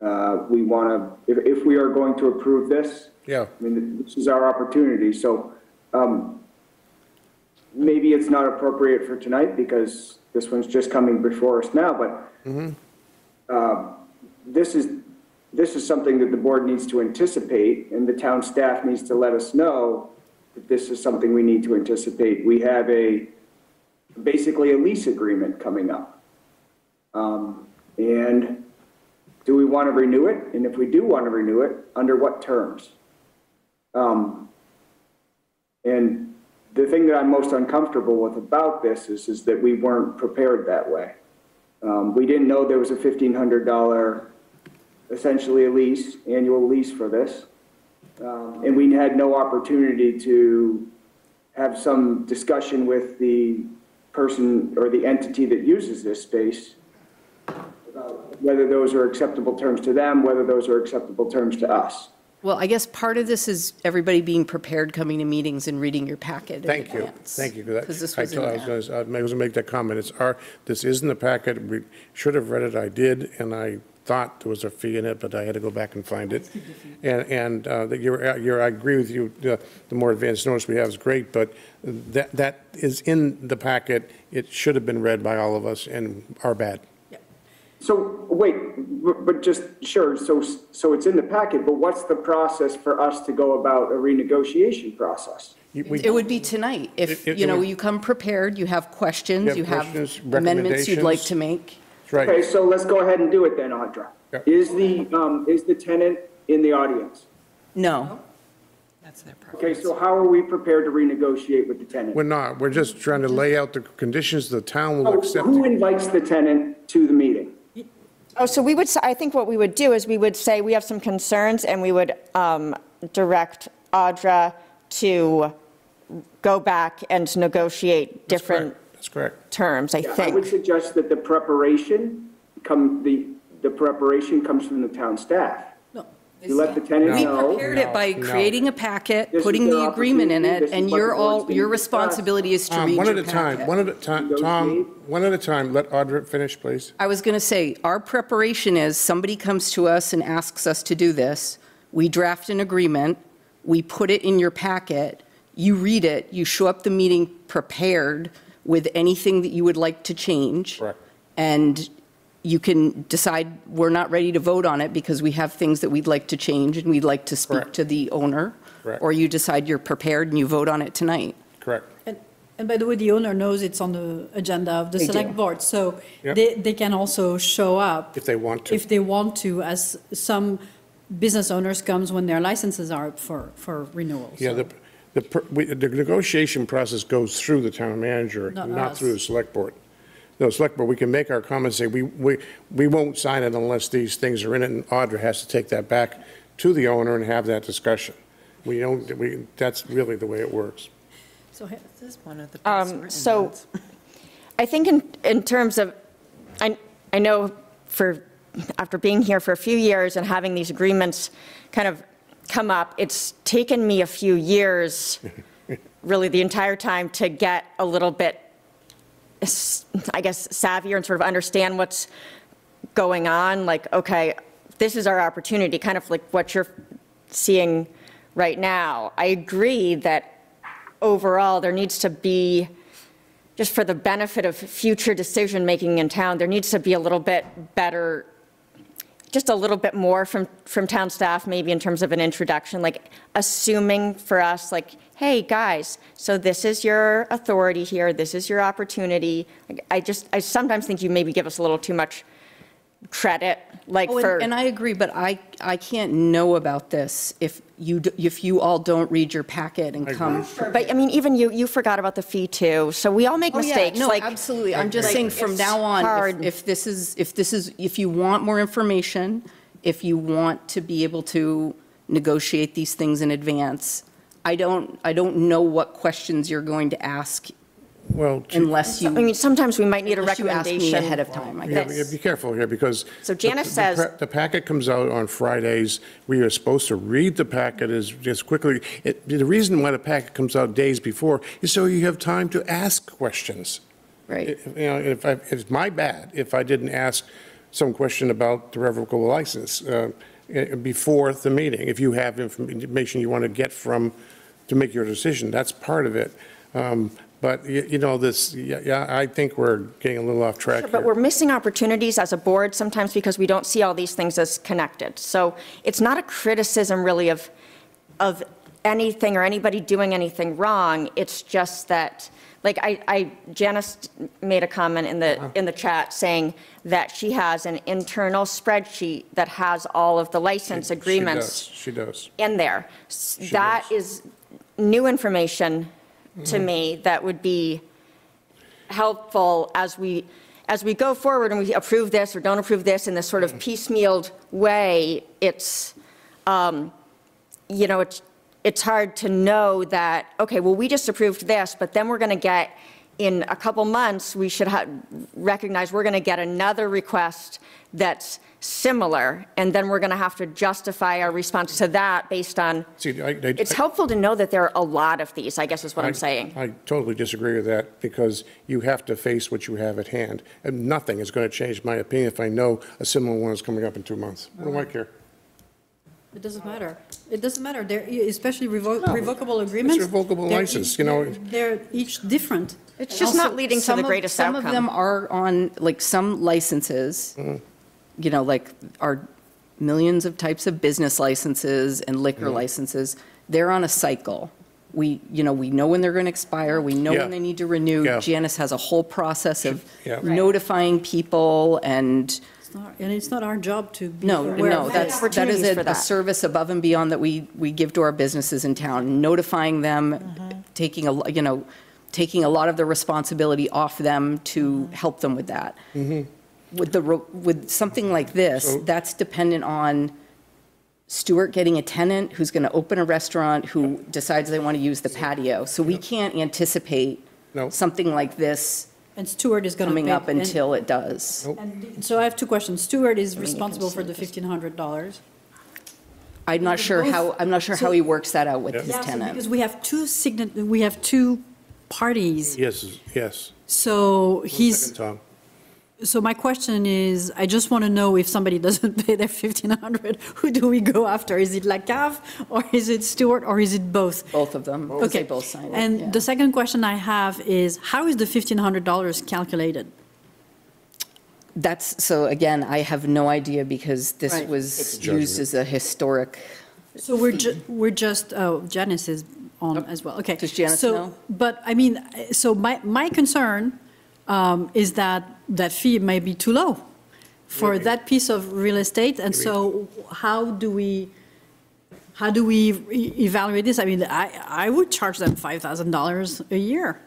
uh, we want to, if, if we are going to approve this, Yeah. I mean, this is our opportunity, so um, maybe it's not appropriate for tonight because this one's just coming before us now, but uh, this is, this is something that the board needs to anticipate, and the town staff needs to let us know that this is something we need to anticipate. We have a, basically a lease agreement coming up. Um, And do we want to renew it? And if we do want to renew it, under what terms? Um, And the thing that I'm most uncomfortable with about this is, is that we weren't prepared that way. Um, We didn't know there was a $1,500, essentially a lease, annual lease for this. Um, And we had no opportunity to have some discussion with the person or the entity that uses this space about whether those are acceptable terms to them, whether those are acceptable terms to us. Well, I guess part of this is everybody being prepared, coming to meetings and reading your packet Thank you, advance. thank you. for that. Because this I was in I was gonna- I was going to make that comment. It's our, this is in the packet. We should have read it. I did, and I thought there was a fee in it, but I had to go back and find it. And, and uh, that you're, you're, I agree with you, the the more advanced notice we have is great, but that, that is in the packet. It should have been read by all of us and our bad. So, wait, but but just, sure, so, so it's in the packet, but what's the process for us to go about a renegotiation process? We- It would be tonight. If, It- it you know, would- you come prepared, you have questions, You you have have questions, amendments you'd like to make. That's right. Okay, so let's go ahead and do it then, Audra. Yeah. Is the, um, is the tenant in the audience? No. That's their Okay, so how are we prepared to renegotiate with the tenant? We're not. We're just trying to lay out the conditions the town will Oh, accept. Who invites the tenant to the meeting? Oh, so we would, s- I think what we would do is we would say we have some concerns and we would um, direct Audra to go back and negotiate different correct. That's correct. terms, I Yeah, I would think. suggest that the preparation come, the, the preparation comes from the town staff. No. You let the tenant We know. prepared it by No, no. creating a packet, This is putting their the agreement in opportunity. it, This and is what you're the all, board's your gonna responsibility is to Tom, read one at a time, packet. one at a time. Tom, Negotiate. one at a time. Let Audra finish, please. I was going to say, our preparation is, somebody comes to us and asks us to do this, we draft an agreement, we put it in your packet, you read it, you show up the meeting prepared with anything that you would like to change. Correct. And you can decide, we're not ready to vote on it because we have things that we'd like to change and we'd like to speak Correct. to the owner. Correct. Or you decide you're prepared and you vote on it tonight. Correct. And and by the way, the owner knows it's on the agenda of the They select do. board, so Yep. they, they can also show up. If they want to. If they want to, as some business owners comes when their licenses are up for, for renewal. Yeah, so- the, the, pr- we- the negotiation process goes through the town manager, Not not us. through the select board. No, select board, we can make our comments, say, we, we, we won't sign it unless these things are in it, and Audra has to take that back to the owner and have that discussion. We don't, we, that's really the way it works. So This is one of the Um, best written So ones. I think in, in terms of, I, I know for, after being here for a few years and having these agreements kind of come up, it's taken me a few years, <laughs> really the entire time, to get a little bit, I guess, savvier and sort of understand what's going on. Like, okay, this is our opportunity, kind of like what you're seeing right now. I agree that overall, there needs to be, just for the benefit of future decision-making in town, there needs to be a little bit better, just a little bit more from, from town staff, maybe in terms of an introduction, like assuming for us, like, hey, guys, so this is your authority here, this is your opportunity. I just, I sometimes think you maybe give us a little too much credit, like Oh, for. and- And I agree, but I, I can't know about this if you, d- if you all don't read your packet and come. But, I mean, even you, you forgot about the fee too, so we all make Oh, yeah, mistakes. no, like- absolutely. I'm just like, saying from now on, hard. if- if this is, if this is, if you want more information, if you want to be able to negotiate these things in advance, I don't, I don't know what questions you're going to ask Well, to- unless you, I mean, sometimes we might need a unless you ask me recommendation. ahead of time, I Yeah, guess. yeah, be careful here, because. So the- Janice the says- pa- The packet comes out on Fridays. We are supposed to read the packet as, as quickly. It- The reason why the packet comes out days before is so you have time to ask questions. Right. If- You know, if I, it's my bad if I didn't ask some question about the revocable license uh, eh, before the meeting. If you have information you want to get from, to make your decision, that's part of it. Um, But, y- you know, this, yeah, yeah, I think we're getting a little off track here. But we're missing opportunities as a board sometimes because we don't see all these things as connected. So it's not a criticism really of, of anything or anybody doing anything wrong. It's just that, like, I, I, Janice made a comment in the, uh-huh. in the chat saying that she has an internal spreadsheet that has all of the license She agreements does, She does. in there. S- That is new information. To me that would be helpful as we, as we go forward and we approve this or don't approve this in this sort Mm-hmm. of piecemealed way. It's, um, you know, it's, it's hard to know that, okay, well, we just approved this, but then we're going to get in a couple months, we should ha- recognize we're going to get another request that's similar, and then we're going to have to justify our response to that based on, See, I- I- it's helpful to know that there are a lot of these, I guess is what I- I'm saying. I totally disagree with that, because you have to face what you have at hand. And nothing is going to change my opinion if I know a similar one is coming up in two months. What do I care? It doesn't matter. It doesn't matter. They're, especially revo- revocable agreements. revocable they're license, each- you know. They're they're each different. It's just not leading to some the of- greatest Some of them are on, like, some licenses, Mm-hmm. You know, like, our millions of types of business licenses and liquor Mm-hmm. licenses. They're on a cycle. We, you know, we know when they're going to expire, we know Yeah. when they need to renew. Yeah. Janice has a whole process of Yeah. Right. notifying people and, It's not- And it's not our job to be no, aware no, of that's, that. that is Opportunities for a- a that. service above and beyond that we, we give to our businesses in town, notifying them, mm-hmm. taking a, lo- you know, taking a lot of the responsibility off them to mm-hmm. help them with that. Mm-hmm. With the, ro- with something like this, So- that's dependent on Stuart getting a tenant who's going to open a restaurant, who decides they want to use the patio. So we can't anticipate No. something like this And Stewart is going to pay. coming up and- until it does. and So I have two questions. Stewart is responsible for the $1,500. I'm not sure how, I'm not sure how he works that out with Yeah. his Yeah, so tenant. Because we have two sign, we have two parties. Yes, yes. So he's, Second, Tom. So my question is, I just want to know if somebody doesn't pay their 1,500, who do we go after? Is it La Cave, or is it Stewart, or is it both? Both of them, because Okay. they both sign it. yeah. And the second question I have is, how is the $1,500 calculated? That's, so again, I have no idea because this Right. was It's used judgment. as a historic, So we're ju, we're just, oh, Janice is on as well, okay. Does Janice So- know? But, I mean, so my, my concern um, is that that fee may be too low for Maybe. that piece of real estate, and so how do we, how do we e- evaluate this? I mean, I, I would charge them $5,000 a year.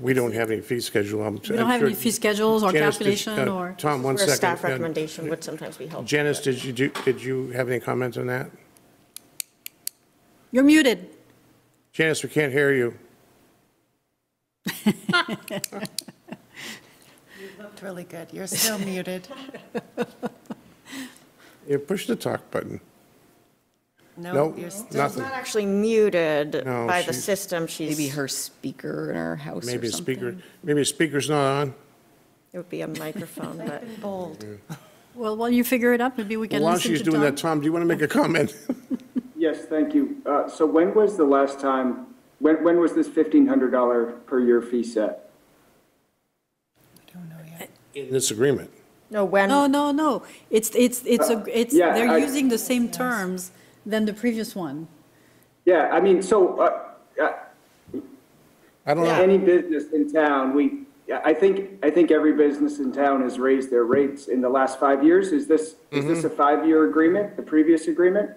We don't have any fee schedule. I'm- We don't I'm have sure- any fee schedules or Janice, did- calculation uh, or? Tom, one Where a staff Uh, recommendation would sometimes be helpful. Janice, did you, do? did you have any comments on that? You're muted. Janice, we can't hear you. <laughs> You looked really good. You're still <laughs> muted. You push the talk button. No, Nope, you're still. nothing. Not actually muted No, by the she's- system, she's. maybe her speaker in her house or Maybe a speaker, something. maybe a speaker's not on. It would be a microphone, but. Bold. Well, while you figure it out, maybe we can While listen to she's doing that, Tom. Tom, do you want to make a comment? <laughs> Yes, thank you. Uh, So when was the last time, when, when was this $1,500 per year fee set? Don't know yet. In this agreement. No, when, No, no, no. It's, it's, it's, a. it's, yeah, they're I- using the same terms than the previous one. Yeah, I mean, so uh, uh, I don't know. any business in town, we, I think, I think every business in town has raised their rates in the last five years. Is this, is this a five-year agreement, the previous agreement?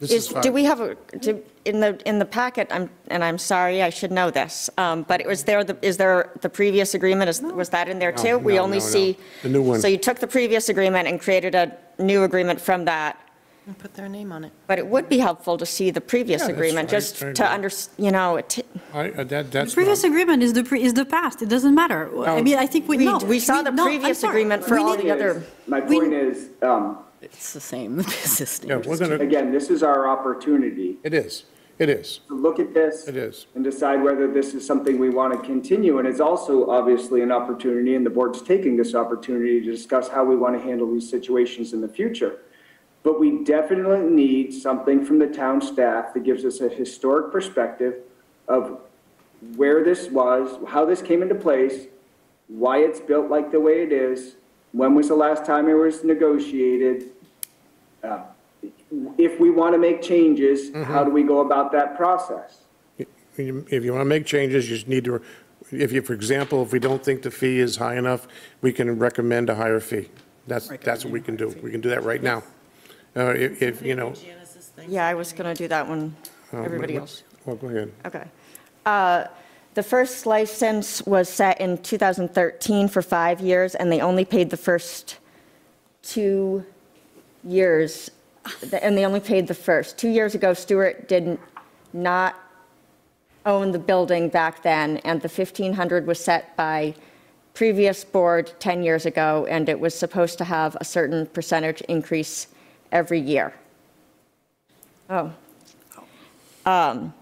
This is, fine. do we have a, do- in the, in the packet, I'm, and I'm sorry, I should know this, um, but it was there, the- is there, the previous agreement, is, was that in there too? We no, only no, no. see. The new one. So you took the previous agreement and created a new agreement from that, And put their name on it. but it would be helpful to see the previous Yeah, that's agreement, fine. just I to agree. under, you know, it- I, uh, that, The that's previous not, agreement is the, pre is the past. It doesn't matter. I mean, I think we, we, no. we saw the no, I'm previous sorry. agreement for We all need- the other. My We- point is, um, It's the same, the <laughs> business yeah, name. we're going to, again, this is our opportunity it is, it is, to look at this. it is. and decide whether this is something we want to continue. And it's also obviously an opportunity, and the board's taking this opportunity to discuss how we want to handle these situations in the future. But we definitely need something from the town staff that gives us a historic perspective of where this was, how this came into place, why it's built like the way it is, when was the last time it was negotiated, uh, if we want to make changes, how do we go about that process? If you want to make changes, you just need to, if you, for example, if we don't think the fee is high enough, we can recommend a higher fee. That's, that's what we can do. We can do that right now. Uh, if, if, you know. Yeah, I was going to do that one, uh, everybody but- else. Well, go ahead. Okay. Uh, The first license was set in 2013 for five years, and they only paid the first two years, and they only paid the first. Two years ago, Stewart did not own the building back then, and the 1,500 was set by previous board 10 years ago, and it was supposed to have a certain percentage increase every year. Oh. Um,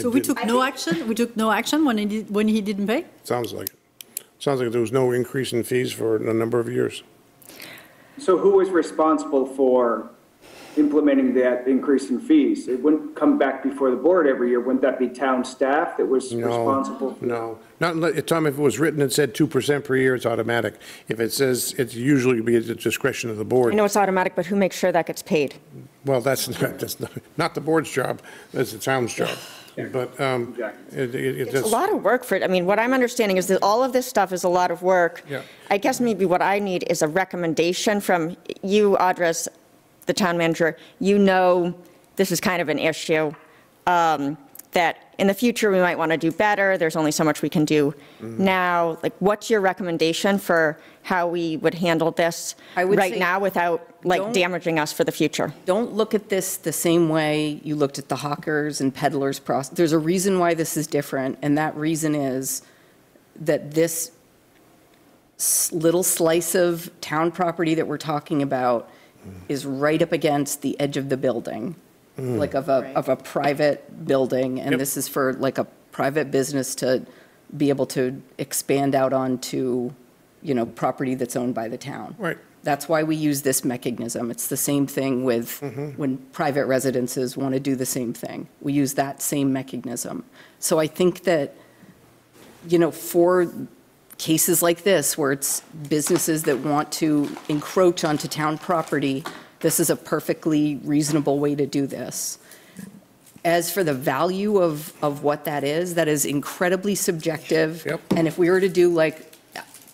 So we took no action, we took no action when he, did- when he didn't pay? Sounds like it. Sounds like there was no increase in fees for a number of years. So who was responsible for implementing that increase in fees? It wouldn't come back before the board every year. Wouldn't that be town staff that was No, responsible? no. Not, unless- uh, Tom, if it was written and said 2% per year, it's automatic. If it says, it's usually be at the discretion of the I board. know it's automatic, but who makes sure that gets paid? Well, that's, <laughs> not- that's not- not the board's job, that's the town's job. But um, it, it- it It's a just, lot of work for it. I mean, what I'm understanding is that all of this stuff is a lot of work. Yeah. I guess maybe what I need is a recommendation from you, Audra, the town manager. You know this is kind of an issue, um, that in the future, we might want to do better. There's only so much we can do Mm-hmm. now. Like, what's your recommendation for how we would handle this I would right say now without, like, don't- damaging us for the future? Don't look at this the same way you looked at the hawkers and peddlers process. There's a reason why this is different, and that reason is that this s- little slice of town property that we're talking about is right up against the edge of the building, Mm. like of a, of a private building, and Yep. this is for like a private business to be able to expand out onto, you know, property that's owned by the town. right. That's why we use this mechanism. It's the same thing with mm-hmm. when private residences want to do the same thing. We use that same mechanism. So I think that, you know, for cases like this, where it's businesses that want to encroach onto town property, this is a perfectly reasonable way to do this. As for the value of, of what that is, that is incredibly subjective. Yep. And if we were to do like,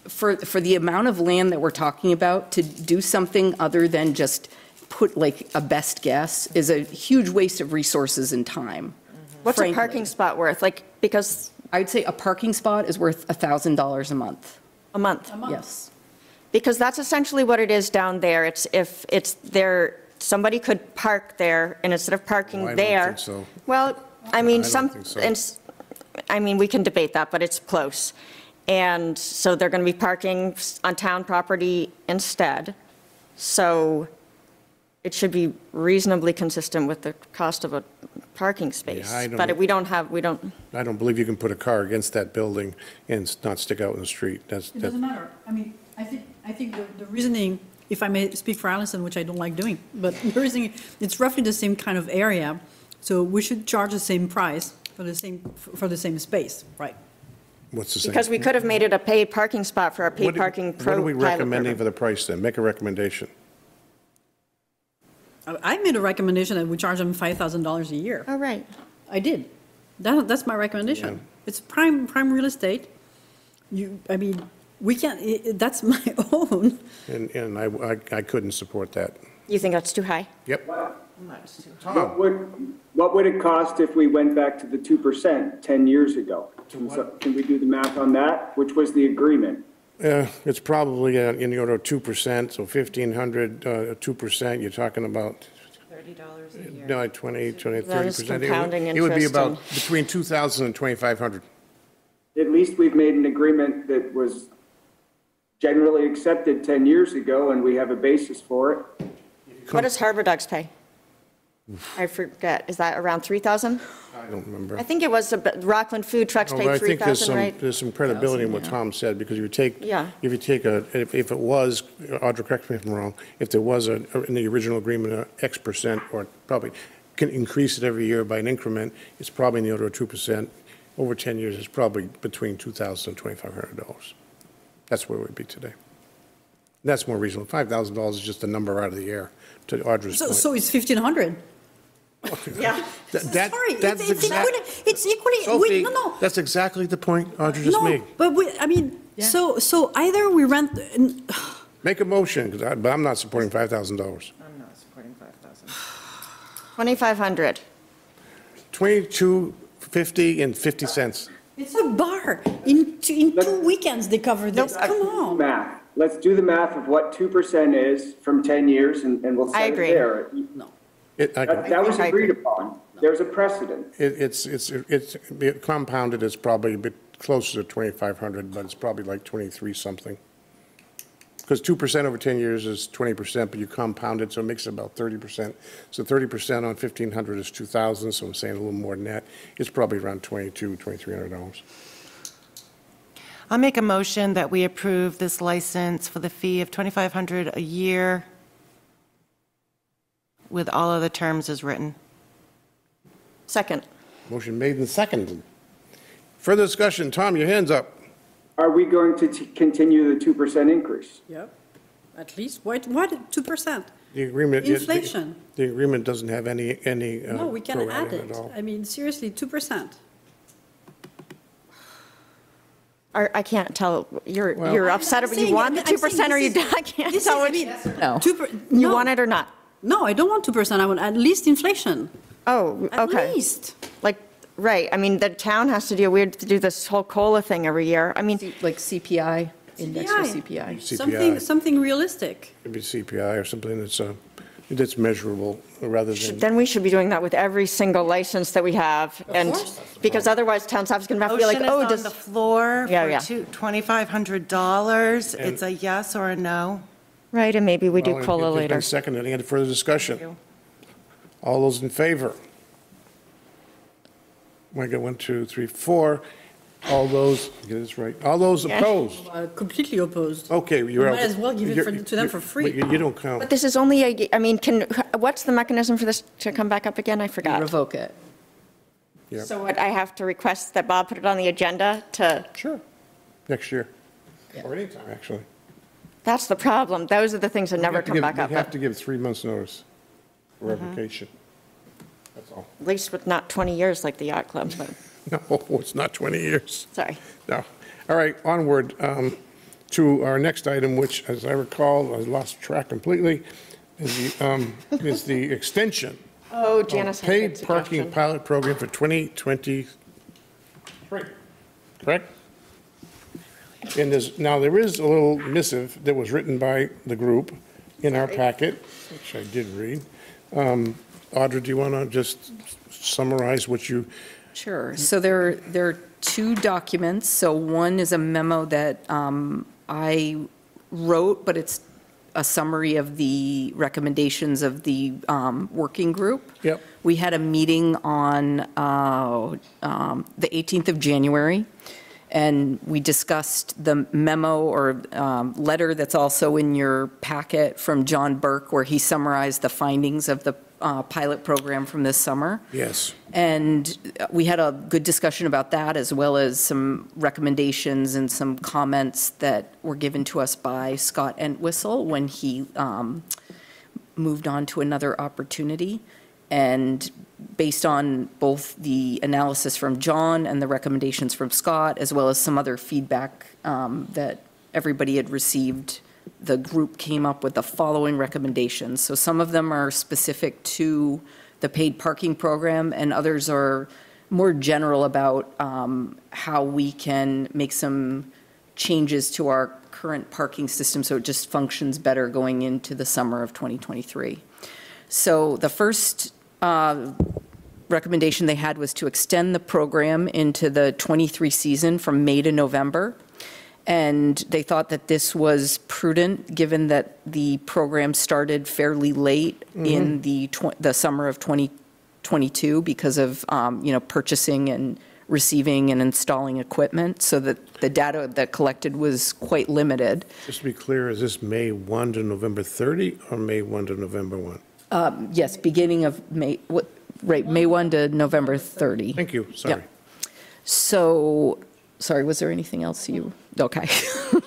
for, for the amount of land that we're talking about, to do something other than just put like a best guess is a huge waste of resources and time. Mm-hmm. What's a parking spot worth? Like, because I'd say a parking spot is worth $1,000 a month. a month. a month? Yes. Because that's essentially what it is down there. It's, if it's there, somebody could park there, and instead of parking I don't there. think so. Well, I mean, I don't some, think so. and s- I mean, we can debate that, but it's close. And so they're going to be parking s- on town property instead. So it should be reasonably consistent with the cost of a parking space. I don't But we don't have, we don't, I don't believe you can put a car against that building and s- not stick out in the street. That's, It that- doesn't matter. I mean, I think, I think the, the reasoning, if I may speak for Allison, which I don't like doing, but <laughs> the reasoning, it's roughly the same kind of area, so we should charge the same price for the same, for the same space, right? what's the same? because we could have made it a paid parking spot for our What paid do- parking What pro are we pilot recommending program. for the price then? Make a recommendation. I I made a recommendation that we charge them $5,000 a year. Oh, right. I did. That, that's my recommendation. It's prime, prime real estate. You, I mean, we can't, i- i- that's <laughs> my own. And, and I, I- I couldn't support that. You think that's too high? Yep. What would, what would it cost if we went back to the 2% 10 years ago? Can so- can we do the math on that? Which was the agreement? Uh, It's probably uh, in the order of 2%, so 1,500, uh, 2%, you're talking about, $30 a year. no, 20, 20, 30%. That is It would- compounding It would be interest about between 2,000 and 2,500. At least we've made an agreement that was generally accepted 10 years ago, and we have a basis for it. What does Harbor Dogs pay? I forget, is that around 3,000? I don't remember. I think it was, a Rockland Food Trucks No, but paid I think there's 3,000, some, right? there's some credibility in what Tom said, because if you take, Yeah. if you take a, if, if it was, Audra, correct me if I'm wrong, if there was a, in the original agreement, a X percent, or probably can increase it every year by an increment, it's probably in the order of 2%. Over 10 years, it's probably between 2,000 and 2,500 dollars. That's where we'd be today. That's more reasonable. $5,000 is just a number out of the air, to Audra's So, point. so it's 1,500. Yeah. <laughs> Th- that- Sorry, it's that's it's exact- equally, it's equally, Sophie, wait, no, no. That's exactly the point Audra just No, made. but we, I mean, so, so either we rent, <sighs> Make a motion, 'cause I- but I'm not supporting $5,000. I'm not supporting 5,000. 2,500. 22.50 and 50 cents. It's a bar. In, two- in two weekends, they cover this. Come on. Math. Let's do the math of what 2% is from 10 years, and, and we'll I set it agree. there. No. It- I That, that was I agree. agreed upon. There's a precedent. It- It's, it's, it's it compounded, it's probably a bit closer to 2,500, but it's probably like 23 something. Because 2% over 10 years is 20%, but you compound it, so it makes it about 30%. So 30% on 1,500 is 2,000, so I'm saying a little more than that. It's probably around 22, 2,300 dollars. I'll make a motion that we approve this license for the fee of 2,500 a year with all of the terms as written. Second. Motion made and seconded. Further discussion, Tom, your hand's up. Are we going to t- continue the 2% increase? Yep, at least, what, why 2%? The agreement. Inflation. The agreement doesn't have any, any. uh, No, we can pro add rata it. all. I mean, seriously, 2%. Or I can't tell, you're, Well- you're I'm upset, not about you saying- want the I'm saying 2% or you this is- don't, I can't this tell is- which. I mean, No. Two per- You no. want it or not? No, I don't want 2%, I want at least inflation, Oh, at okay. least. Like, right, I mean, the town has to do, we have to do this whole COLA thing every year. I mean, Like CPI, index for CPI. CPI. Something, CPI. something realistic. Could be CPI or something that's, uh, that's measurable rather than. then we should be doing that with every single license that we have. And, because otherwise town staff's going to have to be like, Motion oh, is on does. the floor Yeah, for yeah. two- $2,500. It's a yes or a no. Right, and maybe we do Well, it- COLA It's later. been seconded. Any further discussion? All those in favor? I got one, two, three, four. All those, get this right, all those opposed? Uh, Completely opposed. Okay, you're out. Might as well give it You're- for- to them for free. but You you don't count. But this is only a, I mean, can, what's the mechanism for this to come back up again? I forgot. Revoke it. Yeah. So what, I have to request that Bob put it on the agenda to, Sure. Next year. Or anytime, actually. that's the problem. Those are the things that You never come give- back up. You have to give three months' notice for Mm-hmm. revocation. All. least with not 20 years like the yacht club, but, <laughs> No, it's not 20 years. sorry. No. All right, onward um, to our next item, which, as I recall, I lost track completely, is the, um, <laughs> is the extension Oh, Janice had a good paid parking suggestion. pilot program for 2023. Correct? And there's, now, there is a little missive that was written by the group in our packet, which I did read. Um, Audra, do you want to just summarize what you, Sure. So there, there are two documents. So one is a memo that um, I wrote, but it's a summary of the recommendations of the um, working group. Yep. We had a meeting on uh, um, the 18th of January, and we discussed the memo or um, letter that's also in your packet from John Burke, where he summarized the findings of the uh, pilot program from this summer. yes? And we had a good discussion about that, as well as some recommendations and some comments that were given to us by Scott Entwistle when he um, moved on to another opportunity. And based on both the analysis from John and the recommendations from Scott, as well as some other feedback um, that everybody had received, the group came up with the following recommendations. So some of them are specific to the paid parking program, and others are more general about um, how we can make some changes to our current parking system so it just functions better going into the summer of 2023. So the first uh, recommendation they had was to extend the program into the 23 season from May to November. And they thought that this was prudent, given that the program started fairly late in the, tw- the summer of 2022 because of, um, you know, purchasing and receiving and installing equipment, so that the data that collected was quite limited. Just to be clear, is this May 1 to November 30 or May 1 to November 1? Yes, beginning of May, what, right, May 1 to November 30. Thank you, sorry. So, sorry, was there anything else you, okay.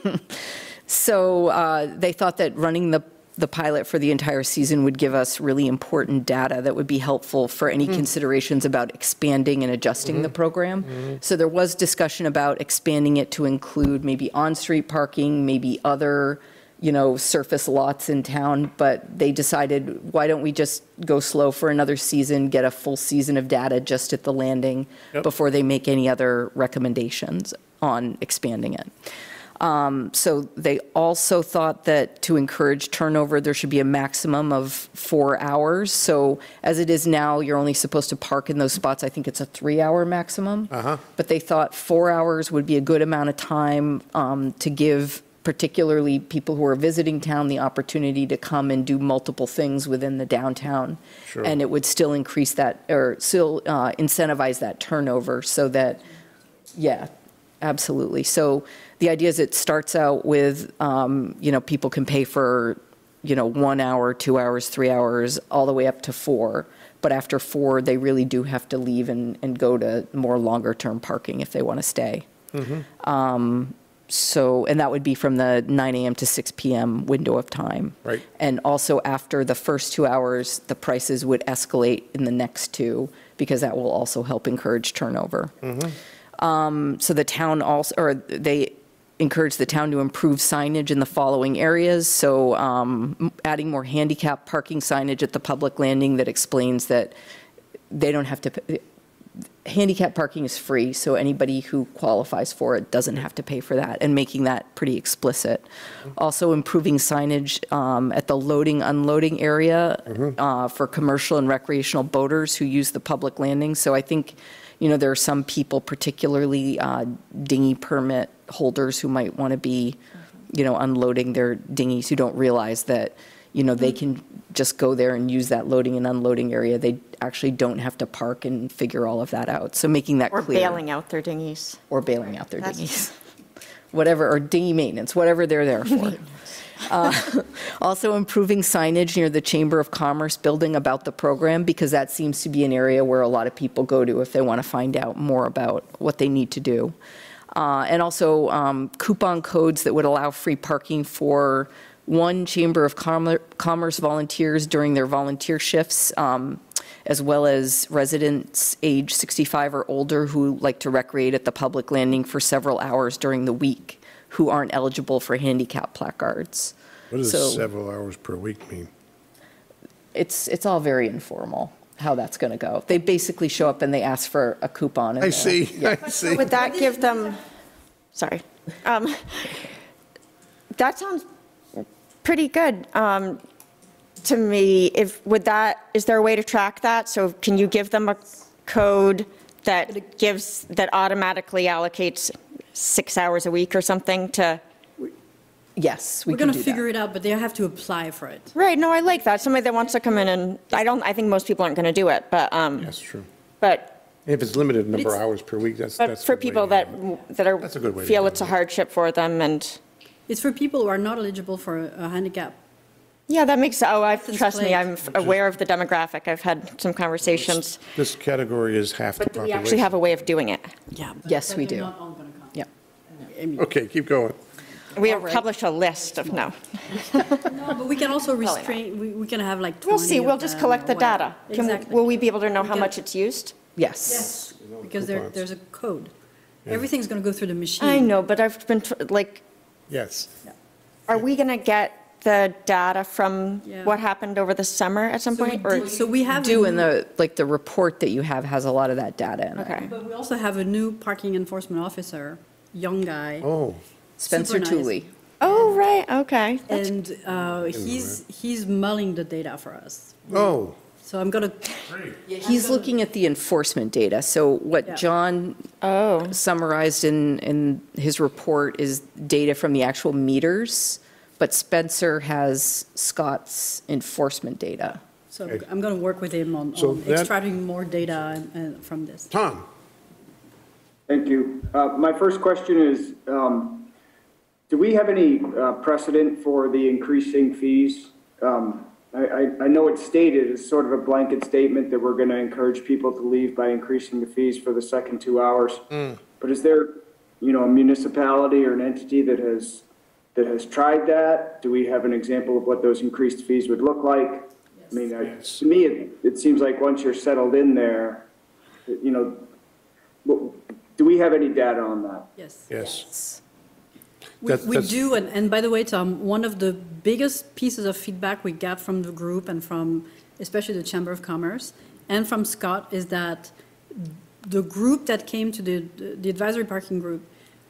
<laughs> So uh, they thought that running the, the pilot for the entire season would give us really important data that would be helpful for any mm. considerations about expanding and adjusting the mm-hmm. program. Mm-hmm. So there was discussion about expanding it to include maybe on-street parking, maybe other, you know, surface lots in town, but they decided, why don't we just go slow for another season, get a full season of data just at the landing Yep. before they make any other recommendations on expanding it. Um, So they also thought that to encourage turnover, there should be a maximum of four hours. So as it is now, you're only supposed to park in those spots, I think it's a three-hour maximum. Uh-huh. But they thought four hours would be a good amount of time um, to give particularly people who are visiting town the opportunity to come and do multiple things within the downtown. Sure. And it would still increase that, or still uh, incentivize that turnover so that, yeah, absolutely. So the idea is it starts out with, um, you know, people can pay for, you know, one hour, two hours, three hours, all the way up to four. But after four, they really do have to leave and, and go to more longer-term parking if they want to stay. Um, So, and that would be from the 9 AM to 6 PM window of time. Right. And also after the first two hours, the prices would escalate in the next two because that will also help encourage turnover. Um, So the town also, or they encourage the town to improve signage in the following areas. So um, adding more handicap parking signage at the public landing that explains that they don't have to, handicap parking is free, so anybody who qualifies for it doesn't have to pay for that, and making that pretty explicit. Also improving signage um, at the loading, unloading area uh, for commercial and recreational boaters who use the public landing. So I think, you know, there are some people, particularly uh, dinghy permit holders, who might want to be, you know, unloading their dinghies, who don't realize that, you know, they can just go there and use that loading and unloading area. They actually don't have to park and figure all of that out. So making that Or clear. bailing out their dinghies. Or bailing out their That's- dinghies. Whatever, or dinghy maintenance, whatever they're there for. Uh, <laughs> Also improving signage near the Chamber of Commerce building about the program, because that seems to be an area where a lot of people go to if they want to find out more about what they need to do. Uh, And also um, coupon codes that would allow free parking for one Chamber of Commer- Commerce volunteers during their volunteer shifts, um, as well as residents age 65 or older who like to recreate at the public landing for several hours during the week, who aren't eligible for handicap placards. What does So- several hours per week mean? It's, it's all very informal, how that's going to go. They basically show up and they ask for a coupon. and I see, Yeah. I see. Would that give them, sorry, Um, that sounds pretty good um, to me. If, would that, is there a way to track that? So can you give them a code that gives, that automatically allocates six hours a week or something to? Yes, we We're going do to that. figure it out, but they have to apply for it. Right, no, I like that. Somebody that wants to come in and, I don't, I think most people aren't going to do it, but, um, That's true. but, If it's limited number of hours per week, that's, but that's. for the way people to that, that are, That's a good way feel do it's a hardship for them and, It's for people who are not eligible for a a handicap. yeah, that makes, oh, I, License trust me. I'm aware of the demographic. I've had some conversations. This category is half the But we population. actually have a way of doing it? Yeah. Yes, but we do. not all going to come. Yeah. I mean, Okay, keep going. We have published a list of, no. No, but we can also restrain, we we can have like 20 We'll see, we'll of just collect the data. Can we- Will we be able to know We how can- much it's used? Yes. Yes, because there, there's a code. Everything's going to go through the machine. I know, but I've been, tr- like, Yes. are we going to get the data from Yeah. what happened over the summer at some So we point? Or do- So we have. a Do, and new- the, like, the report that you have has a lot of that data in it. Okay. But we also have a new parking enforcement officer, young guy. Oh, Spencer super nice. Tooley. Oh, right, okay. That's- And uh, he's, he's mulling the data for us. oh, So I'm going to, He's looking at the enforcement data. So Yeah. what John Oh, summarized in, in his report is data from the actual meters, but Spencer has Scott's enforcement data. so Okay. I'm going to work with him on So on that- extracting more data uh, from this. Tom, Thank you. Uh, My first question is, um, do we have any uh, precedent for the increasing fees? Um, I I- I know it's stated as sort of a blanket statement that we're going to encourage people to leave by increasing the fees for the second two hours. Mm. But is there, you know, a municipality or an entity that has, that has tried that? Do we have an example of what those increased fees would look like? I mean, I- to me, it it seems like once you're settled in there, you know, do we have any data on that? Yes. yes. We, we that's- do, and, and by the way, Tom, one of the biggest pieces of feedback we got from the group and from especially the Chamber of Commerce and from Scott is that the group that came to the, the advisory parking group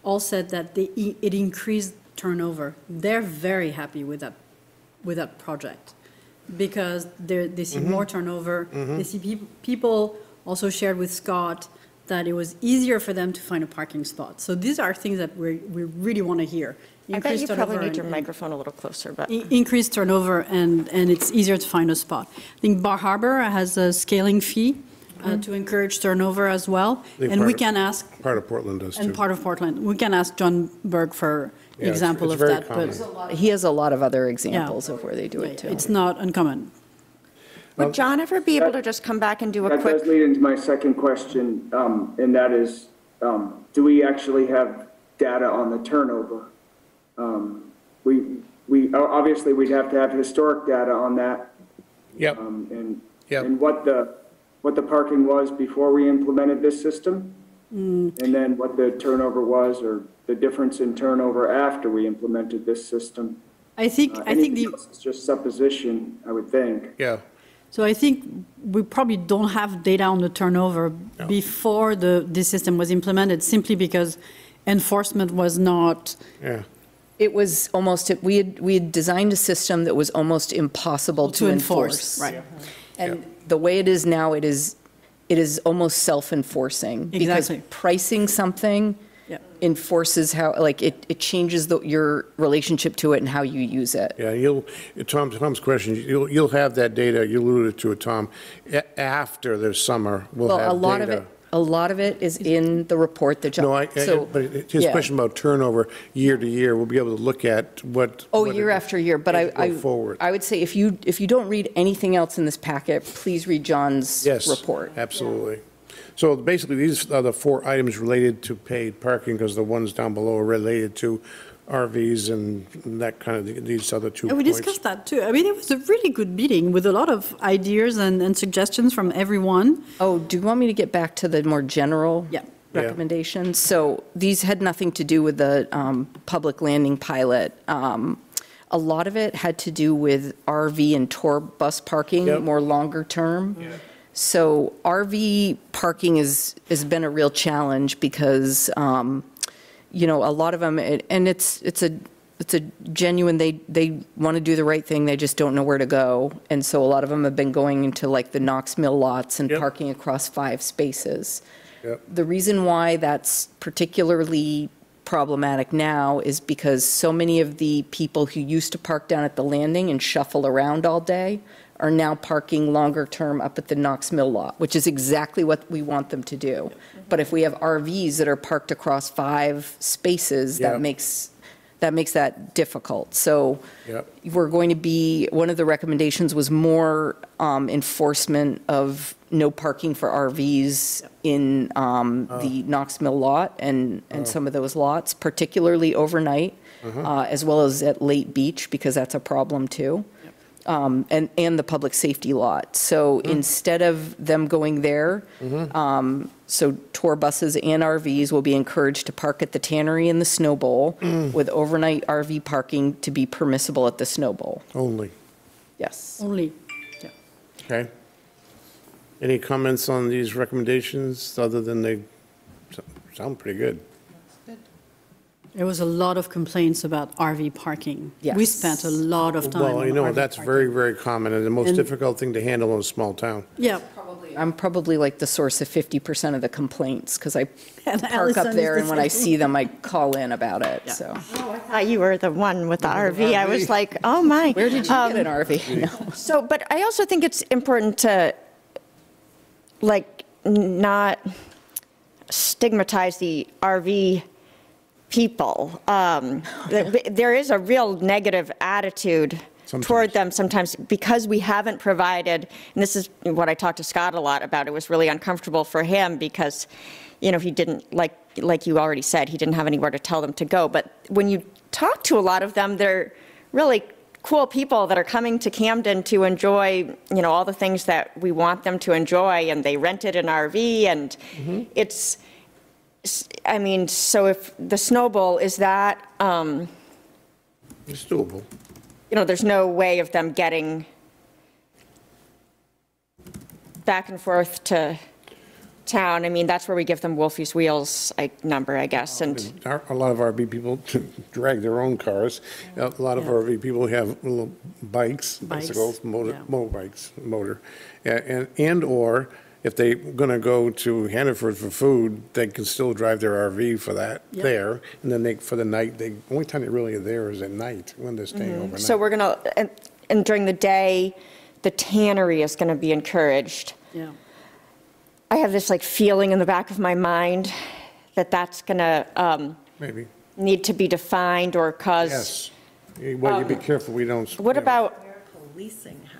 all said that they, it increased turnover. They're very happy with that, with that project because they see mm-hmm. more turnover. Mm-hmm. They see peop- people also shared with Scott that it was easier for them to find a parking spot. So these are things that we, we really want to hear. I bet you probably turnover need your and- microphone a little closer, but. I- Increased turnover and, and it's easier to find a spot. I think Bar Harbor has a scaling fee uh, to encourage turnover as well. And we part- can ask, Part of Portland does, too. and part of Portland, we can ask John Burke for Yeah, example it's of very that. common. but He has a lot of other examples of where they do it, too. It's not uncommon. Would John ever be able to just come back and do a That quick? does lead into my second question, um, and that is, um, do we actually have data on the turnover? Um, We, we, o- obviously, we'd have to have historic data on that, Yep, um, and, Yep. and what the, what the parking was before we implemented this system? Mm. And then what the turnover was, or the difference in turnover after we implemented this system? I think, Uh, I think the. else is just supposition, I would think. yeah. So I think we probably don't have data on the turnover before the, this system was implemented, simply because enforcement was not, Yeah, It was almost, we had, we had designed a system that was almost impossible to to enforce. enforce. Right. And the way it is now, it is, it is almost self-enforcing. Exactly. Because pricing something Yep. enforces how, like, it, it changes the, your relationship to it and how you use it. yeah, you'll, Tom, Tom's question, you'll, you'll have that data, you alluded to it, Tom, a- after the summer, we'll have Well, data. a lot of it, a lot of it is in the report that John. No, I, I- so- but his yeah. question about turnover, year to year, we'll be able to look at what. Oh, what year it- after year, but I, as we I, go forward. I would say if you, if you don't read anything else in this packet, please read John's Yes. report. Absolutely. So basically, these are the four items related to paid parking, because the ones down below are related to RVs and that kind of, these other two And we points. discussed that too. I mean, it was a really good meeting with a lot of ideas and, and suggestions from everyone. Oh, do you want me to get back to the more general? Yeah. Yeah. Recommendations? So these had nothing to do with the um, public landing pilot. Um, A lot of it had to do with RV and tour bus parking, Yep. more longer term. So RV parking is, has been a real challenge because, um, you know, a lot of them, and it's, it's a, it's a genuine, they, they want to do the right thing, they just don't know where to go. And so a lot of them have been going into like the Knox Mill lots and Yep. parking across five spaces. Yep. The reason why that's particularly problematic now is because so many of the people who used to park down at the landing and shuffle around all day are now parking longer term up at the Knox Mill lot, which is exactly what we want them to do. But if we have RVs that are parked across five spaces, Yeah. that makes, that makes that difficult. So Yep. we're going to be, one of the recommendations was more um, enforcement of no parking for RVs in um, the Knox Mill lot and, and some of those lots, particularly overnight, uh, as well as at Laite Beach, because that's a problem too. Um, And, and the public safety lot. So instead of them going there, um, so tour buses and RVs will be encouraged to park at the tannery and the Snow Bowl, with overnight RV parking to be permissible at the Snow Bowl. Only, Yes. Only, okay? Any comments on these recommendations, other than they s- sound pretty good? There was a lot of complaints about RV parking. Yes. We spent a lot of time on Well, you know, RV that's parking. very, very common, and the most And- difficult thing to handle in a small town. Yeah. probably, I'm probably like the source of 50% of the complaints, because I <laughs> And park Allison up is there, the and when I same. see them, I call in about it, so. I thought you were the one with the RV. I was like, oh, my. Where did you Um, get an RV? No. <laughs> So, but I also think it's important to, like, n- not stigmatize the RV people. Um, There is a real negative attitude toward them sometimes because we haven't provided, and this is what I talked to Scott a lot about, it was really uncomfortable for him because, you know, he didn't, like, like you already said, he didn't have anywhere to tell them to go. But when you talk to a lot of them, they're really cool people that are coming to Camden to enjoy, you know, all the things that we want them to enjoy, and they rented an RV, and it's, s- I mean, so if the Snow Bowl, is that, um, It's doable. you know, there's no way of them getting back and forth to, town, I mean, that's where we give them Wolfie's Wheels like, number, I guess, and, Our- A lot of RV people <laughs> drag their own cars. A lot of Yeah. RV people have little bikes, Bikes, bicycles, motor, yeah. motorbikes, motor. A- And, and/or if they're going to go to Hannaford for food, they can still drive their RV for that Yeah. there. And then they, for the night, The only time they really are there is at night, when they're staying overnight. Mm-hmm. so we're gonna, and, and during the day, the tannery is gonna be encouraged. Yeah. I have this like feeling in the back of my mind that that's gonna, um, Maybe, need to be defined or cause, yes. Well, you be careful, we don't. Um, what you know. about, Policing happens.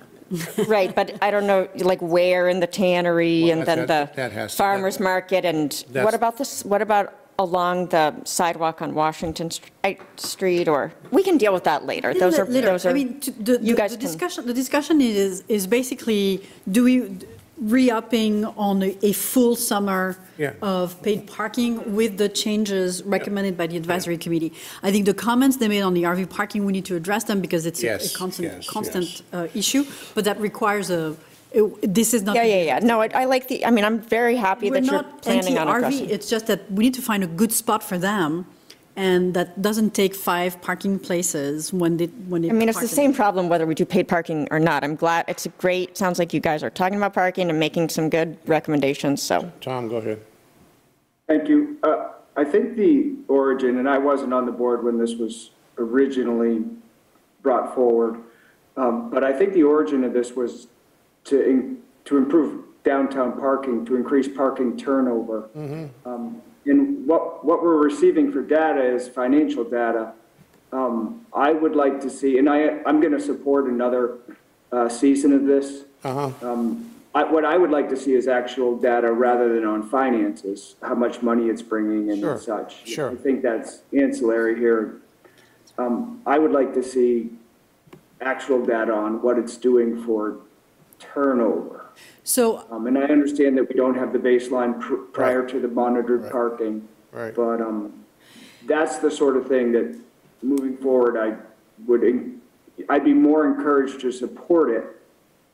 Right, but I don't know, like where in the tannery Well, and then that- the that has to- farmer's market and That's- what about this, what about along the sidewalk on Washington Str- Street or, we can deal with that later. Those are, Later. those are. I mean, to- the, you the- guys the can- discussion, the discussion is, is basically, do we, re-upping on a, a full summer Yeah. of paid parking with the changes recommended by the advisory committee. I think the comments they made on the RV parking, we need to address them because it's a- a constant, yes, constant yes. uh, issue, but that requires a, it- this is not. Yeah, yeah, yeah. No, I, I like the, I mean, I'm very happy We're that you're not planning on anti-RV, it's just that we need to find a good spot for them, and that doesn't take five parking places when they, when they. I mean, it's the park in- same problem whether we do paid parking or not. I'm glad, it's a great, sounds like you guys are talking about parking and making some good recommendations, so. Tom, go ahead. Thank you. Uh, I think the origin, and I wasn't on the board when this was originally brought forward, um, but I think the origin of this was to, in- to improve downtown parking, to increase parking turnover. Um, And what, what we're receiving for data is financial data. Um, I would like to see, and I, I'm going to support another uh, season of this. Uh-huh. Um, I, what I would like to see is actual data rather than on finances, how much money it's bringing Sure, and such. sure. I think that's ancillary here. Um, I would like to see actual data on what it's doing for turnover. So Um, and I understand that we don't have the baseline pr- prior to the monitored parking. Right. But, um, that's the sort of thing that, moving forward, I would, en- I'd be more encouraged to support it,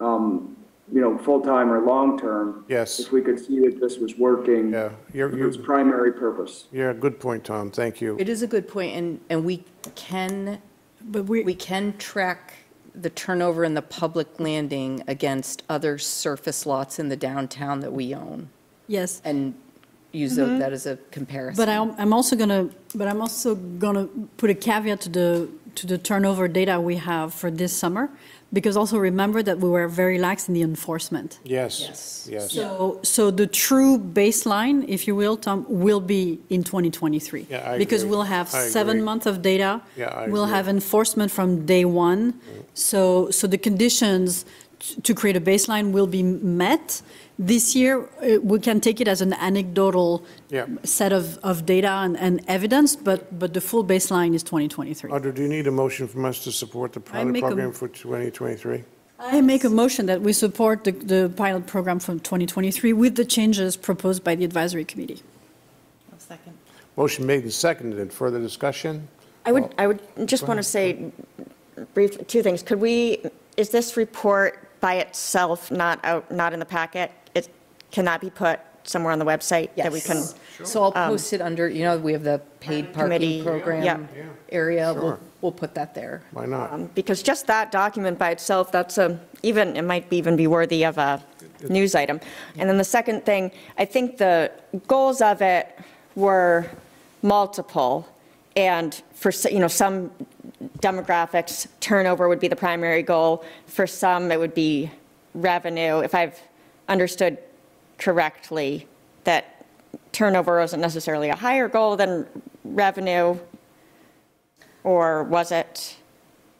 um, you know, full-time or long-term. Yes. If we could see that this was working. Yeah, you're- for its you- primary purpose. Yeah, good point, Tom, thank you. It is a good point, and, and we can, But we, we can track the turnover in the public landing against other surface lots in the downtown that we own, yes, and use tho- mm-hmm. that as a comparison. but I'm, I'm also gonna, but I'm also gonna put a caveat to the, to the turnover data we have for this summer, because also remember that we were very lax in the enforcement. Yes, Yes. yes. So, so the true baseline, if you will, Tom, will be in 2023. Yeah, I Because agree. we'll have I seven agree. months of data. Yeah, I We'll agree. have enforcement from day one. Mm. So, so the conditions t- to create a baseline will be met. This year, uh, we can take it as an anecdotal Yeah. set of, of data and, and evidence, but, but the full baseline is 2023. Audra, do you need a motion from us to support the pilot make a- program for 2023? I make a motion that we support the, the pilot program from 2023 with the changes proposed by the advisory committee. One second. Motion made and seconded, further discussion? I would, I would just want to say brief, two things. Could we, is this report by itself not out, not in the packet? It that be put somewhere on the website that we can? Yes. So I'll post it under, you know, we have the paid Committee, parking program yeah. area, Sure. we'll, we'll put that there. Why not? Um, Because just that document by itself, that's a, even, it might even be worthy of a news item. And then the second thing, I think the goals of it were multiple, and for, s- you know, some demographics, turnover would be the primary goal. For some, it would be revenue, if I've understood correctly, that turnover wasn't necessarily a higher goal than revenue, or was it?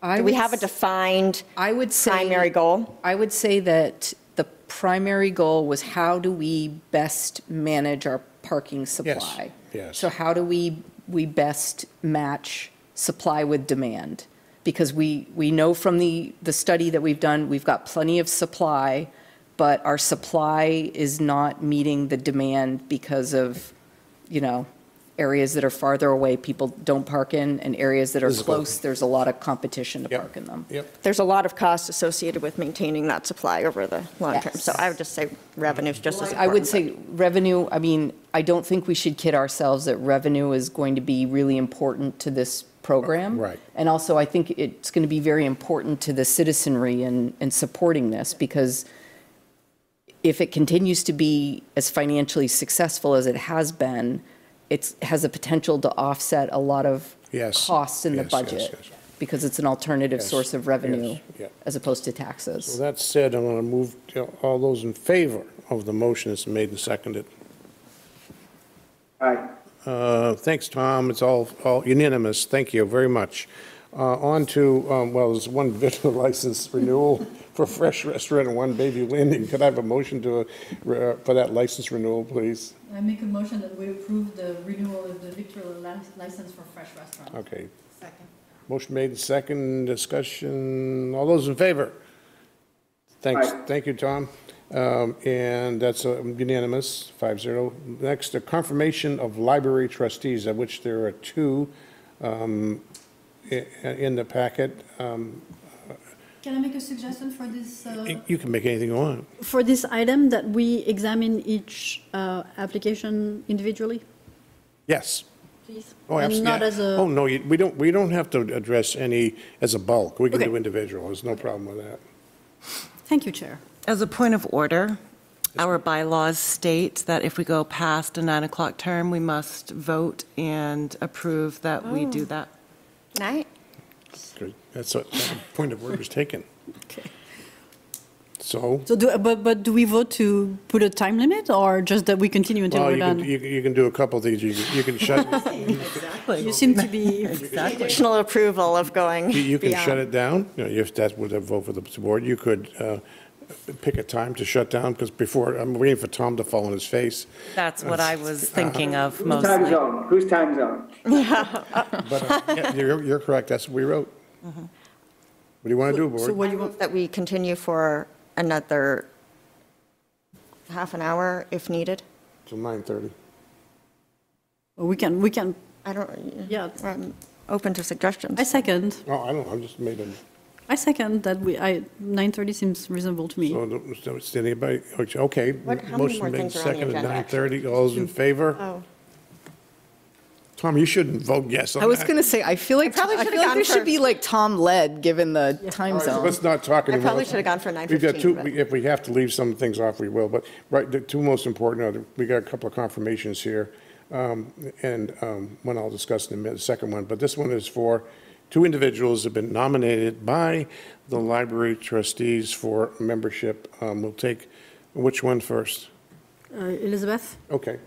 I Do we would have a s- defined I would say. primary goal? I would say that the primary goal was how do we best manage our parking supply? yes. So how do we, we best match supply with demand? Because we, we know from the, the study that we've done, we've got plenty of supply, but our supply is not meeting the demand because of, you know, areas that are farther away, people don't park in, and areas that are Physical. close, there's a lot of competition to Yep. park in them. Yep. There's a lot of cost associated with maintaining that supply over the long term. So I would just say revenue's just as important. I would say revenue, I mean, I don't think we should kid ourselves that revenue is going to be really important to this program. Right. And also, I think it's going to be very important to the citizenry in, in supporting this, because if it continues to be as financially successful as it has been, it has a potential to offset a lot of Yes. costs in the Yes, yes, budget, yes. because it's an alternative Yes, source of revenue yes, yeah. as opposed to So taxes. that said, I'm going to move, to all those in favor of the motion that's made and seconded. Aye. Uh, Thanks, Tom. It's all all unanimous. Thank you very much. Uh, On to, um, well, there's one <laughs> victual license renewal for Fresh Restaurant and One Bay View Landing. Could I have a motion to, uh, for that license renewal, please? I make a motion that we approve the renewal of the victual license for Fresh Restaurant. Okay. Second. Motion made, second, discussion. All those in favor? Thanks, Aye. thank you, Tom. Um, And that's uh, unanimous, 5-0. Next, a confirmation of library trustees, of which there are two um, in the packet. Um, Can I make a suggestion for this, uh, You can make anything you want. for this item, that we examine each uh, application individually, Yes. please? Oh, And not absolutely. as a. Oh, no, you- we don't, we don't have to address any as a bulk. We can Okay. do individual, there's no problem with that. Thank you, Chair. As a point of order, our bylaws state that if we go past a nine o'clock term, we must vote and approve that we do that. Night? Good. That's what, that point of order was taken. <laughs> Okay. So, So do, but, but do we vote to put a time limit, or just that we continue until well, we're you can, done? you can- you can do a couple of things. You can- you can shut, <laughs> You seem to be, <laughs> Additional approval of going You you can shut beyond. it down, you know, if that would vote for the board. You could uh, pick a time to shut down, because before, I'm waiting for Tom to fall on his face. That's what I was thinking of Whose time mostly. zone? Whose time zone? <laughs> But uh, yeah, you're, you're correct, that's what we wrote. What do you want to do, so board? what do you want? that we continue for another half an hour if needed. Till 9:30. We can, we can, I don't, yeah. I'm open to suggestions. I second, Oh, I don't know, I just made a, I second that we, I, 9:30 seems reasonable to me. so, so it's anybody, okay. What- how many Motion more made, things are on the second at agenda, 9:30. All those in favor? Oh. Tom, you shouldn't vote yes on I was that. going to say, I feel like, probably I should've feel like gone there for- should be like Tom led, given the time so zone. Let's not talk I anymore. probably should have gone for We've got two, 9:15, but- if we have to leave some things off, we will, but, right, the two most important are, we got a couple of confirmations here, um, and um, one I'll discuss in a minute, the second one, but this one is for two individuals have been nominated by the library trustees for membership. Um, We'll take, which one first? Uh, Elizabeth? Okay.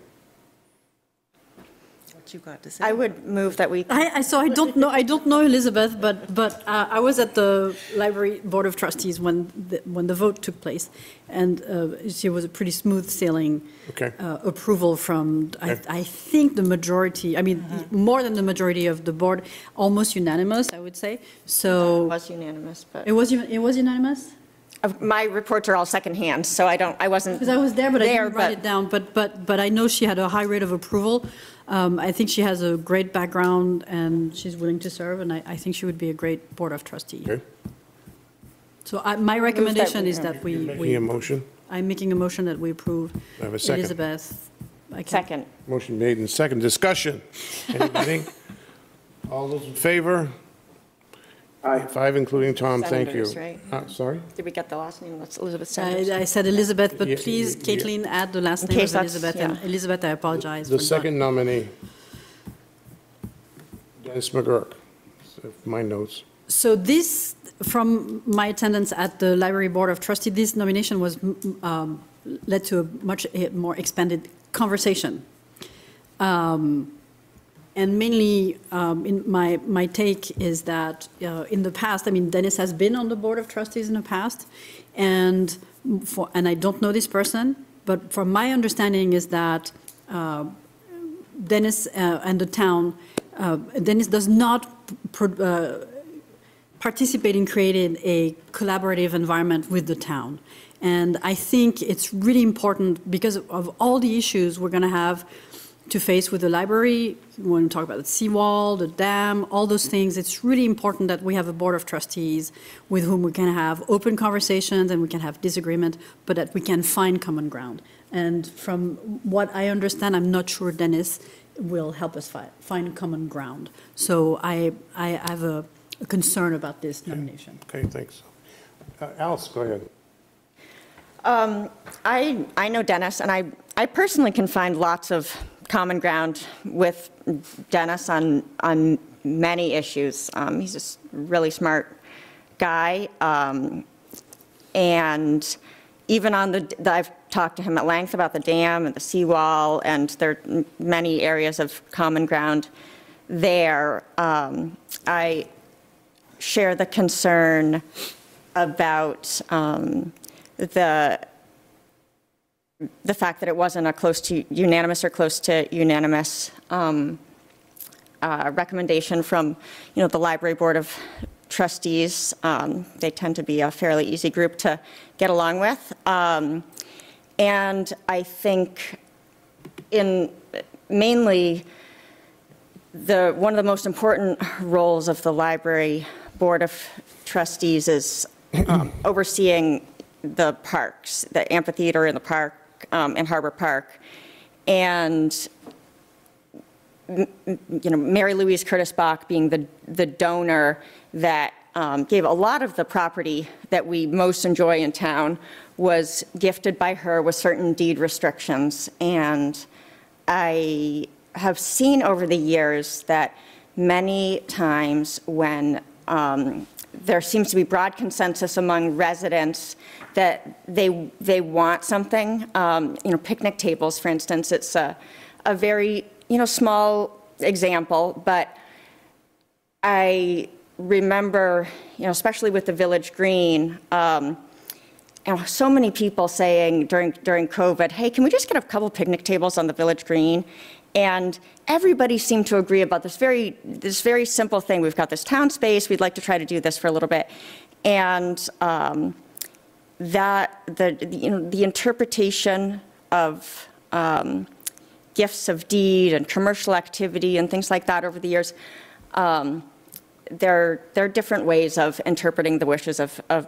What you got to say? I would move that we, I, I, so I don't know, I don't know Elizabeth, but, but uh, I was at the library board of trustees when, the- when the vote took place. And uh, she was a pretty smooth sailing Okay. uh, approval from, I, Okay. I think the majority, I mean, more than the majority of the board, almost unanimous, I would say. so. it So was unanimous, but it was, it was unanimous? my reports are all secondhand, so I don't, I wasn't. Because I was there, but I didn't write but- it down. But, but, but I know she had a high rate of approval. Um, I think she has a great background and she's willing to serve, and I, I think she would be a great board of trustee. Okay. So I, my recommendation is that we, Making we, a motion? I'm making a motion that we approve I have a second. Elizabeth. I can- Second. Motion made and second. Discussion. Anybody? <laughs> All those in favor? Aye. Five, including Tom, thank you. Senators, right? Uh, Sorry? Did we get the last name? That's Elizabeth Sanders. I, I said Elizabeth, but Yeah, please, yeah, yeah. Caitlin, add the last In name case of that's- Elizabeth. And yeah. Elizabeth, I apologize. The for not- second nominee, Dennis McGurk, So, my notes. So this, from my attendance at the Library Board of Trustees, this nomination was, mm, um, led to a much eh, more expanded conversation. Um, And mainly, um, in my, my take is that uh, in the past, I mean, Dennis has been on the Board of Trustees in the past, and for, and I don't know this person, but from my understanding is that uh, Dennis uh, and the town, uh, Dennis does not uh, participate in creating a collaborative environment with the town. And I think it's really important because of all the issues we're going to have to face with the library. When we talk about the seawall, the dam, all those things, it's really important that we have a board of trustees with whom we can have open conversations and we can have disagreement, but that we can find common ground. And from what I understand, I'm not sure Dennis will help us fi- find common ground. So I, I have a a concern about this nomination. Okay, thanks. Uh, Alice, go ahead. Um, I, I know Dennis, and I, I personally can find lots of common ground with Dennis on, on many issues. Um, he's a really smart guy. Um, and even on the, the- I've talked to him at length about the dam and the seawall, and there are many areas of common ground there. Um, I share the concern about um, the, the fact that it wasn't a close to unanimous or close to unanimous um, uh, recommendation from, you know, the Library Board of Trustees. Um, They tend to be a fairly easy group to get along with. Um, And I think in, mainly, the, one of the most important roles of the Library Board of Trustees is um, overseeing the parks, the amphitheater in the park, um, in Harbor Park. And, you know, Mary Louise Curtis Bok being the, the donor that um, gave a lot of the property that we most enjoy in town was gifted by her with certain deed restrictions. And I have seen over the years that many times when um, there seems to be broad consensus among residents that they, they want something, um, you know, picnic tables, for instance, it's a, a very, you know, small example, but I remember, you know, especially with the Village Green, um, you know, so many people saying during, during COVID, hey, can we just get a couple picnic tables on the Village Green? And everybody seemed to agree about this very, this very simple thing. We've got this town space, we'd like to try to do this for a little bit. And um, that, the, the, you know, the interpretation of um, gifts of deed and commercial activity and things like that over the years, um, there, there are different ways of interpreting the wishes of, of,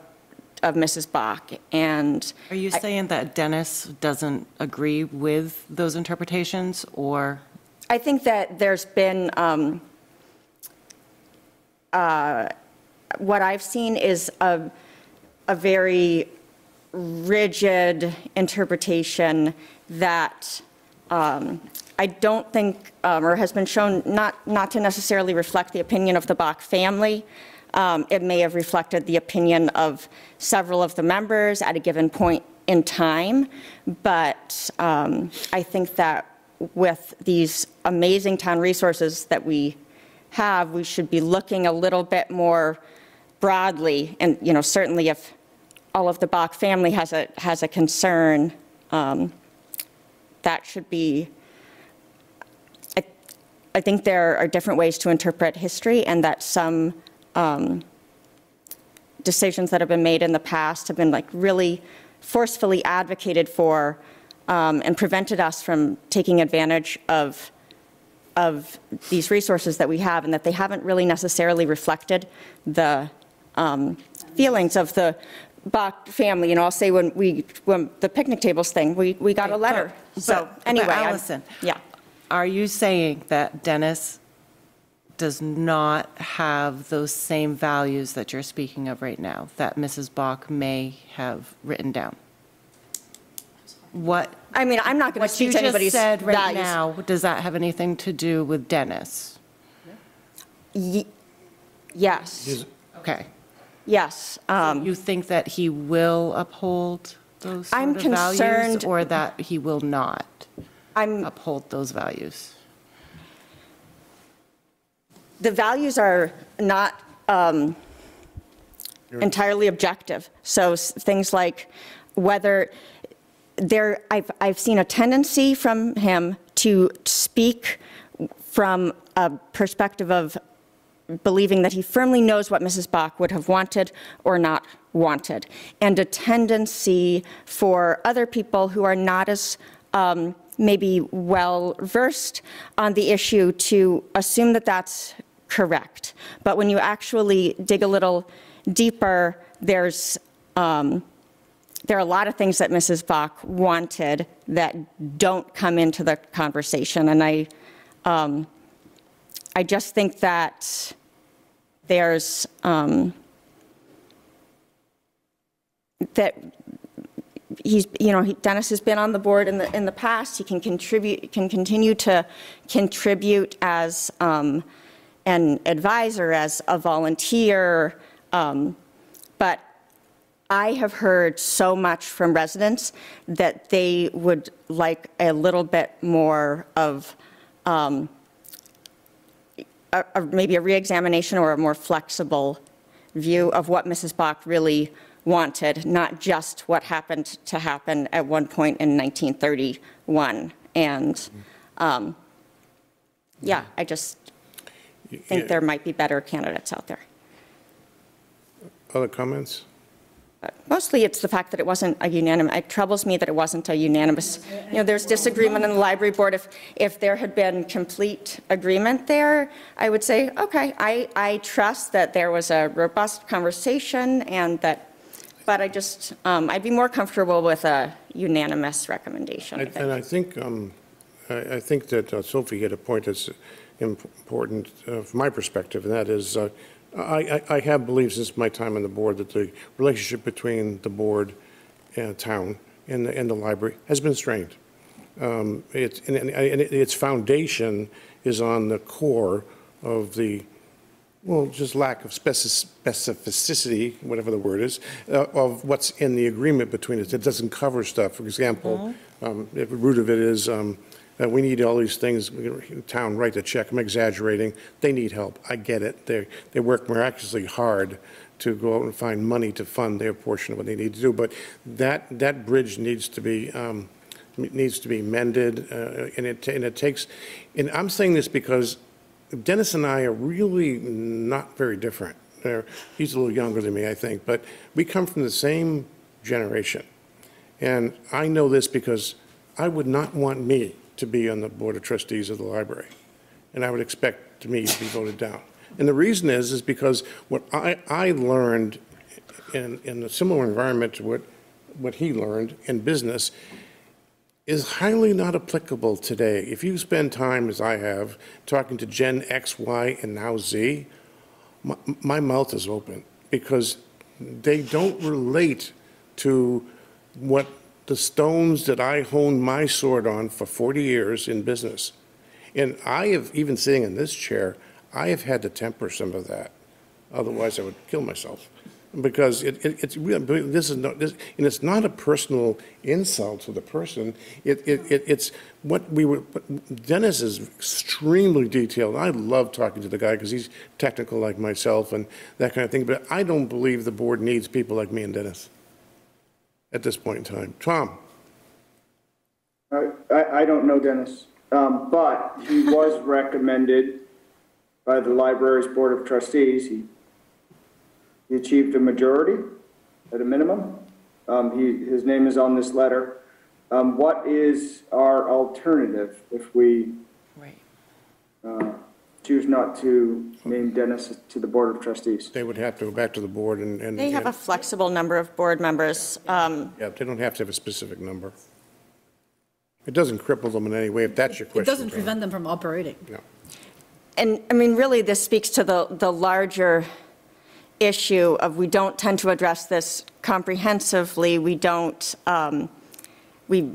of Mrs. Bok. And Are you saying that Dennis doesn't agree with those interpretations, or? I think that there's been, um, uh, what I've seen is a, a very rigid interpretation that um, I don't think, um, or has been shown not, not to necessarily reflect the opinion of the Bok family. Um, It may have reflected the opinion of several of the members at a given point in time, but um, I think that with these amazing town resources that we have, we should be looking a little bit more broadly, and, you know, certainly if all of the Bok family has a, has a concern, um, that should be, I, I think there are different ways to interpret history, and that some um, decisions that have been made in the past have been like really forcefully advocated for um, and prevented us from taking advantage of of these resources that we have, and that they haven't really necessarily reflected the um, feelings of the Bok family. and I'll say when we, when the picnic tables thing, we, we got a letter. So But- anyway. But I'm- Allison. Yeah. Are you saying that Dennis does not have those same values that you're speaking of right now, that Mrs. Bok may have written down? What, I mean, I'm not going to what you speak to just anybody's said right values. now, does that have anything to do with Dennis? Ye- Yes, Okay. Yes. um, You think that he will uphold those sort I'm of values? concerned- Or that he will not I'm, uphold those values? the values are not um, entirely objective. So s- things like whether there, I've, I've seen a tendency from him to speak from a perspective of believing that he firmly knows what Mrs. Bok would have wanted or not wanted, and a tendency for other people who are not as um, maybe well-versed on the issue to assume that that's correct. But when you actually dig a little deeper, there's, um, there are a lot of things that Mrs. Bok wanted that don't come into the conversation. And I, um, I just think that there's, um, that he's, you know, he- Dennis has been on the board in the, in the past. He can contribute, can continue to contribute as um, an advisor, as a volunteer. um, But I have heard so much from residents that they would like a little bit more of, um, a- a- maybe a reexamination or a more flexible view of what Mrs. Bok really wanted, not just what happened to happen at one point in 1931. And, um, yeah, I just think there might be better candidates out there. Other comments? Mostly, it's the fact that it wasn't a unanimous, it troubles me that it wasn't a unanimous, you know, there's disagreement in the library board. If, if there had been complete agreement there, I would say, okay, I, I trust that there was a robust conversation and that, but I just, um, I'd be more comfortable with a unanimous recommendation. I And and I think, um, I I think that uh, Sophie hit a point that's important uh, from my perspective, and that is, uh, I I- I have believed since my time on the board that the relationship between the board and town and the and the library has been strained. Um, It's, and and- and its foundation is on the core of the well, just lack of specificity, whatever the word is, uh, of what's in the agreement between us. It doesn't cover stuff. For example, um, the root of it is um, that we need all these things, town write the check, I'm exaggerating, they need help, I get it. They, they work miraculously hard to go out and find money to fund their portion of what they need to do, but that, that bridge needs to be, um, needs to be mended, uh, and it, and it takes, and I'm saying this because Dennis and I are really not very different. They're- He's a little younger than me, I think, but we come from the same generation. And I know this because I would not want me to be on the Board of Trustees of the library. And I would expect to me to be voted down. And the reason is, is because what I, I learned in, in a similar environment to what, what he learned in business is highly not applicable today. If you spend time, as I have, talking to Gen X, Y, and now Z, my, my mouth is open because they don't relate to what the stones that I honed my sword on for 40 years in business. And I have, even sitting in this chair, I have had to temper some of that. Otherwise, I would kill myself. Because it, it, it's, this is not, this, and it's not a personal insult to the person. It, it, it- it's what we were, Dennis is extremely detailed. I love talking to the guy because he's technical like myself and that kind of thing. But I don't believe the board needs people like me and Dennis at this point in time. Tom? I, I I don't know Dennis, um, but he <laughs> was recommended by the library's Board of Trustees. He, he achieved a majority at a minimum. Um, he, his name is on this letter. Um, what is our alternative if we Right. uh, choose not to name Dennis to the Board of Trustees? They would have to go back to the board and. and- They have a flexible number of board members. Um, Yeah, they don't have to have a specific number. It doesn't cripple them in any way, if that's your question. It doesn't John. prevent them from operating. Yeah. And, I mean, really, this speaks to the, the larger issue of we don't tend to address this comprehensively. We don't, um, we,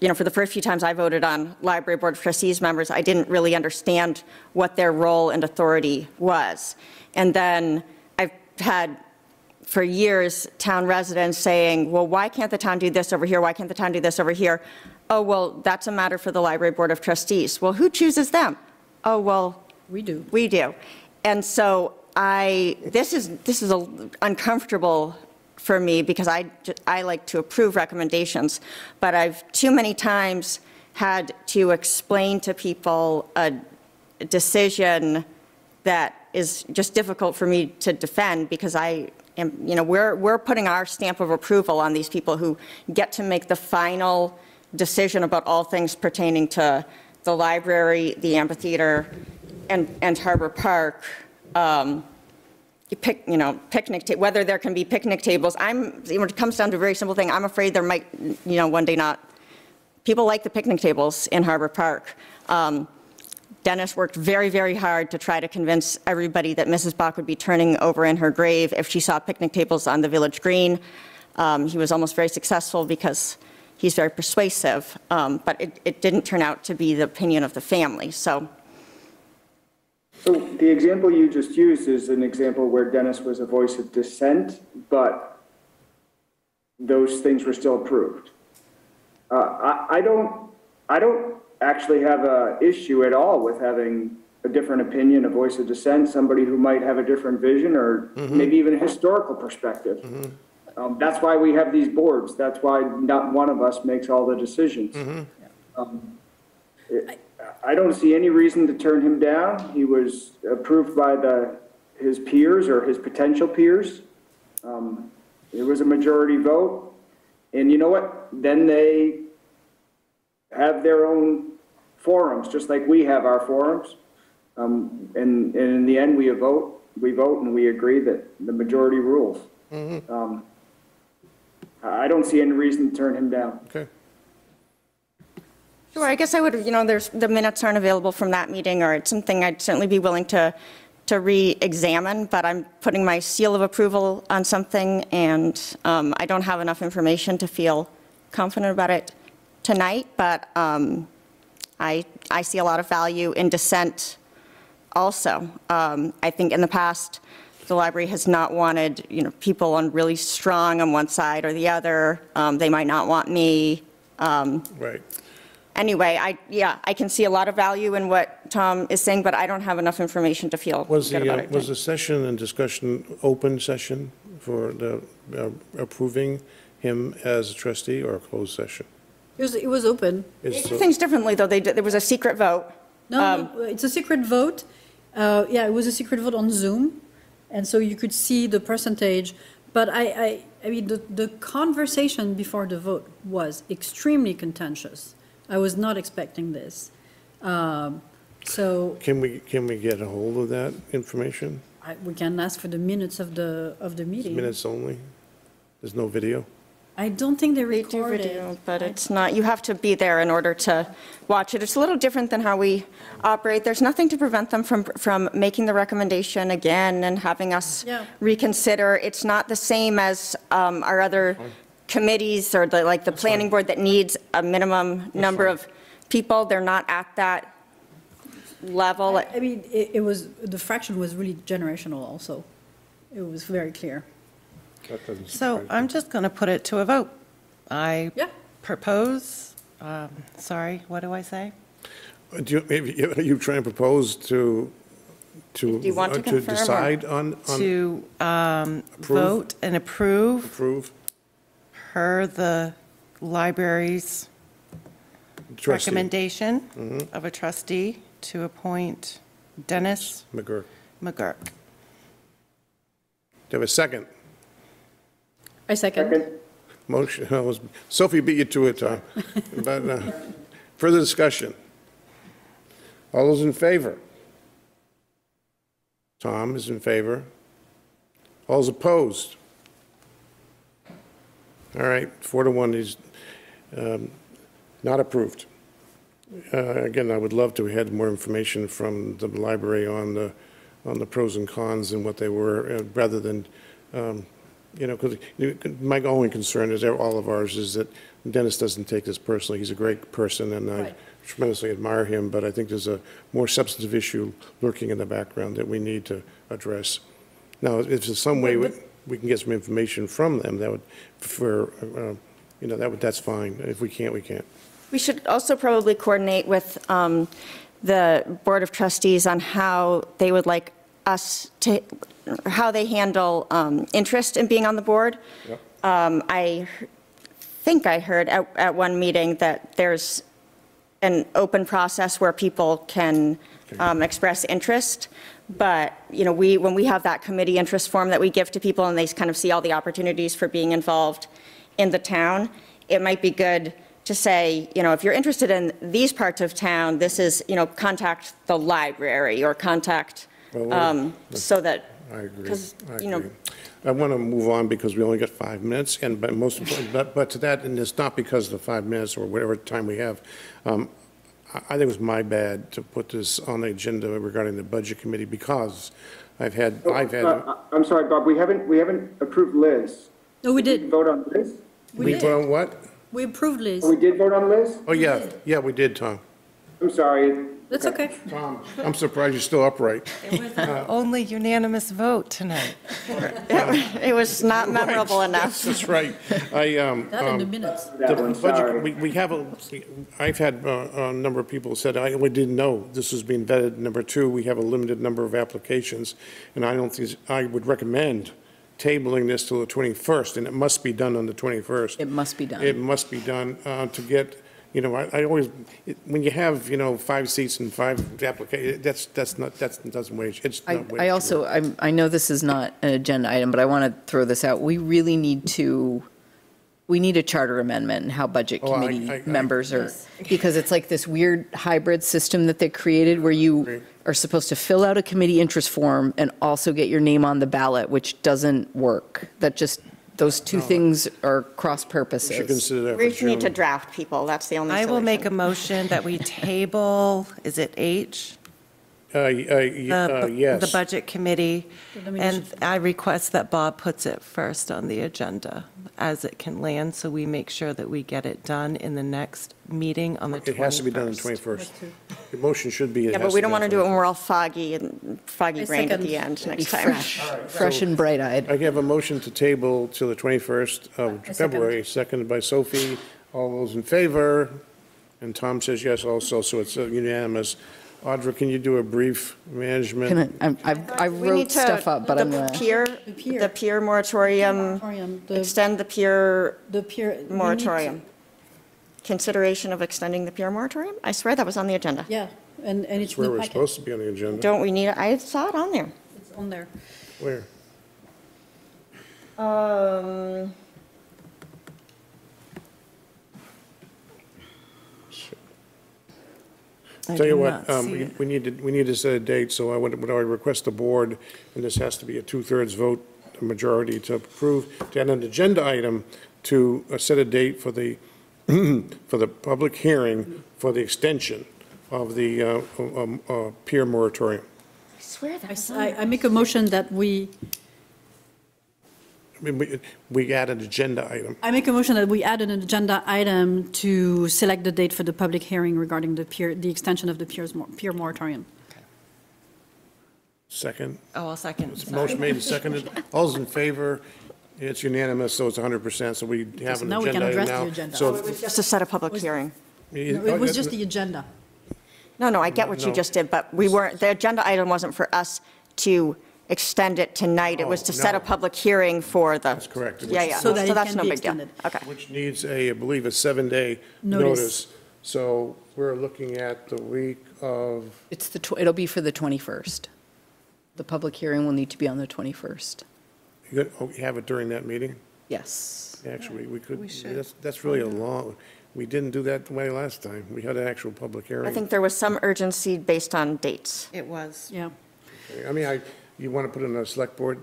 you know, for the first few times I voted on Library Board of Trustees members, I didn't really understand what their role and authority was. And then I've had, for years, town residents saying, well, why can't the town do this over here? Why can't the town do this over here? Oh, well, that's a matter for the Library Board of Trustees. Well, who chooses them? Oh, well, We do. we do. And so I, this is, this is a- uncomfortable for me because I, I like to approve recommendations, but I've too many times had to explain to people a decision that is just difficult for me to defend because I am, you know, we're, we're putting our stamp of approval on these people who get to make the final decision about all things pertaining to the library, the amphitheater, and, and Harbor Park. Um, you pick, you know, picnic, ta- whether there can be picnic tables. I'm, when it comes down to a very simple thing, I'm afraid there might, you know, one day not. People like the picnic tables in Harbor Park. Um, Dennis worked very, very hard to try to convince everybody that Mrs. Bok would be turning over in her grave if she saw picnic tables on the village green. Um, He was almost very successful because he's very persuasive, um, but it, it didn't turn out to be the opinion of the family, so. So the example you just used is an example where Dennis was a voice of dissent, but those things were still approved. Uh, I, I don't, I don't actually have a issue at all with having a different opinion, a voice of dissent, somebody who might have a different vision or maybe even a historical perspective. Um, that's why we have these boards. That's why not one of us makes all the decisions. Um, it- I don't see any reason to turn him down. He was approved by the, his peers or his potential peers. Um, It was a majority vote. And you know what? Then they have their own forums, just like we have our forums. Um, And, and in the end, we vote, we vote and we agree that the majority rules. Um, I I don't see any reason to turn him down. Okay. Sure, I guess I would, you know, there's, the minutes aren't available from that meeting, or it's something I'd certainly be willing to, to re-examine, but I'm putting my seal of approval on something, and um, I don't have enough information to feel confident about it tonight, but um, I, I see a lot of value in dissent also. Um, I think in the past, the library has not wanted, you know, people on really strong on one side or the other. Um, They might not want me. Um, Right. Anyway, I, yeah, I can see a lot of value in what Tom is saying, but I don't have enough information to feel Was good the, about uh, it. was the session and discussion open session for the uh, approving him as a trustee or a closed session? It was, it was open. They Is, do uh, things differently, though. They, did- there was a secret vote. No, Um, no, it's a secret vote. Uh, Yeah, it was a secret vote on Zoom, and so you could see the percentage. But I, I, I mean, the, the conversation before the vote was extremely contentious. I was not expecting this. Um, So Can we, can we get a hold of that information? I- we can ask for the minutes of the, of the meeting. Minutes only? There's no video? I don't think they They do recorded. video, but it's not, you have to be there in order to watch it. It's a little different than how we operate. There's nothing to prevent them from, from making the recommendation again and having us Yeah. reconsider. It's not the same as um, our other committees or the, like the planning board that needs a minimum number of people. They're not at that level. I I mean, it, it was, the fraction was really generational also. It was very clear. That doesn't So surprise me. I'm just going to put it to a vote. I Yeah. propose, um, sorry, what do I say? Do you, maybe, are you trying to propose to, to? Do you want to uh, confirm or- decide on, on To um, Approve? vote and approve approve per the library's trustee recommendation of a trustee to appoint Dennis McGurk? McGurk. Do you have a second? I second. Second? Motion, <laughs> I was- Sophie beat you to it, Tom. <laughs> But uh, further discussion? All those in favor? Tom is in favor. All those opposed? All right, four to one is um, not approved. Uh, Again, I would love to have had more information from the library on the, on the pros and cons and what they were, uh, rather than, um, you know, because my only concern is, all of ours, is that Dennis doesn't take this personally. He's a great person, and I Right. tremendously admire him, but I think there's a more substantive issue lurking in the background that we need to address. Now, if there's some way we we can get some information from them, that would, for, uh, you know, that would, that's fine. If we can't, we can't. We should also probably coordinate with um, the Board of Trustees on how they would like us to, how they handle um, interest in being on the board. Um, I think I heard at, at one meeting that there's an open process where people can um, express interest. But, you know, we, when we have that committee interest form that we give to people and they kind of see all the opportunities for being involved in the town, it might be good to say, you know, if you're interested in these parts of town, this is, you know, contact the library or contact, Well, um, so that, I agree. 'Cause, I you know- agree. I want to move on because we only got five minutes, and but most important, but, but to that, and it's not because of the five minutes or whatever time we have. Um, I I think it was my bad to put this on the agenda regarding the Budget Committee because I've had, I've had, Uh, I'm sorry, Bob, we haven't, we haven't approved Liz. No, we Did we vote on Liz? We we did. voted on what? We approved Liz. Oh, we did vote on Liz? Oh, yeah, yeah, we did, Tom. I'm sorry. That's okay. Tom, I'm surprised you're still upright. Only unanimous vote tonight. <laughs> it was not memorable enough. <laughs> That's right. I, um. Not in the um, minutes. That The one, budget, sorry. we, we have, a. have had uh, a number of people said, I, we didn't know this was being vetted. Number two, we have a limited number of applications, and I don't think, I would recommend tabling this till the 21st, and it must be done on the 21st. It must be done. It must be done uh, to get, you know, I, I always, it- when you have, you know, five seats and five applications, that's, that's not, that's, doesn't wage, it's I, not wage. I also, I'm- I know this is not an agenda item, but I want to throw this out. We really need to, we need a charter amendment and how budget Oh, I- committee I- I- members are, because it's like this weird hybrid system that they created where you are supposed to fill out a committee interest form and also get your name on the ballot, which doesn't work. That just, those two things are cross We should purposes. consider that for We just need to draft people, that's the only I solution. will make a motion that we <laughs> table, is it H? Uh, y- uh, The uh, bu- yes. The Budget Committee, and I request that Bob puts it first on the agenda as it can land, so we make sure that we get it done in the next meeting on the 21st. It has to be done on the 21st. The motion should be. it Yeah, has but we be don't done want to do it when we're all foggy and foggy I brained at the end Be next time. fresh, fresh and bright-eyed. I have a motion to table till the 21st of second. February, seconded by Sophie. All those in favor? And Tom says yes also, so it's uh, unanimous. Audra, can you do a brief management? Can I, I'm- I've- I We need wrote to- stuff up, but I'm The gonna, pier, The pier. the pier moratorium, Moratorium, the- extend the pier The pier. we need to- moratorium. Consideration of extending the pier moratorium? I swear that was on the agenda. Yeah, and, and it's It's in where the we're packet. supposed to be on the agenda. Don't we need, it? I saw it on there. It's on there. Where? Um, I Tell you do what, not um, see we it. we need to, we need to set a date, so I would, would I request the board, and this has to be a two-thirds vote, a majority to approve, to add an agenda item to uh, set a date for the, <clears throat> for the public hearing for the extension of the uh, um, uh, pier moratorium. I swear that I, was s- on I- there. I make a motion that we, I mean, we, we add an agenda item. I make a motion that we add an agenda item to select the date for the public hearing regarding the pier, the extension of the piers, mor- pier moratorium. Second, Oh, I'll second. It's sorry. motion made and seconded. All's in favor? It's unanimous, so it's 100%, so we have So an now we can agenda item address the now. agenda. So- It was just to set a public hearing. No, It oh, was just the agenda. No, no, I get what you No. just did, but we weren't, the agenda item wasn't for us to extend it tonight. It was Oh, to set a public hearing for the. That's correct. Yeah, yeah, So so that it that's can no be big deal. extended. Okay. Which needs a, I believe, a seven-day Notice. notice. So we're looking at the week of, it's the, tw- it'll be for the 21st. The public hearing will need to be on the 21st. you got- oh, you have it during that meeting? Yes. Actually, we could, We should. that's, that's really a long, we didn't do that the way last time. We had an actual public hearing. I think there was some urgency based on dates. It was. Yeah. I mean, I, you want to put it in a select board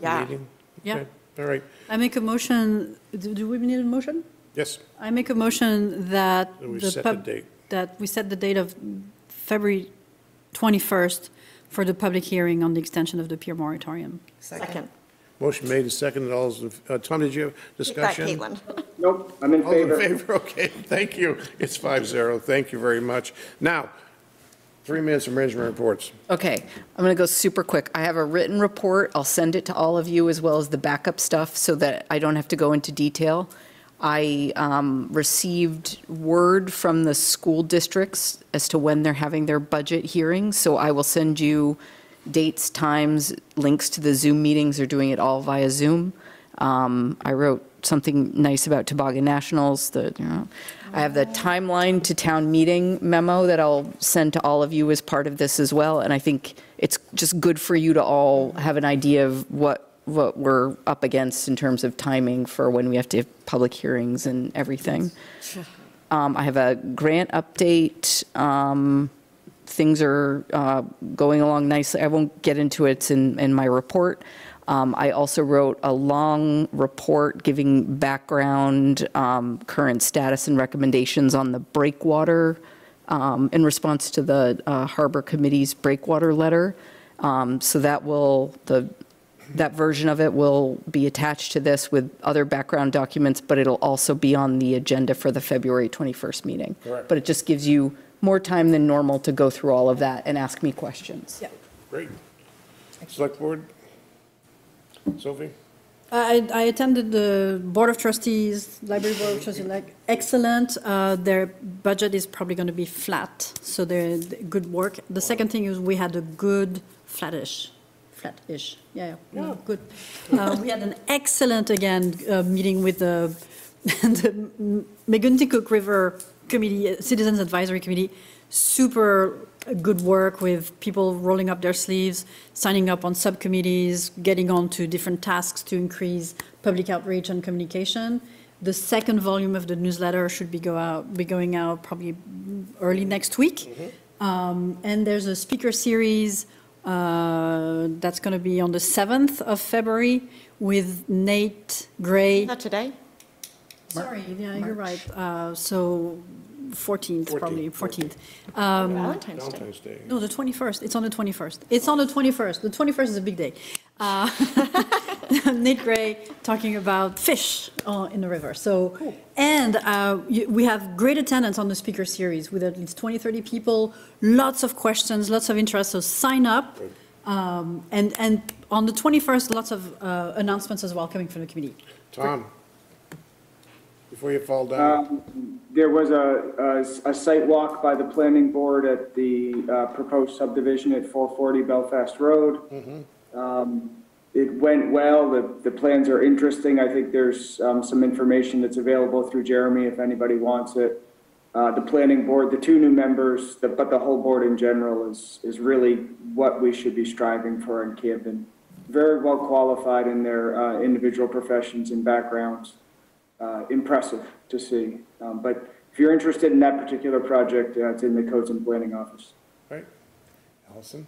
yeah. meeting? Yeah. Okay, All right, I make a motion, do do we need a motion? yes, I make a motion that. That we the set the date. That we set the date of February 21st for the public hearing on the extension of the pier moratorium. Second. motion made and seconded, all those, in- uh, Tom, did you have Keep that, discussion? Caitlin. Nope, I'm in All in favor. favor, okay, thank you. It's 5-0, thank you very much. Now, three minutes of management reports. Okay, I'm going to go super quick. I have a written report. I'll send it to all of you as well as the backup stuff so that I don't have to go into detail. I um, received word from the school districts as to when they're having their budget hearings, so I will send you dates, times, links to the Zoom meetings. They're doing it all via Zoom. Um, I wrote something nice about Toboggan Nationals, the, you know, I have the timeline to town meeting memo that I'll send to all of you as part of this as well, and I think it's just good for you to all have an idea of what, what we're up against in terms of timing for when we have to have public hearings and everything. Um, I have a grant update. Um, Things are uh, going along nicely. I won't get into it, it's in, in my report. Um, I also wrote a long report giving background, um, current status and recommendations on the breakwater um, in response to the uh, Harbor Committee's breakwater letter. Um, So that will, the, that version of it will be attached to this with other background documents, but it'll also be on the agenda for the February 21st meeting. Correct. But it just gives you more time than normal to go through all of that and ask me questions. Yeah. Great. Select Board? Sophie? I, I attended the Board of Trustees, Library Board of Trustees, like, excellent. Uh, Their budget is probably going to be flat, so they're good work. The second thing is we had a good flattish, flat-ish, yeah, yeah, no, good. Uh, We had an excellent, again, uh, meeting with the, <laughs> the Megunticook River Committee, uh, Citizens Advisory Committee. Super good work with people rolling up their sleeves, signing up on subcommittees, getting on to different tasks to increase public outreach and communication. The second volume of the newsletter should be go out, be going out probably early next week. Um, and there's a speaker series uh, that's going to be on the 7th of February with Nate Gray. Not today? Sorry, yeah, you're right. Uh, So 14th, probably, 14th. 14th. Um, Valentine's Day. Valentine's Day. No, the 21st, it's on the 21st. It's on the 21st. The 21st is a big day. Uh, <laughs> Nate Gray talking about fish uh, in the river. So, and uh, you- we have great attendance on the speaker series with at least 20, 30 people, lots of questions, lots of interest, so sign up. Um, And, and on the 21st, lots of uh, announcements as well coming from the committee. Tom? Before you fall down. Um, There was a, a, a site walk by the planning board at the uh, proposed subdivision at 440 Belfast Road. Um, It went well, the, the plans are interesting, I think there's um, some information that's available through Jeremy if anybody wants it. Uh, The planning board, the two new members, the- but the whole board in general is, is really what we should be striving for in Camden. Very well qualified in their uh, individual professions and backgrounds uh, impressive to see. Um, But if you're interested in that particular project, uh, it's in the Codes and Planning Office. Right. Allison?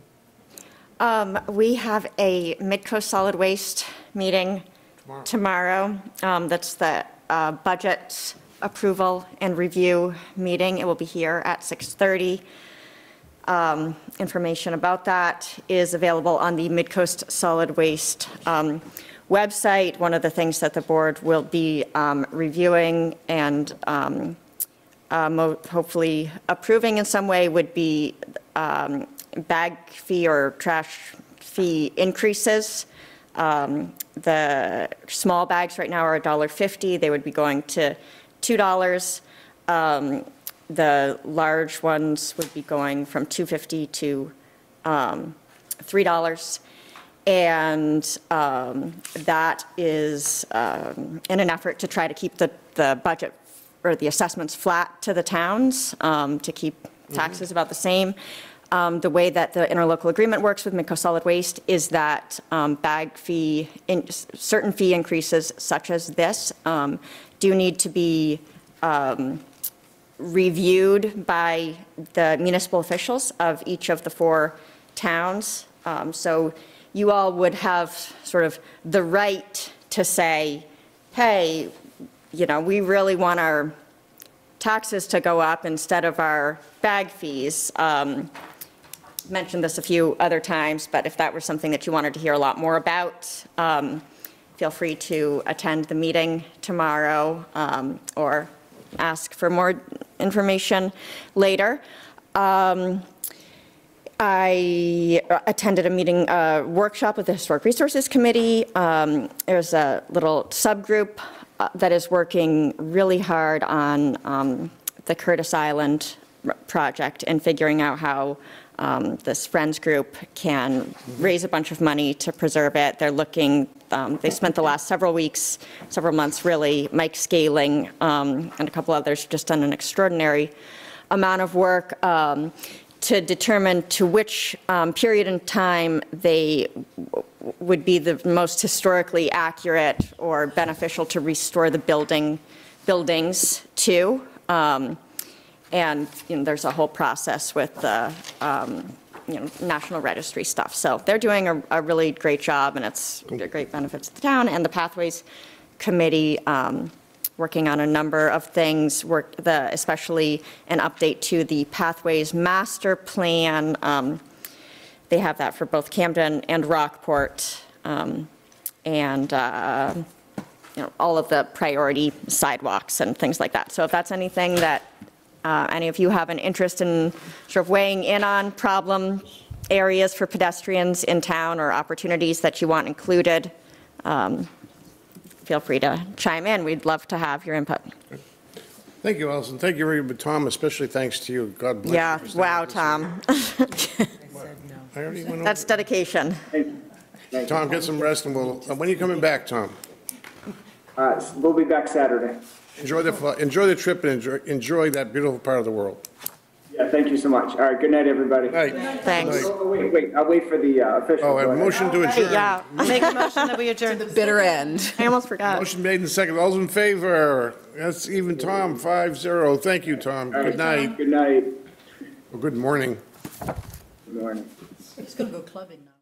Um, We have a Midco Solid Waste meeting tomorrow. Um, That's the uh, budget approval and review meeting. It will be here at 6:30. Um, Information about that is available on the Midcoast Solid Waste um, website. One of the things that the board will be um, reviewing and um, uh, hopefully approving in some way would be um, bag fee or trash fee increases. Um, The small bags right now are $1.50. They would be going to $2. Um, The large ones would be going from $2.50 to um, $3. And um, that is um, in an effort to try to keep the, the budget or the assessments flat to the towns, um, to keep taxes about the same. Um, The way that the interlocal agreement works with Midco Solid Waste is that um, bag fee, in- certain fee increases such as this um, do need to be um, reviewed by the municipal officials of each of the four towns. Um, So you all would have sort of the right to say, hey, you know, we really want our taxes to go up instead of our bag fees. Um, Mentioned this a few other times, but if that were something that you wanted to hear a lot more about, um, feel free to attend the meeting tomorrow um, or ask for more information later. Um, I attended a meeting, uh workshop with the Historic Resources Committee. Um, There's a little subgroup uh, that is working really hard on um, the Curtis Island project and figuring out how um, this Friends group can raise a bunch of money to preserve it. They're looking, um, they spent the last several weeks, several months really, Mike Scaling um, and a couple others just done an extraordinary amount of work um, to determine to which um, period in time they would be the most historically accurate or beneficial to restore the building, buildings to. Um, And, you know, there's a whole process with the, um, you know, National Registry stuff. So they're doing a, a really great job, and it's a great benefits to the town. And the Pathways Committee, um, working on a number of things, work, the, especially an update to the Pathways Master Plan. Um, They have that for both Camden and Rockport. um, And, uh, you know, all of the priority sidewalks and things like that. So if that's anything that uh, any of you have an interest in sort of weighing in on problem areas for pedestrians in town or opportunities that you want included, um, feel free to chime in. We'd love to have your input. Thank you, Allison. Thank you, everybody, but Tom, especially thanks to you. God bless you. Yeah, for wow. Tom. <laughs> I already went over- That's dedication. Tom, get some rest, and we'll, uh, when are you coming back, Tom? Uh, we'll be back Saturday. Enjoy the, fl- enjoy the trip and enjoy, enjoy that beautiful part of the world. Yeah, thank you so much. All right, good night, everybody. Night. Thanks. Night. Oh, wait, wait, I'll wait for the uh, official. Oh, a Go ahead. motion to adjourn. Yeah, Make a motion that we <laughs> adjourn. The bitter end. I almost forgot. Motion made and seconded. All those in favor? That's even Tom, five zero. Thank you, Tom. All right, Good night. Good night. Or Good morning. Good morning. It's going to go clubbing now.